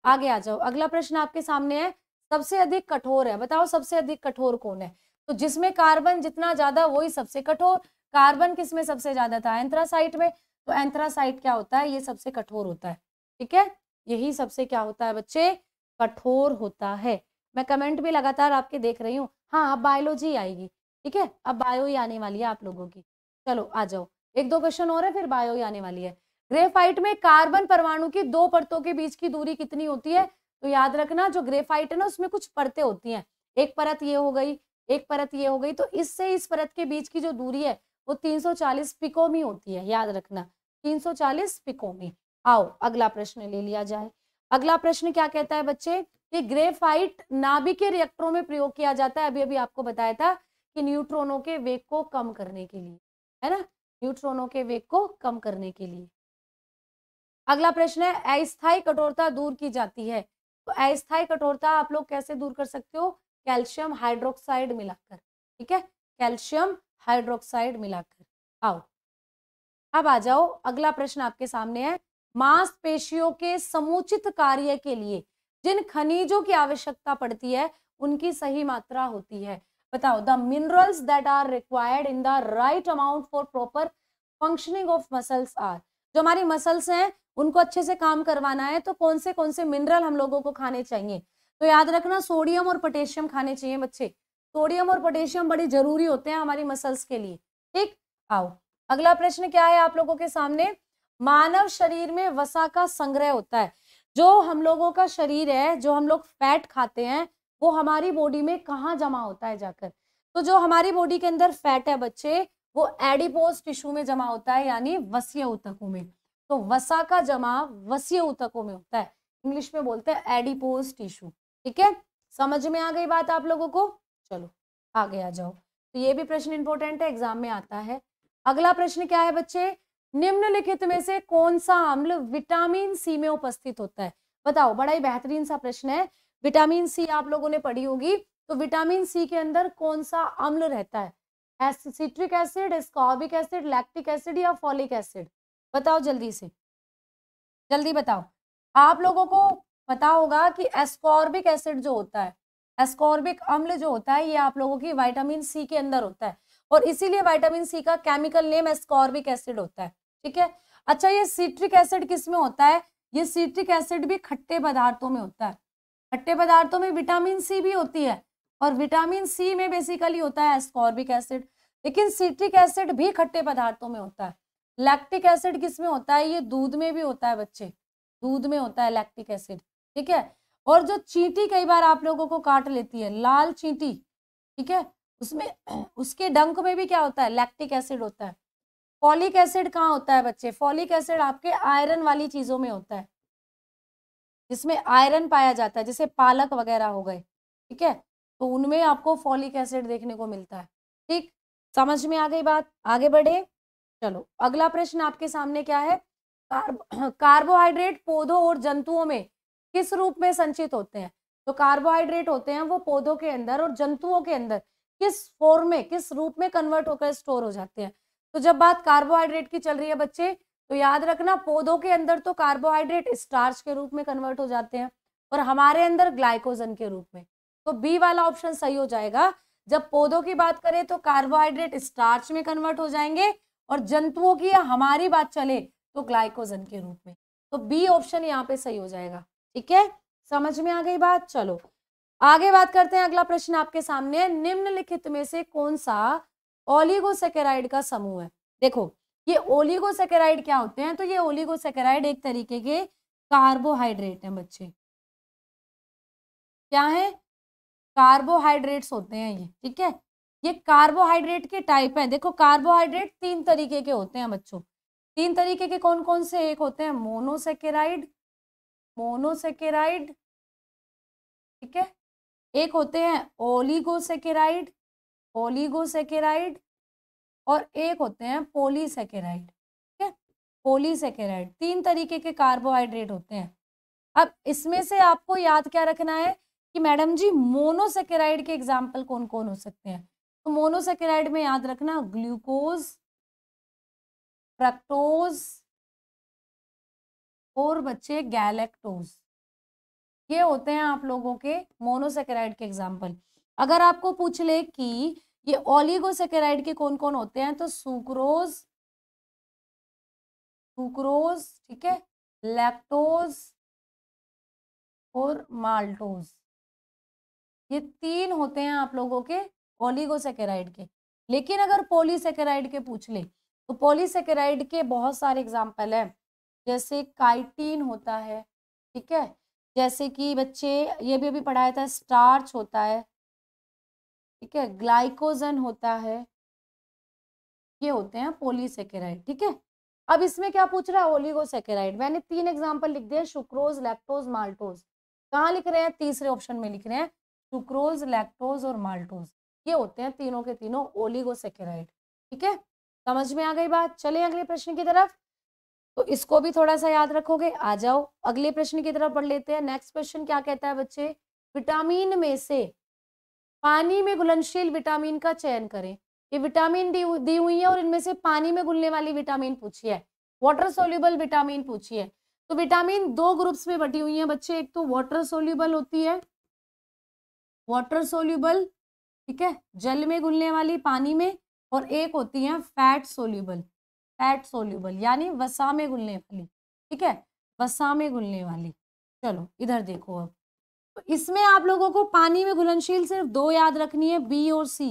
आगे आ जाओ। अगला प्रश्न आपके सामने है, सबसे अधिक कठोर है। बताओ सबसे अधिक कठोर कौन है? तो जिसमें कार्बन जितना ज़्यादा, वही सबसे कठोर। कार्बन किसमें सबसे ज़्यादा था? एंथ्रासाइट में। तो एंथ्रासाइट क्या होता है? ये सबसे कठोर होता है। ठीक है? यही सबसे क्या होता है बच्चे? कठोर होता है। मैं कमेंट भी लगातार आपके देख रही हूँ। हाँ अब बायोलॉजी आएगी। ठीक है? अब बायो ही आने वाली है आप लोगों की। चलो, आ जाओ। एक दो क्वेश्चन और है, फिर बायो आने वाली है। ग्रेफाइट में कार्बन परमाणु की दो परतों के बीच की दूरी कितनी होती है? तो याद रखना, जो ग्रेफाइट है ना, उसमें कुछ परतें होती हैं। एक परत ये हो गई, एक परत ये हो गई तो इससे इस परत के बीच की जो दूरी है, वो 340 पिकोमी होती है। याद रखना 340 पिकोमी। आओ, अगला प्रश्न ले लिया जाए। अगला प्रश्न क्या कहता है बच्चे? कि ग्रेफाइट नाभिकीय रिएक्टरों में प्रयोग किया जाता है। अभी अभी आपको बताया था कि न्यूट्रॉनों के वेग को कम करने के लिए। है ना, न्यूट्रॉनों के वेग को कम करने के लिए। अगला प्रश्न है, अस्थायी कठोरता दूर की जाती है। तो अस्थायी कठोरता आप लोग कैसे दूर कर सकते हो? कैल्शियम हाइड्रोक्साइड मिलाकर, ठीक है? कैल्शियम हाइड्रोक्साइड मिलाकर। आओ। अब आ जाओ, अगला प्रश्न आपके सामने है, मांसपेशियों के समुचित कार्य के लिए जिन खनिजों की आवश्यकता पड़ती है, उनकी सही मात्रा होती है। बताओ the minerals that are required in the right amount for proper functioning of muscles are जो हमारी मसल्स हैं, उनको अच्छे से काम करवाना है तो कौन से कौन से मिनरल हम लोगों को खाने चाहिए? तो याद रखना सोडियम और पोटेशियम खाने चाहिए बच्चे। सोडियम और पोटेशियम बड़ी ज़रूरी होते हैं हमारी मसल्स के लिए। ठीक? आओ, अगला प्रश्न क्या है आप लोगों के सामने? मानव शरीर में वसा का संग्रह होता है। जो हम लोगों का शरीर है, जो हम लोग फैट खाते हैं वो हमारी बॉडी में कहाँ जमा होता है जाकर? तो जो हमारी बॉडी के अंदर फैट है बच्चे, वो एडिपोज टिश्यू में जमा होता है, यानी वसीय उतकों में। तो वसा का जमा वसीय उतकों में होता है। इंग्लिश में बोलते हैं एडिपोज टिश्यू ठीक है? समझ में आ गई बात आप लोगों को? चलो, आगे आ जाओ। तो ये भी प्रश्न इंपॉर्टेंट है एग्ज़ाम में आता है। अगला प्रश्न क्या है बच्चे? निम्नलिखित में से कौन सा अम्ल विटामिन सी में उपस्थित होता है? बताओ, बड़ा ही बेहतरीन सा प्रश्न है। विटामिन सी आप लोगों ने पढ़ी होगी तो विटामिन सी के अंदर कौन सा अम्ल रहता है? Citric acid ascorbic acid, lactic acid या फॉलिक एसिड? बताओ जल्दी से। जल्दी बताओ। आप लोगों को पता होगा कि एस्कॉर्बिक एसिड जो होता है, एस्कॉर्बिक अम्ल जो होता है, ये आप लोगों की विटामिन सी के अंदर होता है। और इसीलिए विटामिन सी का केमिकल नेम एस्कॉर्बिक एसिड होता है, ठीक है? अच्छा ये सिट्रिक एसिड किसमें होता है? ये सिट्रिक एसिड भी खट्टे पदार्थों में होता है। खट्टे पदार्थों में विटामिन सी भी होती है और विटामिन सी में बेसिकली होता है एस्कॉर्बिक एसिड लेकिन सिट्रिक एसिड भी खट्टे पदार्थों में होता है। लैक्टिक एसिड किसमें होता है? ये दूध में भी होता है बच्चे। दूध में होता है लैक्टिक एसिड ठीक है? और जो चींटी कई बार आप लोगों को काट लेती है, लाल चींटी, ठीक है? उसमें, उसके डंक में भी क्या होता है? लैक्टिक एसिड होता है। फॉलिक एसिड कहाँ होता है बच्चे? फॉलिक एसिड आपके आयरन वाली चीज़ों में होता है। जिसमें आयरन पाया जाता है, जैसे पालक वगैरह हो गए, ठीक है? तो उनमें आपको फॉलिक एसिड देखने को मिलता है, ठीक? समझ में आ गई बात? आगे बढ़े? चलो, अगला प्रश्न आपके सामने क्या है? कार्बोहाइड्रेट पौधों और जंतुओं में किस रूप में संचित होते हैं? तो कार्बोहाइड्रेट होते हैं, वो पौधों के अंदर और जंतुओं के अंदर किस फॉर्म में, किस रूप में कन्वर्ट होकर स्टोर हो जाते हैं? तो जब बात कार्बोहाइड्रेट की चल रही है बच्चे तो याद रखना, पौधों के अंदर तो कार्बोहाइड्रेट स्टार्च के रूप में कन्वर्ट हो जाते हैं और हमारे अंदर ग्लाइकोजन के रूप में। तो बी वाला ऑप्शन सही हो जाएगा। जब पौधों की बात करें तो कार्बोहाइड्रेट स्टार्च में कन्वर्ट हो जाएँगे और जंतुओं की हमारी बात चले तो ग्लाइकोजन के रूप में। तो बी ऑप्शन यहाँ पे सही हो जाएगा। ठीक है? समझ में आ गई बात? चलो। आगे बात करते हैं, अगला प्रश्न आपके सामने निम्नलिखित में से कौन सा ओलिगोसेकेराइड का समूह है? देखो ये ओलिगोसेकेराइड क्या होते हैं? तो ये ओलिगोसेकेराइड एक तरीके के कार्बोहाइड्रेट हैं बच्चे। क्या है? कार्बोहाइड्रेट्स होते हैं ये, ठीक है? ये कार्बोहाइड्रेट के टाइप है। देखो, कार्बोहाइड्रेट तीन तरीके के होते हैं बच्चों। तीन तरीके के कौन कौन से एक होते हैं? मोनोसेकेराइड मोनोसेकेराइड, ठीक है? एक होते हैं ओलिगोसेकेराइड ओलिगोसेकेराइड और एक होते हैं पोलीसेकेराइड ठीक है? पोलीसेकेराइड तीन तरीके के कार्बोहाइड्रेट होते हैं। अब इसमें से आपको याद क्या रखना है कि मैडम जी मोनोसेकेराइड के एग्ज़ाम्पल कौन कौन हो सकते हैं? तो मोनोसेकेराइड में याद रखना ग्लूकोज फ्रक्टोज और बच्चे गैलेक्टोज ये होते हैं आप लोगों के मोनोसेकेराइड के एग्ज़ाम्पल अगर आपको पूछ ले कि ये ओलिगोसेकेराइड के कौन कौन होते हैं? तो सुक्रोज सुक्रोज, ठीक है? लैक्टोज और माल्टोज। ये तीन होते हैं आप लोगों के ओलिगोसेकेराइड के। लेकिन अगर पोलीसेकेराइड के पूछ ले तो पोलीसेकेराइड के बहुत सारे एग्ज़ाम्पल हैं। जैसे काइटीन होता है, ठीक है? जैसे कि बच्चे, ये भी अभी पढ़ाया था, स्टार्च होता है। ठीक है? ग्लाइकोजन होता है। ये होते हैं पोलीसेकेराइड, ठीक है? अब इसमें क्या पूछ रहा है? ओलिगोसेकेराइड। मैंने तीन एग्ज़ाम्पल लिख दिए शुक्रोज लैक्टोज माल्टोज कहाँ लिख रहे हैं? तीसरे ऑप्शन में लिख रहे हैं सुक्रोज लैक्टोज और माल्टोज ये होते हैं तीनों के तीनों ओलिगोसेकेराइड, ठीक है? समझ में आ गई बात? चले अगले प्रश्न की तरफ़। तो इसको भी थोड़ा सा याद रखोगे। आ जाओ, अगले प्रश्न की तरफ़ पढ़ लेते हैं। नेक्स्ट क्वेश्चन क्या कहता है बच्चे? विटामिन में से पानी में घुलनशील विटामिन का चयन करें। ये विटामिन दी, दी हुई है और इनमें से पानी में घुलने वाली विटामिन पूछी है। वाटर सोल्यूबल विटामिन पूछी है। तो विटामिन दो ग्रुप्स में बटी हुई है बच्चे। एक तो वाटर सोल्यूबल होती है। वाटर सोल्यूबल ठीक है? जल में घुलने वाली पानी में और एक होती है फैट सोल्यूबल फैट सोल्यूबल यानी वसा में घुलने वाली ठीक है? वसा में घुलने वाली। चलो इधर देखो अब। तो इसमें आप लोगों को पानी में घुलनशील सिर्फ़ दो याद रखनी है बी और सी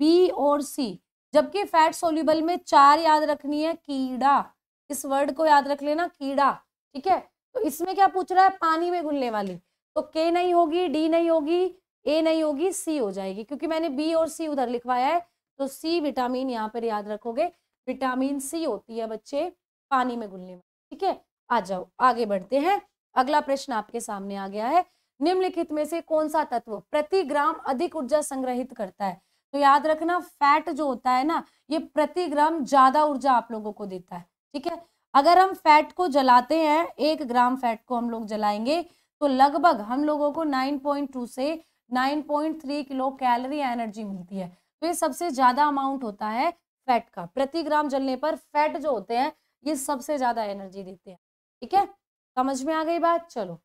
बी और सी जबकि फैट सोल्यूबल में चार याद रखनी है, कीड़ा। इस वर्ड को याद रख लेना, कीड़ा, ठीक है? तो इसमें क्या पूछ रहा है? पानी में घुलने वाली। तो के नहीं होगी डी नहीं होगी ए नहीं होगी सी हो जाएगी, क्योंकि मैंने बी और सी उधर लिखवाया है। तो सी विटामिन यहाँ पर याद रखोगे विटामिन सी होती है बच्चे, पानी में घुलने में ठीक है? आ जाओ, आगे बढ़ते हैं। अगला प्रश्न आपके सामने आ गया है। निम्नलिखित में से कौन सा तत्व प्रति ग्राम अधिक ऊर्जा संग्रहित करता है? तो याद रखना फैट जो होता है ना, ये प्रति ग्राम ज़्यादा ऊर्जा आप लोगों को देता है, ठीक है? अगर हम फैट को जलाते हैं, एक ग्राम फैट को हम लोग जलाएँगे तो लगभग हम लोगों को 9.2 से 9.3 किलो कैलोरी एनर्जी मिलती है। तो ये सबसे ज़्यादा अमाउंट होता है फैट का। प्रति ग्राम जलने पर फैट जो होते हैं, ये सबसे ज़्यादा एनर्जी देते हैं, ठीक है? समझ में आ गई बात? चलो।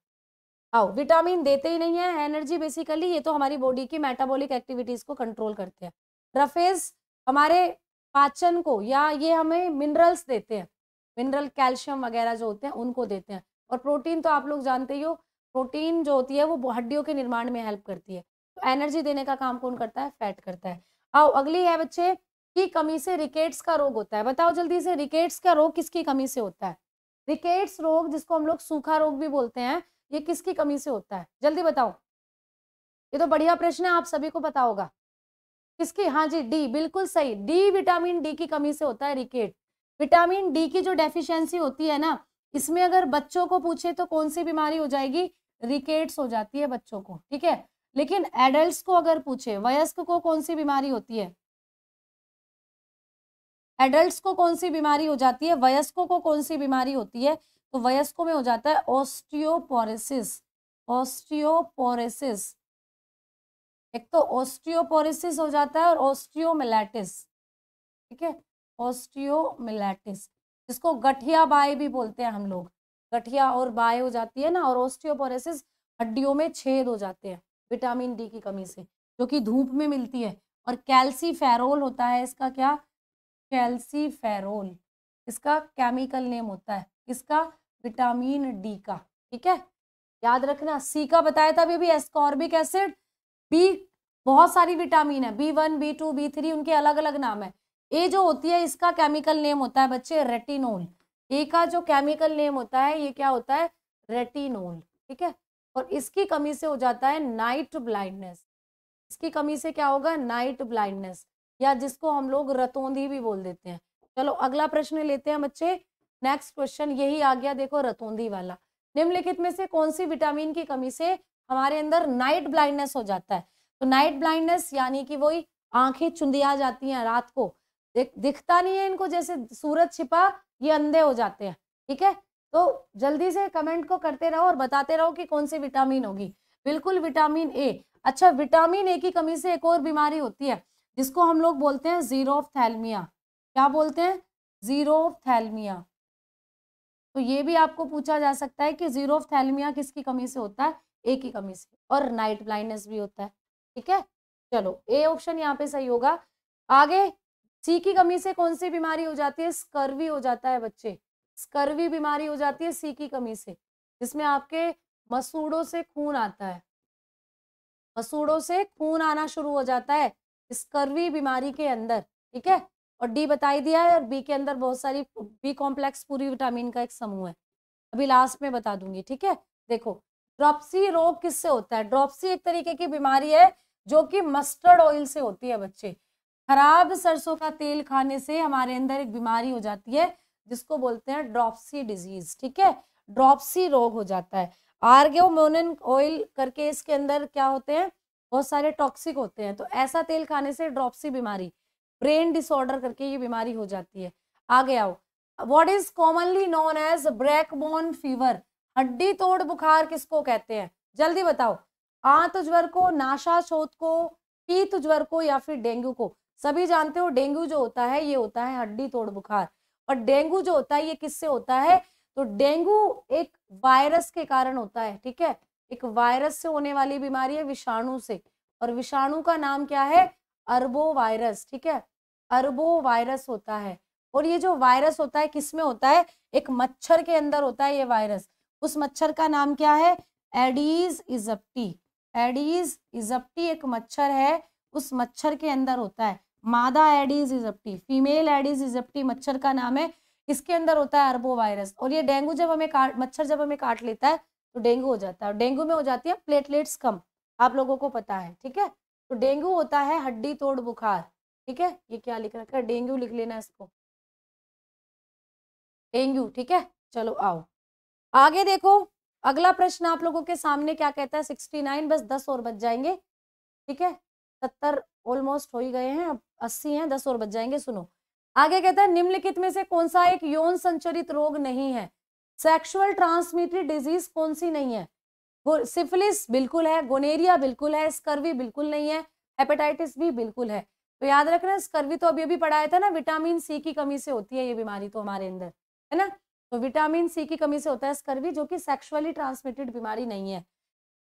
आओ विटामिन देते ही नहीं है एनर्जी बेसिकली ये तो हमारी बॉडी की मेटाबॉलिक एक्टिविटीज़ को कंट्रोल करते हैं। रफेज हमारे पाचन को या ये हमें मिनरल्स देते हैं मिनरल कैल्शियम वगैरह जो होते हैं, उनको देते हैं। और प्रोटीन तो आप लोग जानते ही हो प्रोटीन जो होती है वो हड्डियों के निर्माण में हेल्प करती है। तो एनर्जी देने का काम कौन करता है? फैट करता है। आओ, अगली है बच्चे, की कमी से रिकेट्स का रोग होता है। बताओ जल्दी से रिकेट्स का रोग किसकी कमी से होता है? रिकेट्स रोग जिसको हम लोग सूखा रोग भी बोलते हैं ये किसकी कमी से होता है? जल्दी बताओ। ये तो बढ़िया प्रश्न है, आप सभी को पता होगा। किसकी? हाँ जी, डी, बिल्कुल सही। डी, विटामिन डी की कमी से होता है रिकेट। विटामिन डी की जो डेफिशिएंसी होती है ना, इसमें अगर बच्चों को पूछे तो कौन सी बीमारी हो जाएगी? रिकेट्स हो जाती है बच्चों को, ठीक है? लेकिन एडल्ट को अगर पूछे, वयस्क को कौन सी बीमारी होती है? एडल्ट को कौन सी बीमारी हो जाती है? वयस्कों को कौन सी बीमारी होती है? तो वयस्कों में हो जाता है ऑस्टियोपोरेसिस ऑस्टियोपोरेसिस। एक तो ऑस्टियोपोरेसिस हो जाता है और ऑस्टियोमिलेटिस ठीक है? ऑस्टियोमिलेटिस जिसको गठिया बाय भी बोलते हैं हम लोग। गठिया और बाय हो जाती है ना, और ऑस्टियोपोरेसिस हड्डियों में छेद हो जाते हैं, विटामिन डी की कमी से, जो कि धूप में मिलती है। और कैल्सीफेरोल होता है इसका क्या? कैल्सीफेरोल, इसका केमिकल नेम होता है। इसका विटामिन डी का, ठीक है? याद रखना सी का बताया था अभी एस्कॉर्बिक एसिड बी बहुत सारी विटामिन है B one B two B three उनके अलग अलग नाम है। ए जो होती है, इसका केमिकल नेम होता है बच्चे रेटिनोल ए का जो केमिकल नेम होता है, ये क्या होता है? रेटिनोल ठीक है? और इसकी कमी से हो जाता है नाइट ब्लाइंडनेस इसकी कमी से क्या होगा? नाइट ब्लाइंडनेस या जिसको हम लोग रतौंधी भी बोल देते हैं। चलो, अगला प्रश्न लेते हैं बच्चे। नेक्स्ट क्वेश्चन यही आ गया देखो रतौंधी वाला। निम्नलिखित में से कौन सी विटामिन की कमी से हमारे अंदर नाइट ब्लाइंडनेस हो जाता है? तो नाइट ब्लाइंडनेस यानी कि वही आँखें चुंदिया जाती हैं रात को। दिख, दिखता नहीं है इनको, जैसे सूरज छिपा, ये अंधे हो जाते हैं। ठीक है? तो जल्दी से कमेंट को करते रहो और बताते रहो कि कौन सी विटामिन होगी। बिल्कुल विटामिन ए अच्छा विटामिन ए की कमी से एक और बीमारी होती है, जिसको हम लोग बोलते हैं ज़ीरो ऑफ़ थैलमिया क्या बोलते हैं? ज़ीरो ऑफ़ थैलमिया तो ये भी आपको पूछा जा सकता है कि ज़ीरो ऑफ़ थैलमिया किसकी कमी से होता है? ए की कमी से, और नाइट ब्लाइंडनेस भी होता है, ठीक है? चलो ए ऑप्शन यहाँ पे सही होगा। आगे सी की कमी से कौन सी बीमारी हो जाती है? स्कर्वी हो जाता है बच्चे। स्कर्वी बीमारी हो जाती है सी की कमी से, जिसमें आपके मसूड़ों से खून आता है। मसूड़ों से खून आना शुरू हो जाता है स्कर्वी बीमारी के अंदर, ठीक है? और डी बताई दिया है और बी के अंदर बहुत सारी बी कॉम्प्लेक्स पूरी विटामिन का एक समूह है। अभी लास्ट में बता दूँगी, ठीक है? देखो, ड्रॉप्सी रोग किससे होता है? ड्रॉप्सी एक तरीके की बीमारी है जो कि मस्टर्ड ऑयल से होती है बच्चे। खराब सरसों का तेल खाने से हमारे अंदर एक बीमारी हो जाती है, जिसको बोलते हैं ड्रॉपसी डिज़ीज़, ठीक है? ड्रॉप्सी रोग हो जाता है। आर्गोमोनिन ऑयल करके इसके अंदर क्या होते हैं? बहुत सारे टॉक्सिक होते हैं। तो ऐसा तेल खाने से ड्रॉप्सी बीमारी। ब्रेन डिसऑर्डर करके ये बीमारी हो जाती है। आगे आओ। What is commonly known as breakbone fever हड्डी तोड़ बुखार किसको कहते हैं? जल्दी बताओ। आंत ज्वर को नाशा शोध को, पीत ज्वर को या फिर डेंगू को? सभी जानते हो डेंगू जो होता है, ये होता है हड्डी तोड़ बुखार। और डेंगू जो होता है, ये किससे होता है? तो डेंगू एक वायरस के कारण होता है, ठीक है? एक वायरस से होने वाली बीमारी है विषाणु से। और विषाणु का नाम क्या है? अरबो वायरस ठीक है? अरबो वायरस होता है। और ये जो वायरस होता है किसमें होता है? एक मच्छर के अंदर होता है ये वायरस। उस मच्छर का नाम क्या है? एडीज इजप्टी। एडीज इजप्टी एक मच्छर है, उस मच्छर के अंदर होता है। मादा Aedes aegypti, female Aedes aegypti मच्छर का नाम है, इसके अंदर होता है अरबो वायरस। और ये डेंगू जब हमें काट, मच्छर जब हमें काट लेता है तो डेंगू हो जाता है। डेंगू में हो जाती है प्लेटलेट्स कम, आप लोगों को पता है, ठीक है? तो डेंगू होता है हड्डी तोड़ बुखार। ठीक है? ये क्या लिख रखा है? डेंगू लिख लेना इसको। डेंगू, ठीक है? चलो आओ। आगे देखो, अगला प्रश्न आप लोगों के सामने क्या कहता है? सिक्सटी नाइन, बस दस और बच जाएँगे। ठीक है? सत्तर ऑलमोस्ट हो ही गए हैं, अब अस्सी हैं, दस और बच जाएँगे, सुनो। आगे कहता है, निम्नलिखित में से कौन सा एक यौन संचरित रोग नहीं है? सेक्सुअल ट्रांसमिटेड डिज़ीज़ कौन सी नहीं है? सिफिलिस बिल्कुल है गोनेरिया बिल्कुल है स्कर्वी बिल्कुल नहीं है हेपेटाइटिस भी बिल्कुल है। तो याद रखना, स्कर्वी तो अभी अभी पढ़ाया था ना, विटामिन सी की कमी से होती है ये बीमारी तो हमारे अंदर, है ना? तो विटामिन सी की कमी से होता है स्कर्वी, जो कि सेक्सुअली ट्रांसमिटेड बीमारी नहीं है।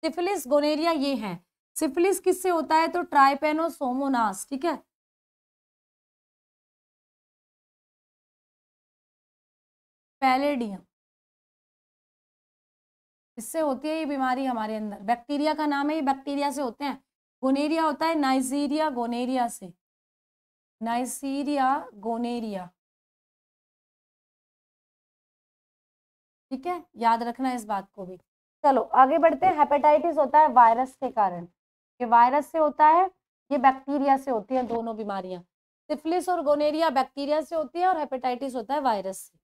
सिफिलिस, गोनेरिया ये है। सिफिलिस किससे होता है? तो ट्राइपेनोसोमोनास, ठीक है? पैलेडियम। इससे होती है ये बीमारी हमारे अंदर? बैक्टीरिया का नाम है, ये बैक्टीरिया से होते हैं। गोनेरिया होता है नाइजीरिया गोनेरिया से। Neisseria gonorrhoeae. ठीक है? याद रखना इस बात को भी। चलो, आगे बढ़ते हैं। हेपेटाइटिस होता है वायरस के कारण। ये वायरस से होता है, ये बैक्टीरिया से होती है, दोनों बीमारियाँ। सिफिलिस और गोनेरिया बैक्टीरिया से होती है और हेपेटाइटिस होता है वायरस से।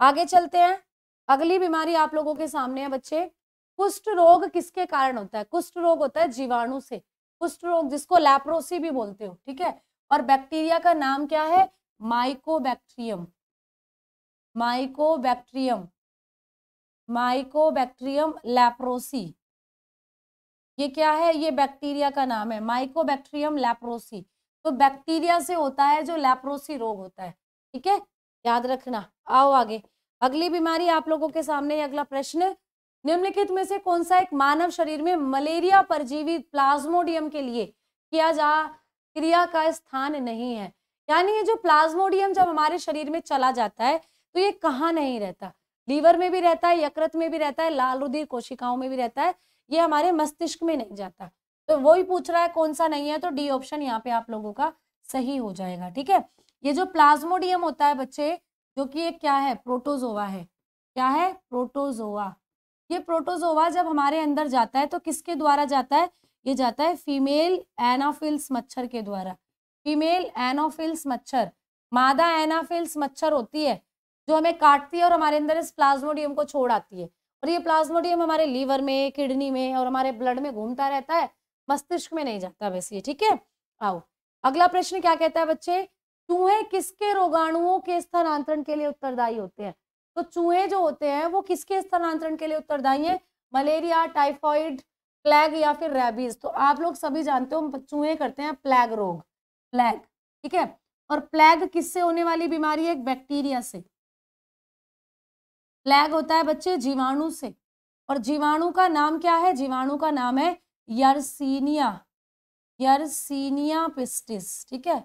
आगे चलते हैं। अगली बीमारी आप लोगों के सामने है बच्चे। कुष्ठ रोग किसके कारण होता है? कुष्ठ रोग होता है जीवाणु से। कुष्ठ रोग जिसको लैप्रोसी भी बोलते हो, ठीक है? और बैक्टीरिया का नाम क्या है? माइकोबैक्टीरियम। माइकोबैक्टीरियम। Mycobacterium leprosy. ये क्या है? ये बैक्टीरिया का नाम है। Mycobacterium leprosy. तो बैक्टीरिया से होता है जो लैप्रोसी रोग होता है। ठीक है? याद रखना। आओ आगे। अगली बीमारी आप लोगों के सामने, अगला प्रश्न। निम्नलिखित में से कौन सा एक मानव शरीर में मलेरिया परजीवी प्लाज्मोडियम के लिए किया जा क्रिया का स्थान नहीं है। यानी ये जो प्लाज्मोडियम जब हमारे शरीर में चला जाता है तो ये कहाँ नहीं रहता? लीवर में भी रहता है, यकृत में भी रहता है, लाल रुधिर कोशिकाओं में भी रहता है, ये हमारे मस्तिष्क में नहीं जाता। तो वही पूछ रहा है कौन सा नहीं है तो डी ऑप्शन यहाँ पे आप लोगों का सही हो जाएगा, ठीक है? ये जो प्लाज्मोडियम होता है बच्चे, जो कि ये क्या है? प्रोटोजोवा है। क्या है? प्रोटोजोवा ये प्रोटोजोवा जब हमारे अंदर जाता है तो किसके द्वारा जाता है? ये जाता है फीमेल एनाफिल्स मच्छर के द्वारा। फीमेल एनाफिल्स मच्छर, मादा एनाफिल्स मच्छर होती है, जो हमें काटती है और हमारे अंदर इस प्लाज्मोडियम को छोड़ आती है। और ये प्लाज्मोडियम हमारे लीवर में किडनी में और हमारे ब्लड में घूमता रहता है, मस्तिष्क में नहीं जाता वैसे ये, ठीक है? आओ, अगला प्रश्न क्या कहता है बच्चे? चूहे किसके रोगाणुओं के स्थानांतरण के लिए उत्तरदायी होते हैं? तो चूहे जो होते हैं, वो किसके स्थानांतरण के लिए उत्तरदायी है? मलेरिया टाइफॉइड प्लेग या फिर रेबीज। तो आप लोग सभी जानते हो चूहे करते हैं प्लेग रोग, प्लेग, ठीक है? और प्लेग किससे होने वाली बीमारी है? बैक्टीरिया से। प्लेग होता है बच्चे जीवाणु से। और जीवाणु का नाम क्या है? जीवाणु का नाम है यर्सीनिया यर्सीनिया पिस्टिस, ठीक है?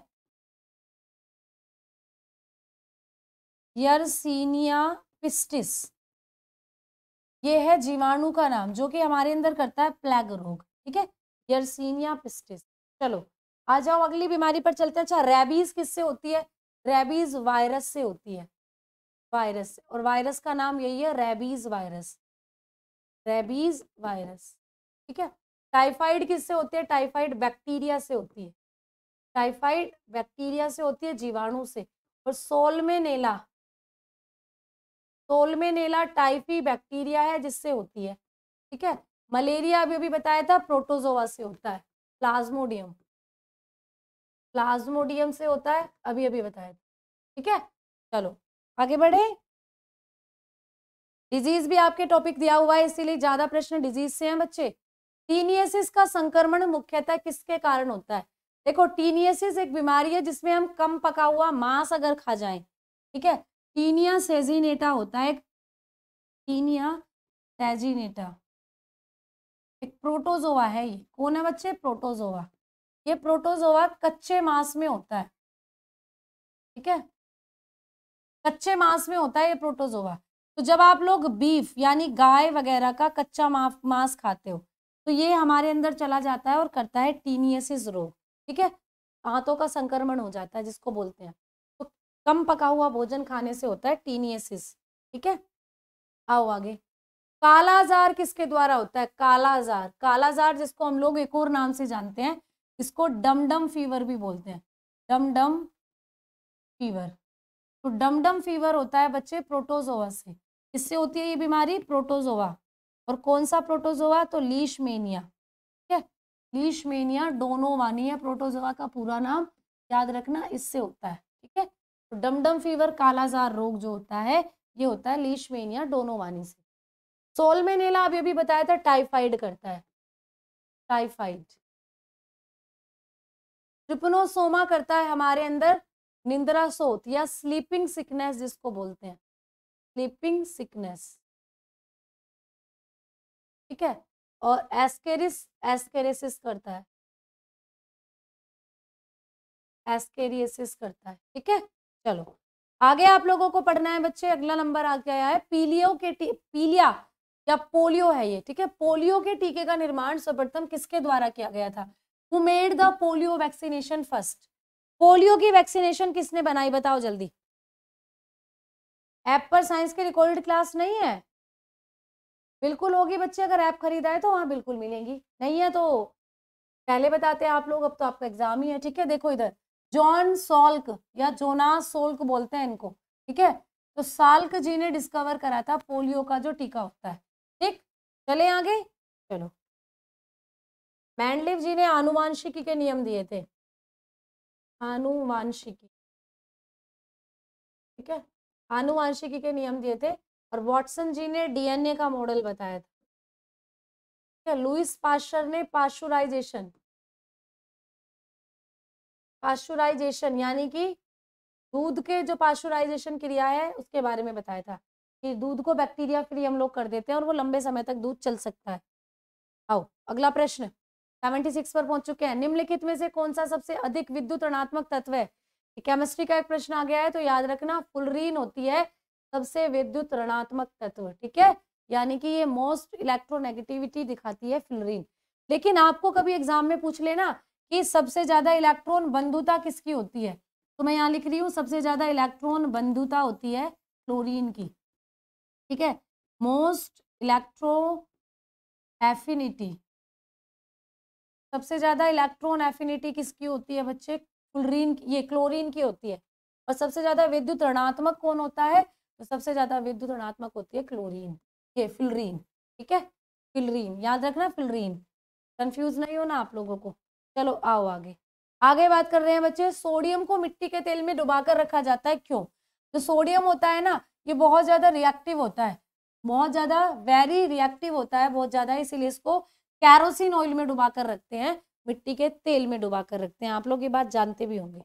Yersinia pestis. ये है जीवाणु का नाम, जो कि हमारे अंदर करता है प्लेग रोग, ठीक है? यर्सीनिया पिस्टिस चलो, आ जाओ अगली बीमारी पर चलते हैं। अच्छा रेबीज किससे होती है? रेबीज वायरस से होती है। वायरस और वायरस का नाम यही है रेबीज वायरस रेबीज वायरस ठीक है? टाइफाइड किससे होती है? टाइफाइड बैक्टीरिया से होती है। टाइफाइड बैक्टीरिया से होती है, जीवाणु से। और सोलमेनेला सोलमेनेला टाइफी बैक्टीरिया है जिससे होती है, ठीक है? मलेरिया अभी अभी बताया था, प्रोटोजोआ से होता है, प्लाज्मोडियम। प्लाज्मोडियम से होता है, अभी अभी बताया था, ठीक है? चलो, आगे बढ़े। डिज़ीज़ भी आपके टॉपिक दिया हुआ है, इसीलिए ज़्यादा प्रश्न डिज़ीज़ से हैं बच्चे। टीनियसिस का संक्रमण मुख्यतः किसके कारण होता है? देखो, टीनियसिस एक बीमारी है जिसमें हम कम पका हुआ मांस अगर खा जाएँ, ठीक है? टीनिया सेजिनेटा होता है। Taenia saginata. एक प्रोटोजोआ है ये। कौन है बच्चे? प्रोटोजोआ। ये प्रोटोजोआ कच्चे मांस में होता है। ठीक है? कच्चे मांस में होता है ये प्रोटोजोआ। तो जब आप लोग बीफ यानी गाय वगैरह का कच्चा मांस खाते हो तो ये हमारे अंदर चला जाता है और करता है टीनियसिस रोग। ठीक है? आंतों का संक्रमण हो जाता है जिसको बोलते हैं। कम पका हुआ भोजन खाने से होता है टीनियसिस ठीक है? आओ आगे। कालाजार किसके द्वारा होता है? कालाजार। कालाजार जिसको हम लोग एक और नाम से जानते हैं, इसको डम डम फीवर भी बोलते हैं। डम डम फीवर। तो डम डम फीवर होता है बच्चे प्रोटोजोवा से। इससे होती है ये बीमारी? प्रोटोजोवा और कौन सा प्रोटोजोवा तो लीशमेनिया, ठीक है? लीशमेनिया डोनोवानी है प्रोटोजोवा का पूरा नाम याद रखना, इससे होता है, ठीक है? तो डम डम फीवर, कालाजार रोग जो होता है, ये होता है लीशमेनिया डोनोवानी से। सोलमेनेला अभी अभी बताया था, टाइफाइड करता है। टाइफाइड। ट्रिपनोसोमा करता है हमारे अंदर निंद्रा सोत या स्लीपिंग सिकनेस जिसको बोलते हैं। Sleeping sickness. ठीक है? और एस्केरिस, एस्केरेसिस करता है। एस्केरियसिस करता है। ठीक है? चलो। आगे आप लोगों को पढ़ना है बच्चे, अगला नंबर आ गया है, पीलियो के पीलिया या पोलियो है ये, ठीक है? पोलियो के टीके का निर्माण सर्वप्रथम किसके द्वारा किया गया था? Who made the polio vaccination first. Polio की वैक्सीनेशन किसने बनाई, बताओ जल्दी। ऐप पर साइंस की रिकॉर्डेड क्लास नहीं है? बिल्कुल होगी बच्चे, अगर ऐप खरीदा है तो वहाँ बिल्कुल मिलेंगी। नहीं है तो पहले बताते हैं आप लोग, अब तो आपका एग्ज़ाम ही है, ठीक है? देखो इधर। जॉन सोल्क या जोनास सोल्क बोलते हैं इनको, ठीक है? तो साल्क जी ने डिस्कवर करा था पोलियो का जो टीका होता है, ठीक? चले आगे? चलो। मैंडलिव जी ने आनुवांशिकी के नियम दिए थे। आनुवांशिकी। ठीक है? आनुवांशिकी के नियम दिए थे और वॉटसन जी ने डीएनए का मॉडल बताया था। लुइस पाश्चर ने पाश्चुराइजेशन। पाश्चुराइजेशन, यानी कि दूध के जो पाश्चुराइजेशन क्रिया है, उसके बारे में बताया था कि दूध को बैक्टीरिया फ्री हम लोग कर देते हैं और वो लंबे समय तक दूध चल सकता है। आओ, अगला प्रश्न। सेवेंटी सिक्स पर पहुँच चुके हैं। निम्नलिखित में से कौन सा सबसे अधिक विद्युत ऋणात्मक तत्व है? केमिस्ट्री का एक प्रश्न आ गया है तो याद रखना फुलरीन होती है सबसे विद्युत ऋणात्मक तत्व, ठीक है? यानी कि ये मोस्ट इलेक्ट्रोनेगेटिविटी दिखाती है फ्लोरीन लेकिन आपको कभी एग्ज़ाम में पूछ लेना कि सबसे ज़्यादा इलेक्ट्रॉन बंधुता किसकी होती है? तो मैं यहाँ लिख रही हूँ, सबसे ज़्यादा इलेक्ट्रॉन बंधुता होती है क्लोरीन की। ठीक है? मोस्ट इलेक्ट्रो एफिनिटी सबसे ज़्यादा इलेक्ट्रॉन एफिनिटी किसकी होती है बच्चे? क्लोरीन ये क्लोरीन की होती है। और सबसे ज़्यादा विद्युत ऋणात्मक कौन होता है? तो सबसे ज़्यादा विद्युत ऋणात्मक होती है क्लोरीन ये फिलरीन ठीक है? फिलरीन याद रखना फिलरीन कंफ्यूज नहीं होना आप लोगों को। चलो आओ आगे। आगे बात कर रहे हैं बच्चे, सोडियम को मिट्टी के तेल में डुबाकर रखा जाता है। क्यों? जो सोडियम होता है ना, ये बहुत ज़्यादा रिएक्टिव होता है। बहुत ज़्यादा वेरी रिएक्टिव होता है, बहुत ज़्यादा, इसीलिए इसको कैरोसिन ऑयल में डुबा कर रखते हैं। मिट्टी के तेल में डुबा कर रखते हैं। आप लोग ये बात जानते भी होंगे।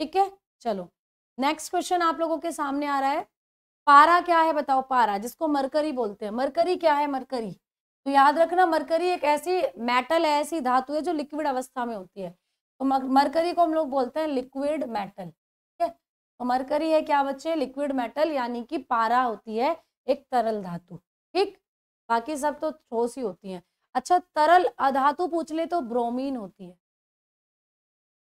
ठीक है? चलो। नेक्स्ट क्वेश्चन आप लोगों के सामने आ रहा है। पारा क्या है? बताओ पारा, जिसको मरकरी बोलते हैं। मरकरी क्या है? मरकरी। तो याद रखना, मरकरी एक ऐसी मेटल है, ऐसी धातु है जो लिक्विड अवस्था में होती है। तो मरकरी को हम लोग बोलते हैं लिक्विड मेटल ठीक है? तो मरकरी है क्या बच्चे? लिक्विड मेटल यानी कि पारा होती है, एक तरल धातु, ठीक? बाकी सब तो ठोस ही होती है। अच्छा तरल अधातु पूछ ले तो ब्रोमीन होती है।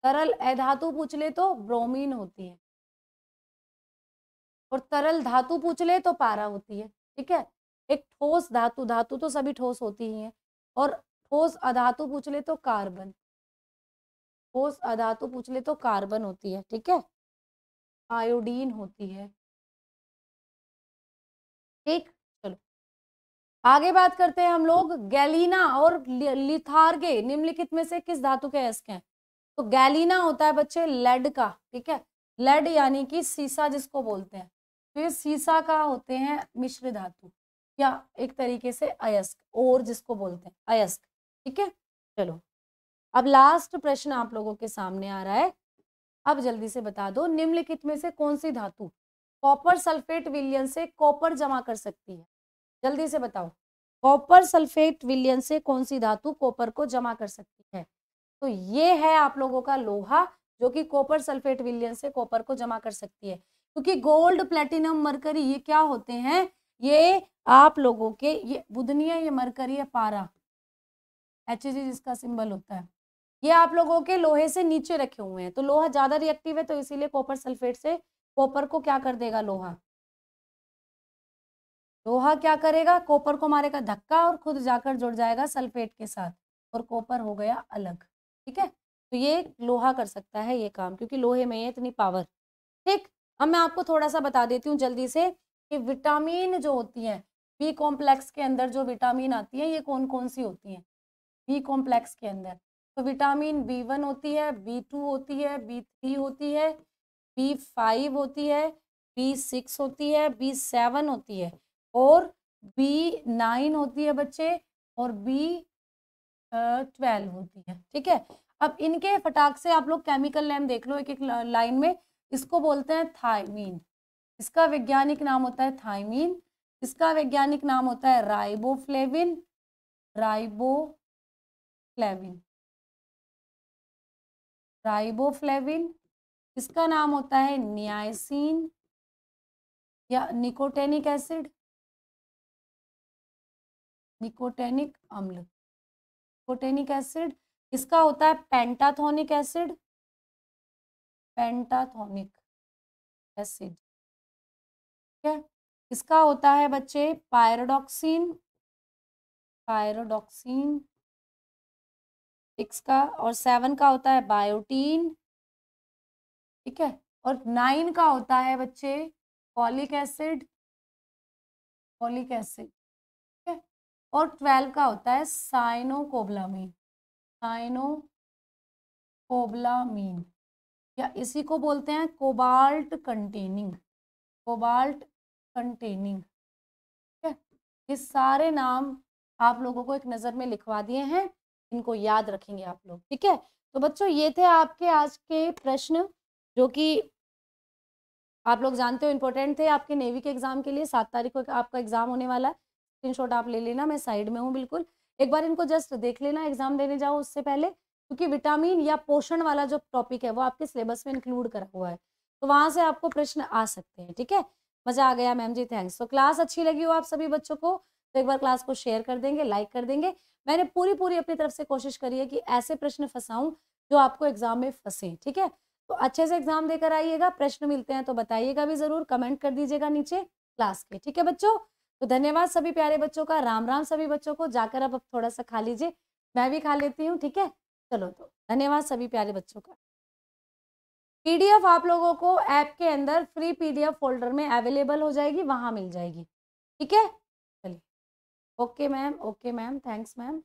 तरल अधातु पूछ ले तो ब्रोमीन होती है। और तरल धातु पूछ ले तो पारा होती है, ठीक है? एक ठोस धातु धातु तो सभी ठोस होती ही है, और ठोस अधातु पूछ ले तो कार्बन। ठोस अधातु पूछ ले तो कार्बन होती है, ठीक है? आयोडीन होती है। ठीक, चलो। आगे बात करते हैं हम लोग, गैलीना और लिथार्गे, निम्नलिखित में से किस धातु के अयस्क हैं? तो गैलीना होता है बच्चे लेड का, ठीक है? लेड यानी कि सीसा जिसको बोलते हैं। तो ये सीसा का होते हैं मिश्र धातु। या एक तरीके से अयस्क, और जिसको बोलते हैं, अयस्क, ठीक है? चलो, अब लास्ट प्रश्न आप लोगों के सामने आ रहा है। अब जल्दी से बता दो, निम्नलिखित में से कौन सी धातु कॉपर सल्फेट विलियन से कॉपर जमा कर सकती है? जल्दी से बताओ कॉपर सल्फेट विलियन से कौन सी धातु कॉपर को जमा कर सकती है? तो ये है आप लोगों का लोहा, जो कि कॉपर सल्फेट विलियन से कॉपर को जमा कर सकती है। क्योंकि गोल्ड प्लेटिनम मरकरी ये क्या होते हैं? ये आप लोगों के, ये बुधनी है ये मरकरी है पारा, एच जिसका सिंबल होता है, ये आप लोगों के लोहे से नीचे रखे हुए हैं। तो लोहा ज़्यादा रिएक्टिव है तो इसीलिए कॉपर सल्फेट से कॉपर को क्या कर देगा लोहा? लोहा क्या करेगा? कॉपर को मारेगा धक्का और खुद जाकर जुड़ जाएगा सल्फेट के साथ, और कॉपर हो गया अलग, ठीक है? तो ये लोहा कर सकता है ये काम, क्योंकि लोहे में है इतनी पावर ठीक? अब मैं आपको थोड़ा सा बता देती हूँ जल्दी से कि विटामिन जो होती हैं बी कॉम्प्लेक्स के अंदर जो विटामिन आती है, ये कौन कौन सी होती हैं? बी कॉम्प्लेक्स के अंदर। तो विटामिन बी वन होती है बी टू होती है बी थ्री होती है बी फाइव होती है बी सिक्स होती है बी सेवन होती है और बी नाइन होती है बच्चे और बी ट्वेल्व होती है। ठीक है? अब इनके फटाक से आप लोग केमिकल नेम देख लो एक एक लाइन में, इसको बोलते हैं थाइमीन इसका वैज्ञानिक नाम होता है थाइमीन? इसका वैज्ञानिक नाम होता है राइबोफ्लेविन? राइबोफ्लेविन। राइबोफ्लेविन इसका नाम होता है? नियासिन या निकोटेनिक एसिड? निकोटेनिक अम्ल। निकोटेनिक एसिड इसका होता है? Pantothenic acid. Pantothenic acid. है? इसका होता है बच्चे? पायरोडॉक्सिन। पायरोडॉक्सिन। सिक्स का और सेवन का होता है बायोटीन। ठीक है? और नाइन का होता है बच्चे फॉलिक एसिड। Folic acid. ठीक है? और ट्वेल्व का होता है साइनोकोबलामीन। साइनोकोबलामीन। या इसी को बोलते हैं कोबाल्ट कंटेनिंग। कोबाल्ट कंटेनिंग ठीक है? ये सारे नाम आप लोगों को एक नज़र में लिखवा दिए हैं, इनको याद रखेंगे आप लोग, ठीक है? तो बच्चों, ये थे आपके आज के प्रश्न, जो कि आप लोग जानते हो इम्पोर्टेंट थे आपके नेवी के एग्ज़ाम के लिए, सात तारीख को आपका एग्ज़ाम होने वाला है। स्क्रीनशॉट आप ले लेना, मैं साइड में हूँ बिल्कुल। एक बार इनको जस्ट देख लेना एग्ज़ाम देने जाओ उससे पहले, क्योंकि विटामिन या पोषण वाला जो टॉपिक है, वो आपके सिलेबस में इंक्लूड करा हुआ है। तो वहाँ से आपको प्रश्न आ सकते हैं, ठीक है? मज़ा आ गया मैम जी थैंक्स तो क्लास अच्छी लगी हो आप सभी बच्चों को? तो एक बार क्लास को शेयर कर देंगे लाइक कर देंगे। मैंने पूरी पूरी अपनी तरफ़ से कोशिश करी है कि ऐसे प्रश्न फंसाऊं जो आपको एग्ज़ाम में फंसे, ठीक है? तो अच्छे से एग्ज़ाम देकर आइएगा, प्रश्न मिलते हैं तो बताइएगा भी ज़रूर कमेंट कर दीजिएगा नीचे क्लास के, ठीक है बच्चों? तो धन्यवाद सभी प्यारे बच्चों का, राम राम सभी बच्चों को, जाकर अब थोड़ा सा खा लीजिए। मैं भी खा लेती हूँ, ठीक है? चलो तो धन्यवाद सभी प्यारे बच्चों का। पीडीएफ आप लोगों को ऐप के अंदर फ्री पीडीएफ फोल्डर में अवेलेबल हो जाएगी, वहाँ मिल जाएगी। ठीक है? चलिए। Okay ma'am okay ma'am thanks ma'am